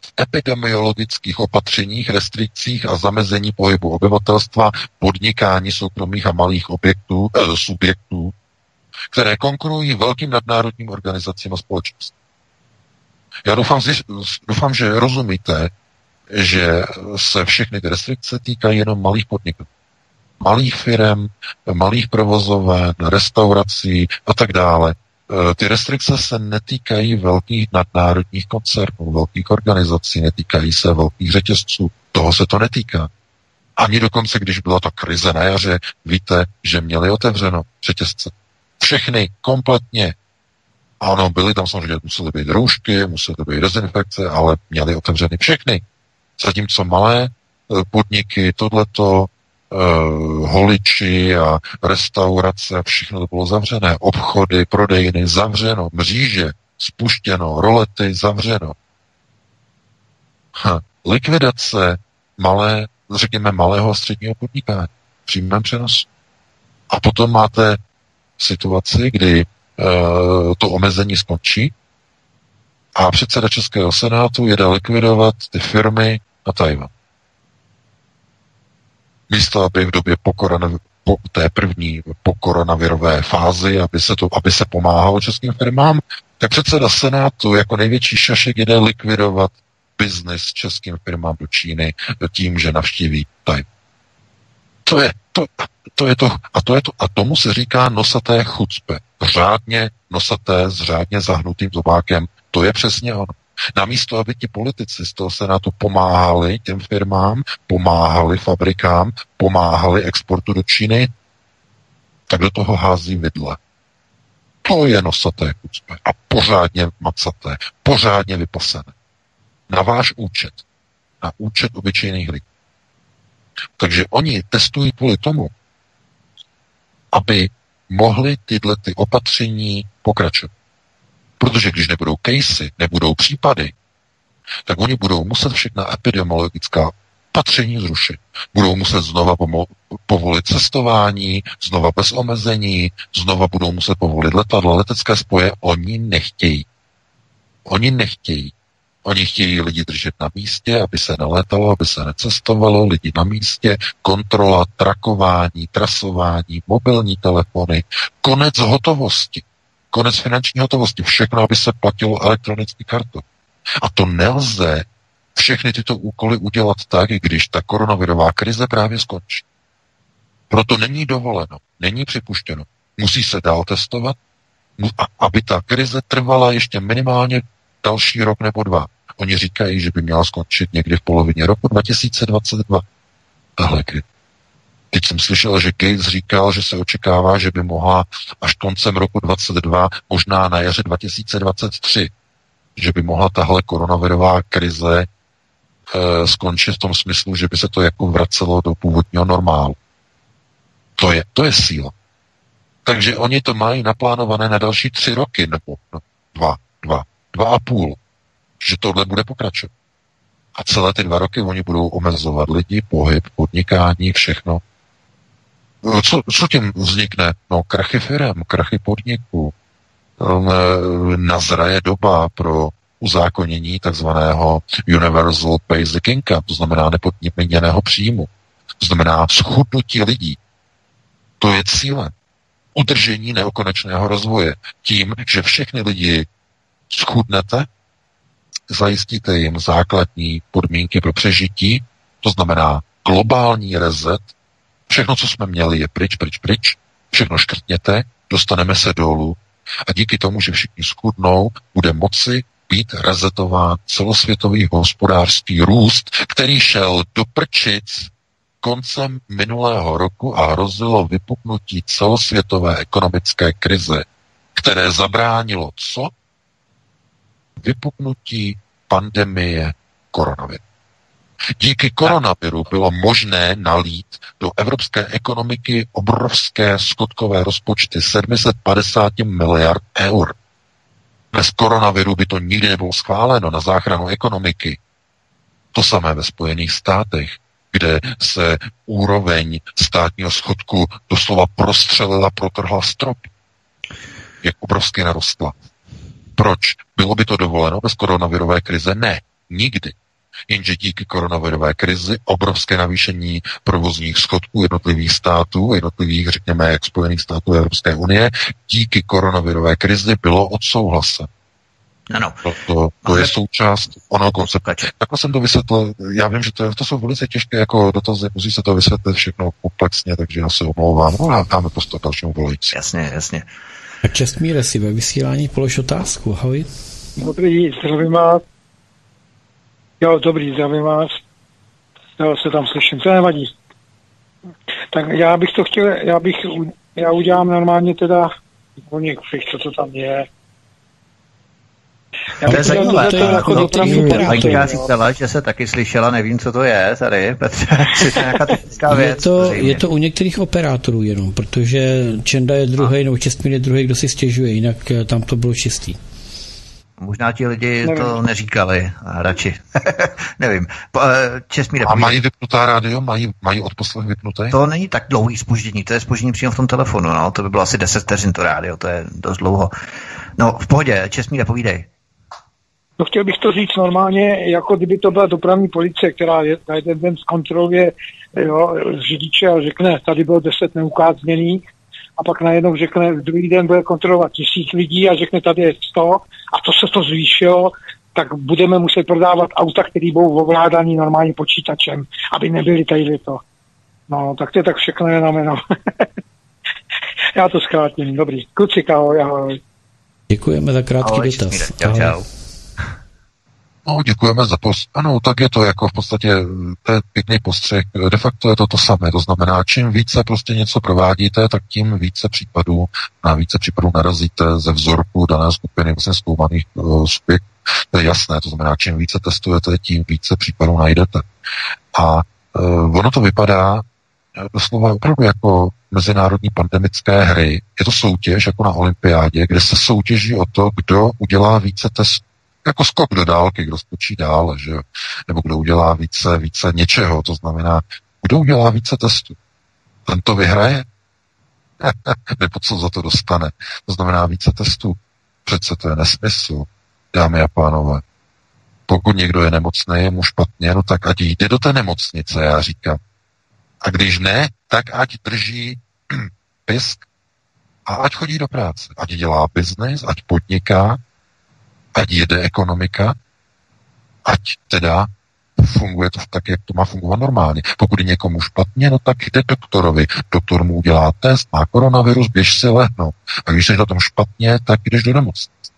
v epidemiologických opatřeních, restrikcích a zamezení pohybu obyvatelstva, podnikání soukromých a malých objektů, eh, subjektů, které konkurují velkým nadnárodním organizacím a společnostem. Já doufám, doufám, že rozumíte, že se všechny ty restrikce týkají jenom malých podniků. Malých firm, malých provozoven, restaurací a tak dále. E, ty restrikce se netýkají velkých nadnárodních koncernů, velkých organizací, netýkají se velkých řetězců. Toho se to netýká. Ani dokonce, když byla ta krize na jaře, víte, že měli otevřeno řetězce. Všechny kompletně ano, byly tam samozřejmě, musely být roušky, musely být dezinfekce, ale měly otevřeny všechny. Zatímco malé eh, podniky, tohleto, uh, holiči a restaurace, všechno to bylo zavřené. Obchody, prodejny, zavřeno, mříže, spuštěno, rolety, zavřeno. Ha, likvidace malé, řekněme, malého a středního podnikání v přenosu. A potom máte situaci, kdy to omezení skončí a předseda Českého senátu jede likvidovat ty firmy na Tajvan. Místo, aby v době po, po té první po koronavirové fázi, aby se, to, aby se pomáhalo českým firmám, tak předseda Senátu jako největší šašek jede likvidovat biznis českým firmám do Číny tím, že navštíví Tajvan. To je to, to je to, a to je to, a tomu se říká nosaté chucpe. Řádně nosaté s řádně zahnutým zobákem. To je přesně ono. Namísto, aby ti politici z toho senátu pomáhali těm firmám, pomáhali fabrikám, pomáhali exportu do Číny, tak do toho hází vidle. To je nosaté chucpe. A pořádně macaté, pořádně vypasené. Na váš účet. Na účet obyčejných lidí. Takže oni testují kvůli tomu, aby mohli tyhle ty opatření pokračovat. Protože když nebudou casey, nebudou případy, tak oni budou muset všechna epidemiologická opatření zrušit. Budou muset znova povolit cestování, znova bez omezení, znova budou muset povolit letadla, letecké spoje. Oni nechtějí. Oni nechtějí. Oni chtějí lidi držet na místě, aby se nelétalo, aby se necestovalo, lidi na místě, kontrola, trakování, trasování, mobilní telefony, konec hotovosti, konec finanční hotovosti, všechno, aby se platilo elektronicky kartou. A to nelze všechny tyto úkoly udělat tak, když ta koronavirová krize právě skončí. Proto není dovoleno, není připuštěno. Musí se dál testovat, aby ta krize trvala ještě minimálně další rok nebo dva. Oni říkají, že by měla skončit někdy v polovině roku 2022. Tahle krize. Teď jsem slyšel, že Gates říkal, že se očekává, že by mohla až koncem roku 2022, možná na jaře 2023, že by mohla tahle koronavirová krize e, skončit v tom smyslu, že by se to jako vracelo do původního normálu. To je, to je síla. Takže oni to mají naplánované na další tři roky, nebo no, dva, dva, dva a půl, že tohle bude pokračovat. A celé ty dva roky oni budou omezovat lidi, pohyb, podnikání, všechno. No, co, co tím vznikne? No, krachy firem, krachy podniků. Nazraje doba pro uzákonění takzvaného Universal Basic Income, to znamená nepodměněného příjmu. To znamená schudnutí lidí. To je cílem. Udržení neokonečného rozvoje. Tím, že všechny lidi schudnete, zajistíte jim základní podmínky pro přežití, to znamená globální rezet, všechno, co jsme měli, je pryč, pryč, pryč, všechno škrtněte, dostaneme se dolů. A díky tomu, že všichni schudnou, bude moci být rezetován celosvětový hospodářský růst, který šel do prčic koncem minulého roku a hrozilo vypuknutí celosvětové ekonomické krize, které zabránilo co? Vypuknutí pandemie koronaviru. Díky koronaviru bylo možné nalít do evropské ekonomiky obrovské skotkové rozpočty 750 miliard eur. Bez koronaviru by to nikdy nebylo schváleno na záchranu ekonomiky. To samé ve Spojených státech, kde se úroveň státního schodku doslova prostřelila, protrhla strop. Jak obrovsky narostla. Proč? Bylo by to dovoleno bez koronavirové krize? Ne, nikdy. Jenže díky koronavirové krizi obrovské navýšení provozních schodků jednotlivých států, jednotlivých, řekněme, jak Spojených států Evropské unie, díky koronavirové krizi bylo odsouhlasen. Ano. To, to, to je součást onoho konceptu. Takhle jsem to vysvětlil. Já vím, že to, to jsou velice těžké jako dotazy, musí se to vysvětlit všechno komplexně, takže já se omlouvám. No a dáme prostor dalšímu volající. Jasně, jasně. A Čestmíre si ve vysílání polož otázku. Ahoj. Dobrý, zdravím vás. Jo, dobrý, zdravím vás. Jo, se tam slyším, to nevadí. Tak já bych to chtěl, já bych, já udělám normálně teda o několik, co to tam je. Já to je zajímavé. To je jako no, říkala, že se taky slyšela, nevím, co to je tady, Petře, je nějaká technická věc. Je to, je to u některých operátorů jenom, protože Čenda je druhý, nebo Čestmír je druhý, kdo si stěžuje, jinak eh, tam to bylo čistý. Možná ti lidi Nevím. to neříkali, radši. Nevím. Eh, Česmíre, A mají vypnutá rádio? Mají, mají odposlech vypnuté? To není tak dlouhý spoždění, to je spoždění přímo v tom telefonu, no. To by bylo asi 10 vteřin to rádio, to je dost dlouho. No, v pohodě, Česmíre, povídej. No chtěl bych to říct normálně, jako kdyby to byla dopravní policie, která je, na jeden den zkontroluje jo, řidiče a řekne, tady bylo 10 neukázněných, a pak najednou řekne, druhý den bude kontrolovat tisíc lidí a řekne, tady je 100 a to se to zvýšilo, tak budeme muset prodávat auta, které budou ovládaný normálním počítačem, aby nebyly tady to. No, tak to je tak všechno jenom jenom. Já to zkrátím. Dobrý. Kluci, ahoj, ahoj. Děkujeme za krátký ahoj, dotaz. Čau, čau. No, děkujeme za post. Ano, tak je to jako v podstatě, to je pěkný postřeh. De facto je to to samé. To znamená, čím více prostě něco provádíte, tak tím více případů, na více případů narazíte ze vzorku dané skupiny vlastně zkoumaných uh, subjektů. To je jasné. To znamená, čím více testujete, tím více případů najdete. A uh, ono to vypadá eh, doslova opravdu jako mezinárodní pandemické hry. Je to soutěž jako na olympiádě, kde se soutěží o to, kdo udělá více testů jako skok do dálky, kdo skočí dál, že nebo kdo udělá více, více něčeho, to znamená, kdo udělá více testů. Ten to vyhraje, nebo co za to dostane. To znamená více testů. Přece to je nesmysl, dámy a pánové. Pokud někdo je nemocný, je mu špatně, no tak ať jde do té nemocnice, já říkám. A když ne, tak ať drží pisk a ať chodí do práce. Ať dělá biznis, ať podniká, ať jede ekonomika, ať teda funguje to tak, jak to má fungovat normálně. Pokud je někomu špatně, no tak jde doktorovi. Doktor mu udělá test, má koronavirus, běž si lehnout. A když se na tom špatně, tak jdeš do nemocnice.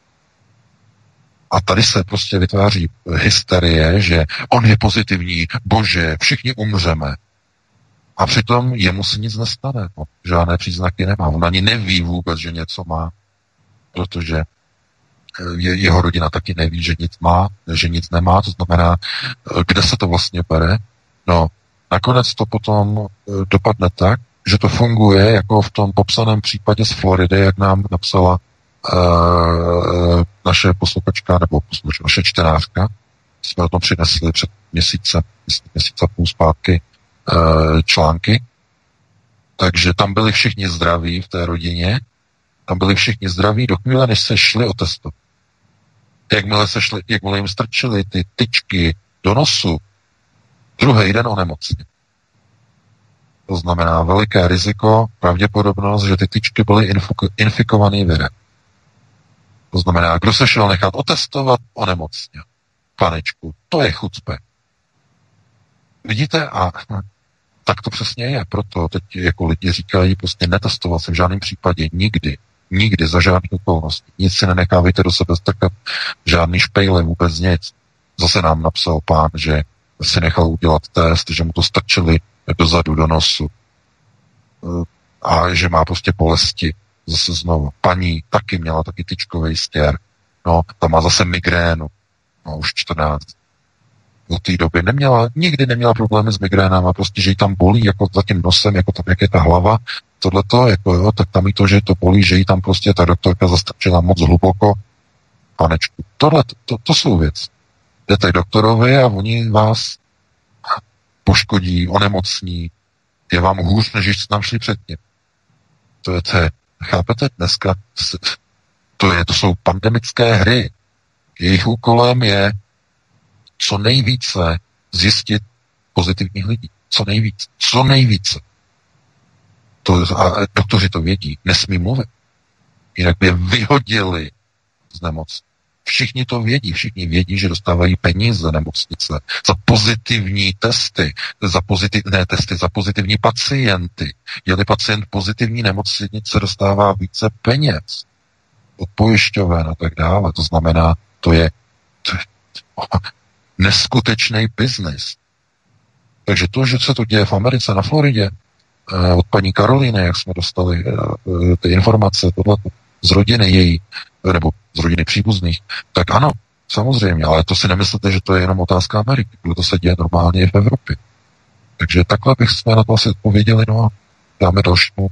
A tady se prostě vytváří hysterie, že on je pozitivní, bože, všichni umřeme. A přitom jemu se nic nestane. No, žádné příznaky nemá. On ani neví vůbec, že něco má, protože je, jeho rodina taky neví, že nic má, že nic nemá. To znamená, eh, kde se to vlastně bere? No, nakonec to potom eh, dopadne tak, že to funguje jako v tom popsaném případě z Floridy, jak nám napsala uh, naše posluchačka nebo posluchačka, naše čtenářka. Jsme o tom přinesli před měsícem, měsíce půl zpátky uh, články. Takže tam byli všichni zdraví v té rodině. Tam byli všichni zdraví do chvíle, než se šli otestovat. Jakmile, se šli, jakmile jim strčili ty tyčky do nosu, druhý den onemocně. To znamená veliké riziko, pravděpodobnost, že ty tyčky byly infikované virem. To znamená, kdo se šel nechat otestovat, onemocně. Panečku, to je chucpe. Vidíte? A tak to přesně je. Proto teď jako lidi říkají, prostě netestovat se v žádném případě nikdy. Nikdy, za žádných okolností. Nic si nenechávejte do sebe strkat, žádný špejle, vůbec nic. Zase nám napsal pán, že si nechal udělat test, že mu to strčili dozadu do nosu a že má prostě bolesti zase znovu. Paní taky měla taky tyčkový stěr. No, ta má zase migrénu. No, už 14. Do té doby neměla, nikdy neměla problémy s migrénama, prostě, že jí tam bolí jako za tím nosem, jako tam, jak je ta hlava, tohleto, jako jo, tak tam jí to, že to bolí, že jí tam prostě ta doktorka zastrčila moc hluboko. Panečku, tohle, to, to, to jsou věci. Jdete k doktorovi a oni vás poškodí, onemocní, je vám hůř, než jste tam šli předtím. To je, to je Chápete? Dneska to, je, to jsou pandemické hry. Jejich úkolem je co nejvíce zjistit pozitivních lidí. Co nejvíce. Co nejvíce. To, a doktoři to vědí. Nesmí mluvit. Jinak by je vyhodili z nemoci. Všichni to vědí, všichni vědí, že dostávají peníze nemocnice za pozitivní testy, za pozitivní testy, za pozitivní pacienty. Je-li pacient pozitivní nemocnice, dostává více peněz od pojišťoven a tak dále. To znamená, to je, je neskutečný biznis. Takže to, že se to děje v Americe, na Floridě, od paní Karolíny, jak jsme dostali eh, ty informace tohle z rodiny její, nebo z rodiny příbuzných, tak ano, samozřejmě, ale to si nemyslíte, že to je jenom otázka Ameriky, protože to se děje normálně i v Evropě. Takže takhle bych jsme na to asi odpověděli, no a dáme dalšímu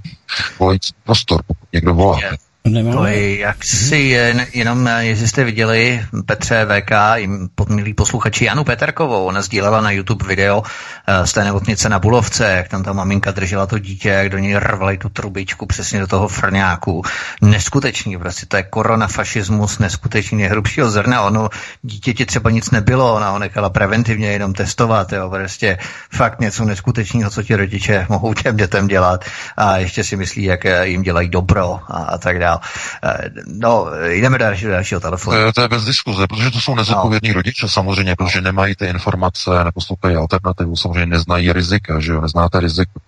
volající prostor, pokud někdo volá. Nemám. To je jak si jen, jenom, jestli jste viděli Petře VK, jim podmilí posluchači Janu Peterkovou, ona sdílela na YouTube video eh, z té nemocnice na Bulovce, jak tam ta maminka držela to dítě, jak do něj rvali tu trubičku přesně do toho frňáku. Neskutečný, prostě to je koronafašismus, neskutečný nejhrubšího zrna. Ono dítěti třeba nic nebylo, ona ho nechala preventivně jenom testovat, jo, prostě fakt něco neskutečného, co ti rodiče mohou těm dětem dělat a ještě si myslí, jak jim dělají dobro a, a tak dále dál. Eh, no, jdeme do dalšího, dalšího telefonu. To, to je bez diskuze, protože to jsou nezodpovědní no. rodiče samozřejmě, protože nemají ty informace, neposlouchají alternativu, samozřejmě neznají rizika, že jo, neznáte riziko.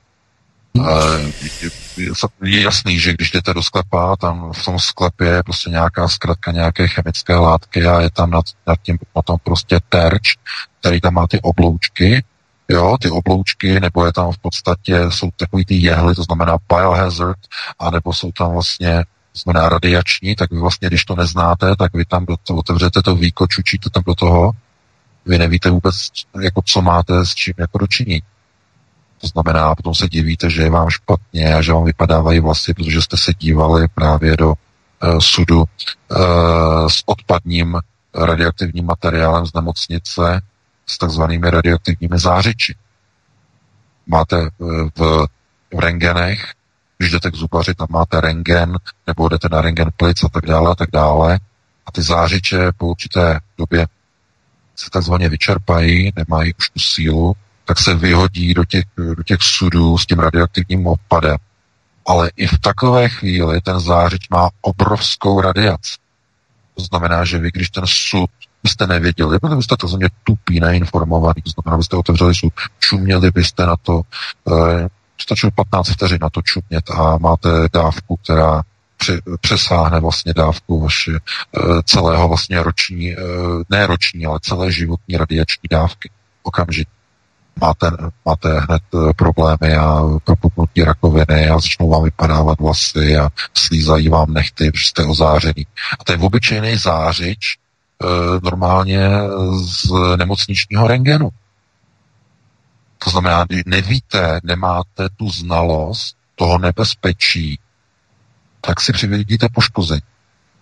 Je jasný, že když jdete do sklepa, tam v tom sklepě je prostě nějaká zkratka nějaké chemické látky a je tam nad, nad tím potom prostě terč, který tam má ty obloučky, jo, ty obloučky, nebo je tam v podstatě, jsou takový ty jehly, to znamená biohazard, anebo jsou tam vlastně znamená radiační, tak vy vlastně, když to neznáte, tak vy tam do toho otevřete to víko, čučíte tam do toho, vy nevíte vůbec, jako co máte s čím jako dočiní. To znamená, potom se divíte, že je vám špatně a že vám vypadávají vlasy, protože jste se dívali právě do uh, sudu uh, s odpadním radioaktivním materiálem z nemocnice s takzvanými radioaktivními zářiči. Máte uh, v, v rengenech když jdete k zubaři, tam máte rengen, nebo jdete na rengen plic a tak dále a tak dále. A ty zářiče po určité době se takzvaně vyčerpají, nemají už tu sílu, tak se vyhodí do těch, do těch sudů s tím radioaktivním odpadem. Ale i v takové chvíli ten zářič má obrovskou radiaci. To znamená, že vy, když ten sud byste nevěděli, protože byste to země tupí, neinformovaný, to znamená, byste otevřeli sud, čuměli byste na to, e, stačilo 15 vteřin na to čumět a máte dávku, která přesáhne vlastně dávku vaše e, celého vlastně roční, e, ne roční, ale celé životní radiační dávky okamžitě máte, máte hned eh, problémy a propuknutí rakoviny a začnou vám vypadávat vlasy a slízají vám nechty, protože jste ozářený. A to je obyčejný zářič normálně z nemocničního rengenu. To znamená, nevíte, nemáte tu znalost toho nebezpečí, tak si přivědíte poškození.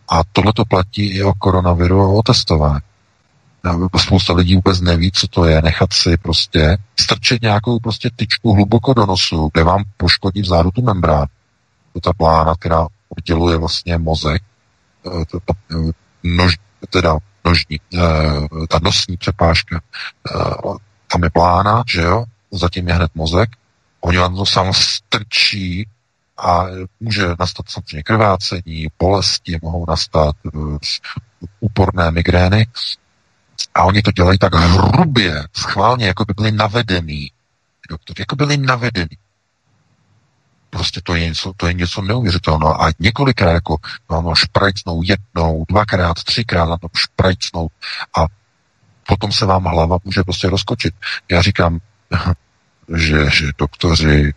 A tohle to platí i o koronaviru a o testování spousta lidí vůbec neví, co to je, nechat si prostě strčit nějakou prostě tyčku hluboko do nosu, kde vám poškodí vzadu tu membránu. To ta plána, která odděluje vlastně mozek, eh, ta, eh, nož, teda nožní, eh, ta nosní přepážka, tam je plána, že jo, zatím je hned mozek, oni vám to sám strčí a může nastat samozřejmě krvácení, bolesti, mohou nastat úporné migrény a oni to dělají tak hrubě, schválně, jako by byli navedený. Doktor, jako byli navedený. Prostě to je něco, to je něco neuvěřitelného. A několikrát jako no, šprajcnou jednou, dvakrát, třikrát na to šprajcnou a potom se vám hlava může prostě rozkočit. Já říkám, že, že doktoři,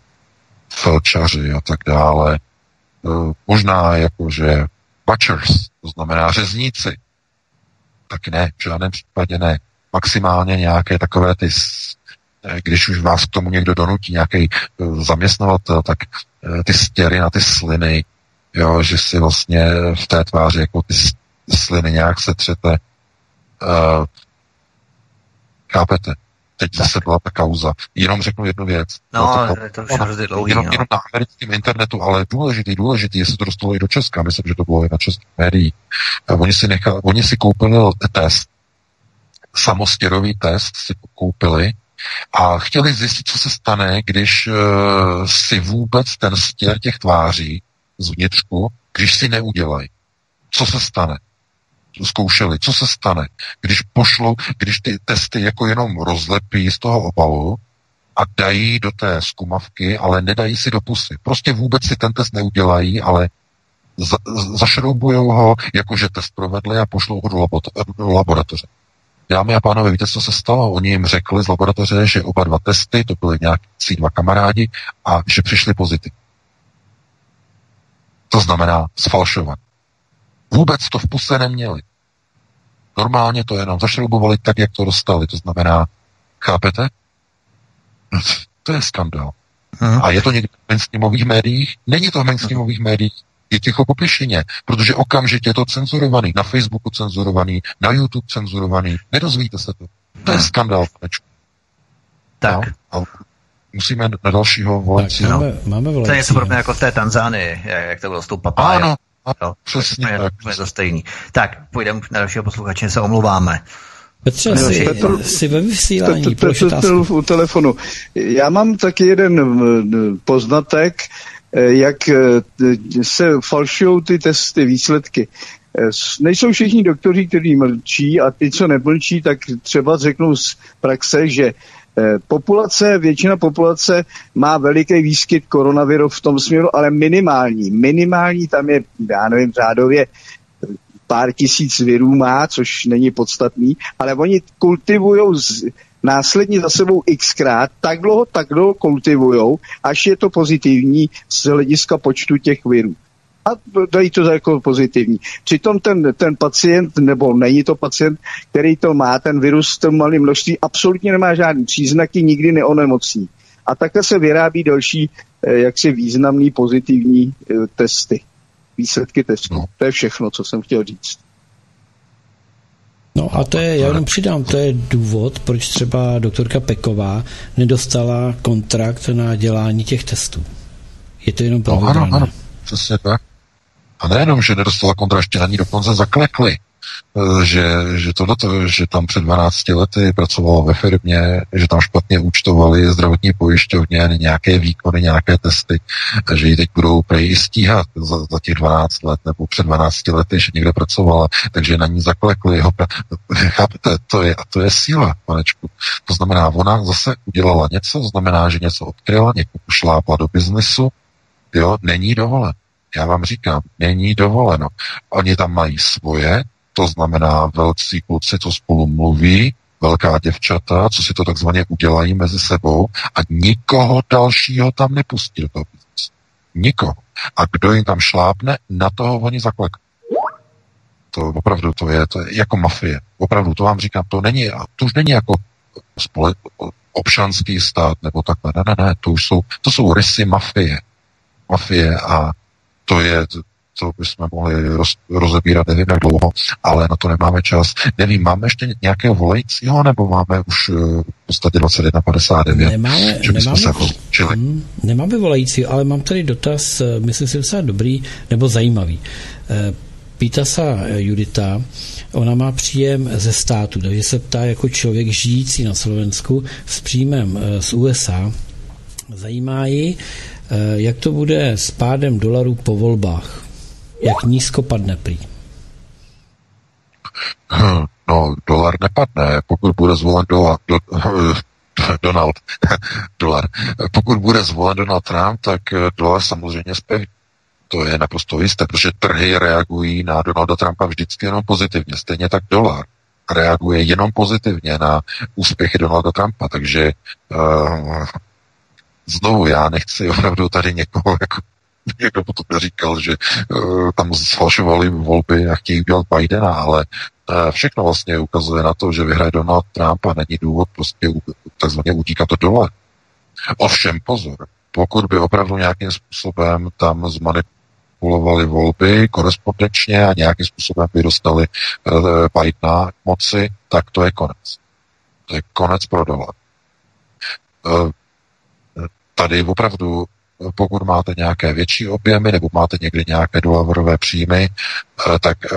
felčaři a tak dále, eh, možná jako, že butchers, to znamená řezníci, tak ne, v žádném případě ne. Maximálně nějaké takové ty, když už vás k tomu někdo donutí, nějaký eh, zaměstnavatel, tak eh, ty stěry na ty sliny, jo, že si vlastně v té tváři jako ty sliny nějak setřete. Chápete? teď zase byla ta kauza. Jenom řeknu jednu věc. No, to, to, to už hrozně dlouhý. Jenom, no. jenom na americkém internetu, ale důležitý, důležitý, jestli to dostalo i do Česka, myslím, že to bylo i na českých médiích. Oni si, nechali, oni si koupili test, samostěrový test si koupili a chtěli zjistit, co se stane, když uh, si vůbec ten stěr těch tváří zvnitřku, když si neudělají. Co se stane? Zkoušeli, co se stane, když pošlou, když ty testy jako jenom rozlepí z toho obalu a dají do té zkumavky, ale nedají si do pusy. Prostě vůbec si ten test neudělají, ale za, zašroubujou ho, jakože test provedli a pošlou ho do, labo- do laboratoře. Dámy a pánové, víte, co se stalo? Oni jim řekli z laboratoře, že oba dva testy, to byly nějaký dva kamarádi, a že přišli pozitivní. To znamená sfalšovat. Vůbec to v puse neměli. Normálně to jenom zašroubovali tak, jak to dostali. To znamená, chápete? No, to je skandál. Aha. A je to někdy v mainstreamových médiích? Není to v mainstreamových médiích. Je ticho po pěšině, protože okamžitě je to cenzurovaný. Na Facebooku cenzurovaný, na YouTube cenzurovaný. Nedozvíte se to. To je skandál, panečku. Tak. No, musíme na dalšího volat. Tak, máme, máme to je něco podobné jako v té Tanzánii, jak to bylo s tou papájem. Ano, Jo, přesně tak. Jsme to stejný. Tak, půjdeme na dalšího posluchače, se omluváme. Petře, jsi, Petr, jsi ve vysílání, Petr, Petr u telefonu. Já mám taky jeden poznatek, eh, jak eh, se falšují ty testy, výsledky. Eh, nejsou všichni doktoři, kteří mlčí a ty, co nemlčí, tak třeba řeknou z praxe, že populace, většina populace má veliký výskyt koronaviru v tom směru, ale minimální. Minimální tam je, já nevím, řádově pár tisíc virů má, což není podstatný, ale oni kultivují následně za sebou xkrát, tak dlouho, tak dlouho kultivují, až je to pozitivní z hlediska počtu těch virů a dají to jako pozitivní. Přitom ten, ten pacient, nebo není to pacient, který to má, ten virus v tom malém množství, absolutně nemá žádný příznaky, nikdy neonemocní. A takhle se vyrábí další eh, jaksi významný pozitivní eh, testy, výsledky testů. No. To je všechno, co jsem chtěl říct. No a to je, já jenom přidám, to je důvod, proč třeba doktorka Peková nedostala kontrakt na dělání těch testů. Je to jenom pravidelné. No, ano, ano, přesně tak. A nejenom, že nedostala kontrakt, na ní dokonce zaklekli. Eh, že, že, tohleto, že tam před 12 lety pracovalo ve firmě, že tam špatně účtovali zdravotní pojišťovně, nějaké výkony, nějaké testy, že ji teď budou prej stíhat za, za těch 12 let nebo před 12 lety, že někde pracovala, takže na ní zaklekli jeho Chápete, to je, a to je síla, panečku. To znamená, ona zase udělala něco, to znamená, že něco odkryla, někoho šlápla do biznesu, jo, není dovolen. Já vám říkám, není dovoleno. Oni tam mají svoje, to znamená velcí kluci, co spolu mluví, velká děvčata, co si to takzvaně udělají mezi sebou a nikoho dalšího tam nepustí do toho. Nikoho. A kdo jim tam šlápne, na toho oni zaklekají. To opravdu to je, to je jako mafie. Opravdu, to vám říkám, to není, to už není jako spole, občanský stát nebo takhle. Ne, ne, ne, to už jsou, to jsou rysy mafie. Mafie a to je, to bychom mohli roz, rozebírat nevím jak dlouho, ale na to nemáme čas. Nevím, máme ještě nějakého volajícího, nebo máme už uh, v podstatě 21.59? Nemáme, že nemáme, se rozčili? Hmm, nemáme volající, ale mám tady dotaz, eh, myslím si, docela dobrý nebo zajímavý. Eh, Pýta se Judita, ona má příjem ze státu, takže se ptá jako člověk žijící na Slovensku s příjmem z USA. Zajímá ji, jak to bude s pádem dolarů po volbách. Jak nízko padne prý? Hm, no, dolar nepadne, pokud bude zvolen dolar, do, Donald, dolar. Pokud bude zvolen Donald Trump, tak eh, dolar samozřejmě zpěví. To je naprosto jisté, protože trhy reagují na Donalda Trumpa vždycky jenom pozitivně. Stejně tak dolar reaguje jenom pozitivně na úspěchy Donalda Trumpa. Takže uh, znovu já nechci opravdu tady někoho jako někdo potom říkal, že uh, tam zfalšovali volby a chtějí udělat Bidena, ale uh, všechno vlastně ukazuje na to, že vyhraje Donald Trump a není důvod prostě takzvaně utíkat do dole. Ovšem pozor, pokud by opravdu nějakým způsobem tam zmanipulovali volby korespondenčně a nějakým způsobem by dostali uh, Bidena k moci, tak to je konec. To je konec pro dolar. Uh, tady opravdu pokud máte nějaké větší objemy nebo máte někdy nějaké dolarové příjmy, eh, tak eh,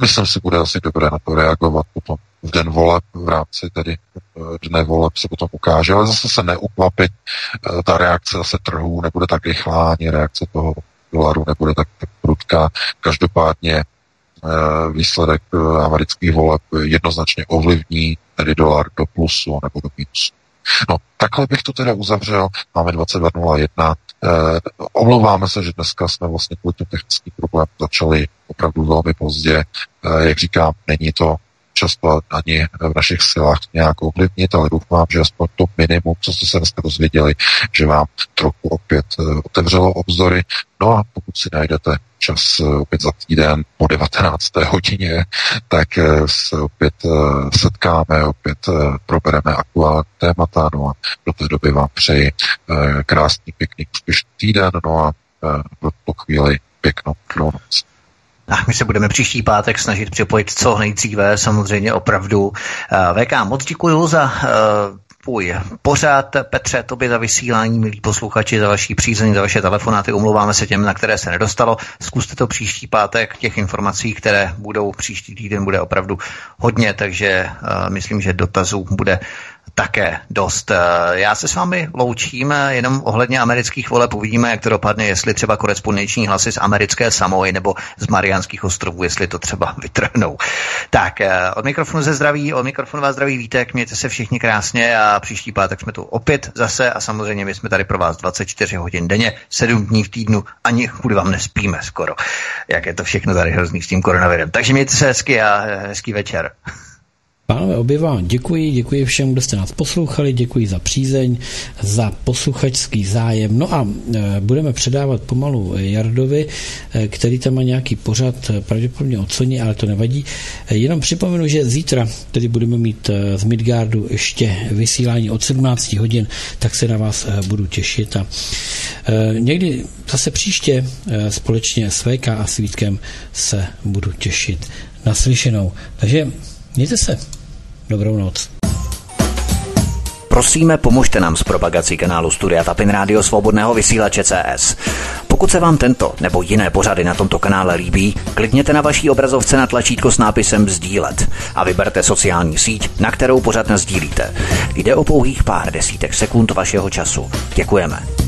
myslím si, bude asi dobré na to reagovat potom v den voleb, v rámci tedy eh, dne voleb se potom ukáže, ale zase se neukvapit, ta reakce zase trhů nebude tak rychlá, ani reakce toho dolaru nebude tak, tak prudká. Každopádně výsledek amerických voleb jednoznačně ovlivní tedy dolar do plusu nebo do minusu. No, takhle bych to teda uzavřel. Máme 22.01. Eh, omlouváme se, že dneska jsme vlastně kvůli těm technickým začali opravdu velmi pozdě. Eh, jak říkám, není to často ani v našich silách nějak ovlivnit, ale doufám, že aspoň to minimum, co jste se dneska dozvěděli, že vám trochu opět eh, otevřelo obzory. No a pokud si najdete čas eh, opět za týden po 19. hodině, tak eh, se opět setkáme, opět probereme aktuální témata, no a do té doby vám přeji krásný, pěkný, úspěšný týden, no a do tuto chvíli pěknou noc. A my se budeme příští pátek snažit připojit co nejdříve, samozřejmě opravdu. Eh, VK, moc děkuji za uh, tvůj pořád. Petře, tobě za vysílání, milí posluchači, za vaší přízeň, za vaše telefonáty. Umlouváme se těm, na které se nedostalo. Zkuste to příští pátek. Těch informací, které budou příští týden, bude opravdu hodně, takže uh, myslím, že dotazů bude také dost. Eh, já se s vámi loučím eh, jenom ohledně amerických voleb. Uvidíme, jak to dopadne, jestli třeba korespondenční hlasy z americké Samoy nebo z Mariánských ostrovů, jestli to třeba vytrhnou. Tak, eh, od mikrofonu ze zdraví, od mikrofonu vás zdraví Vítek, mějte se všichni krásně a příští pátek jsme tu opět zase a samozřejmě my jsme tady pro vás 24 hodin denně, 7 dní v týdnu, ani kvůli vám nespíme skoro. Jak je to všechno tady hrozný s tím koronavirem. Takže mějte se hezky a hezký večer. Pánové, obě vám děkuji, děkuji všem, kdo jste nás poslouchali, děkuji za přízeň, za posluchačský zájem. No a e, budeme předávat pomalu Jardovi, e, který tam má nějaký pořad, e, pravděpodobně ocení, ale to nevadí. Jenom připomenu, že zítra tedy budeme mít z Midgardu ještě vysílání od 17 hodin, tak se na vás budu těšit. A někdy zase příště společně s VK a Svítkem se budu těšit naslyšenou. Takže mějte se. Dobrou noc. Prosíme, pomožte nám s propagací kanálu Studia Tapin Rádio Svobodného vysílače CS. Pokud Pokud se vám tento nebo jiné pořady na tomto kanále líbí, klikněte na vaší obrazovce na tlačítko s nápisem Sdílet a vyberte sociální síť, na kterou pořád sdílíte. Jde o pouhých pár desítek sekund vašeho času. Děkujeme.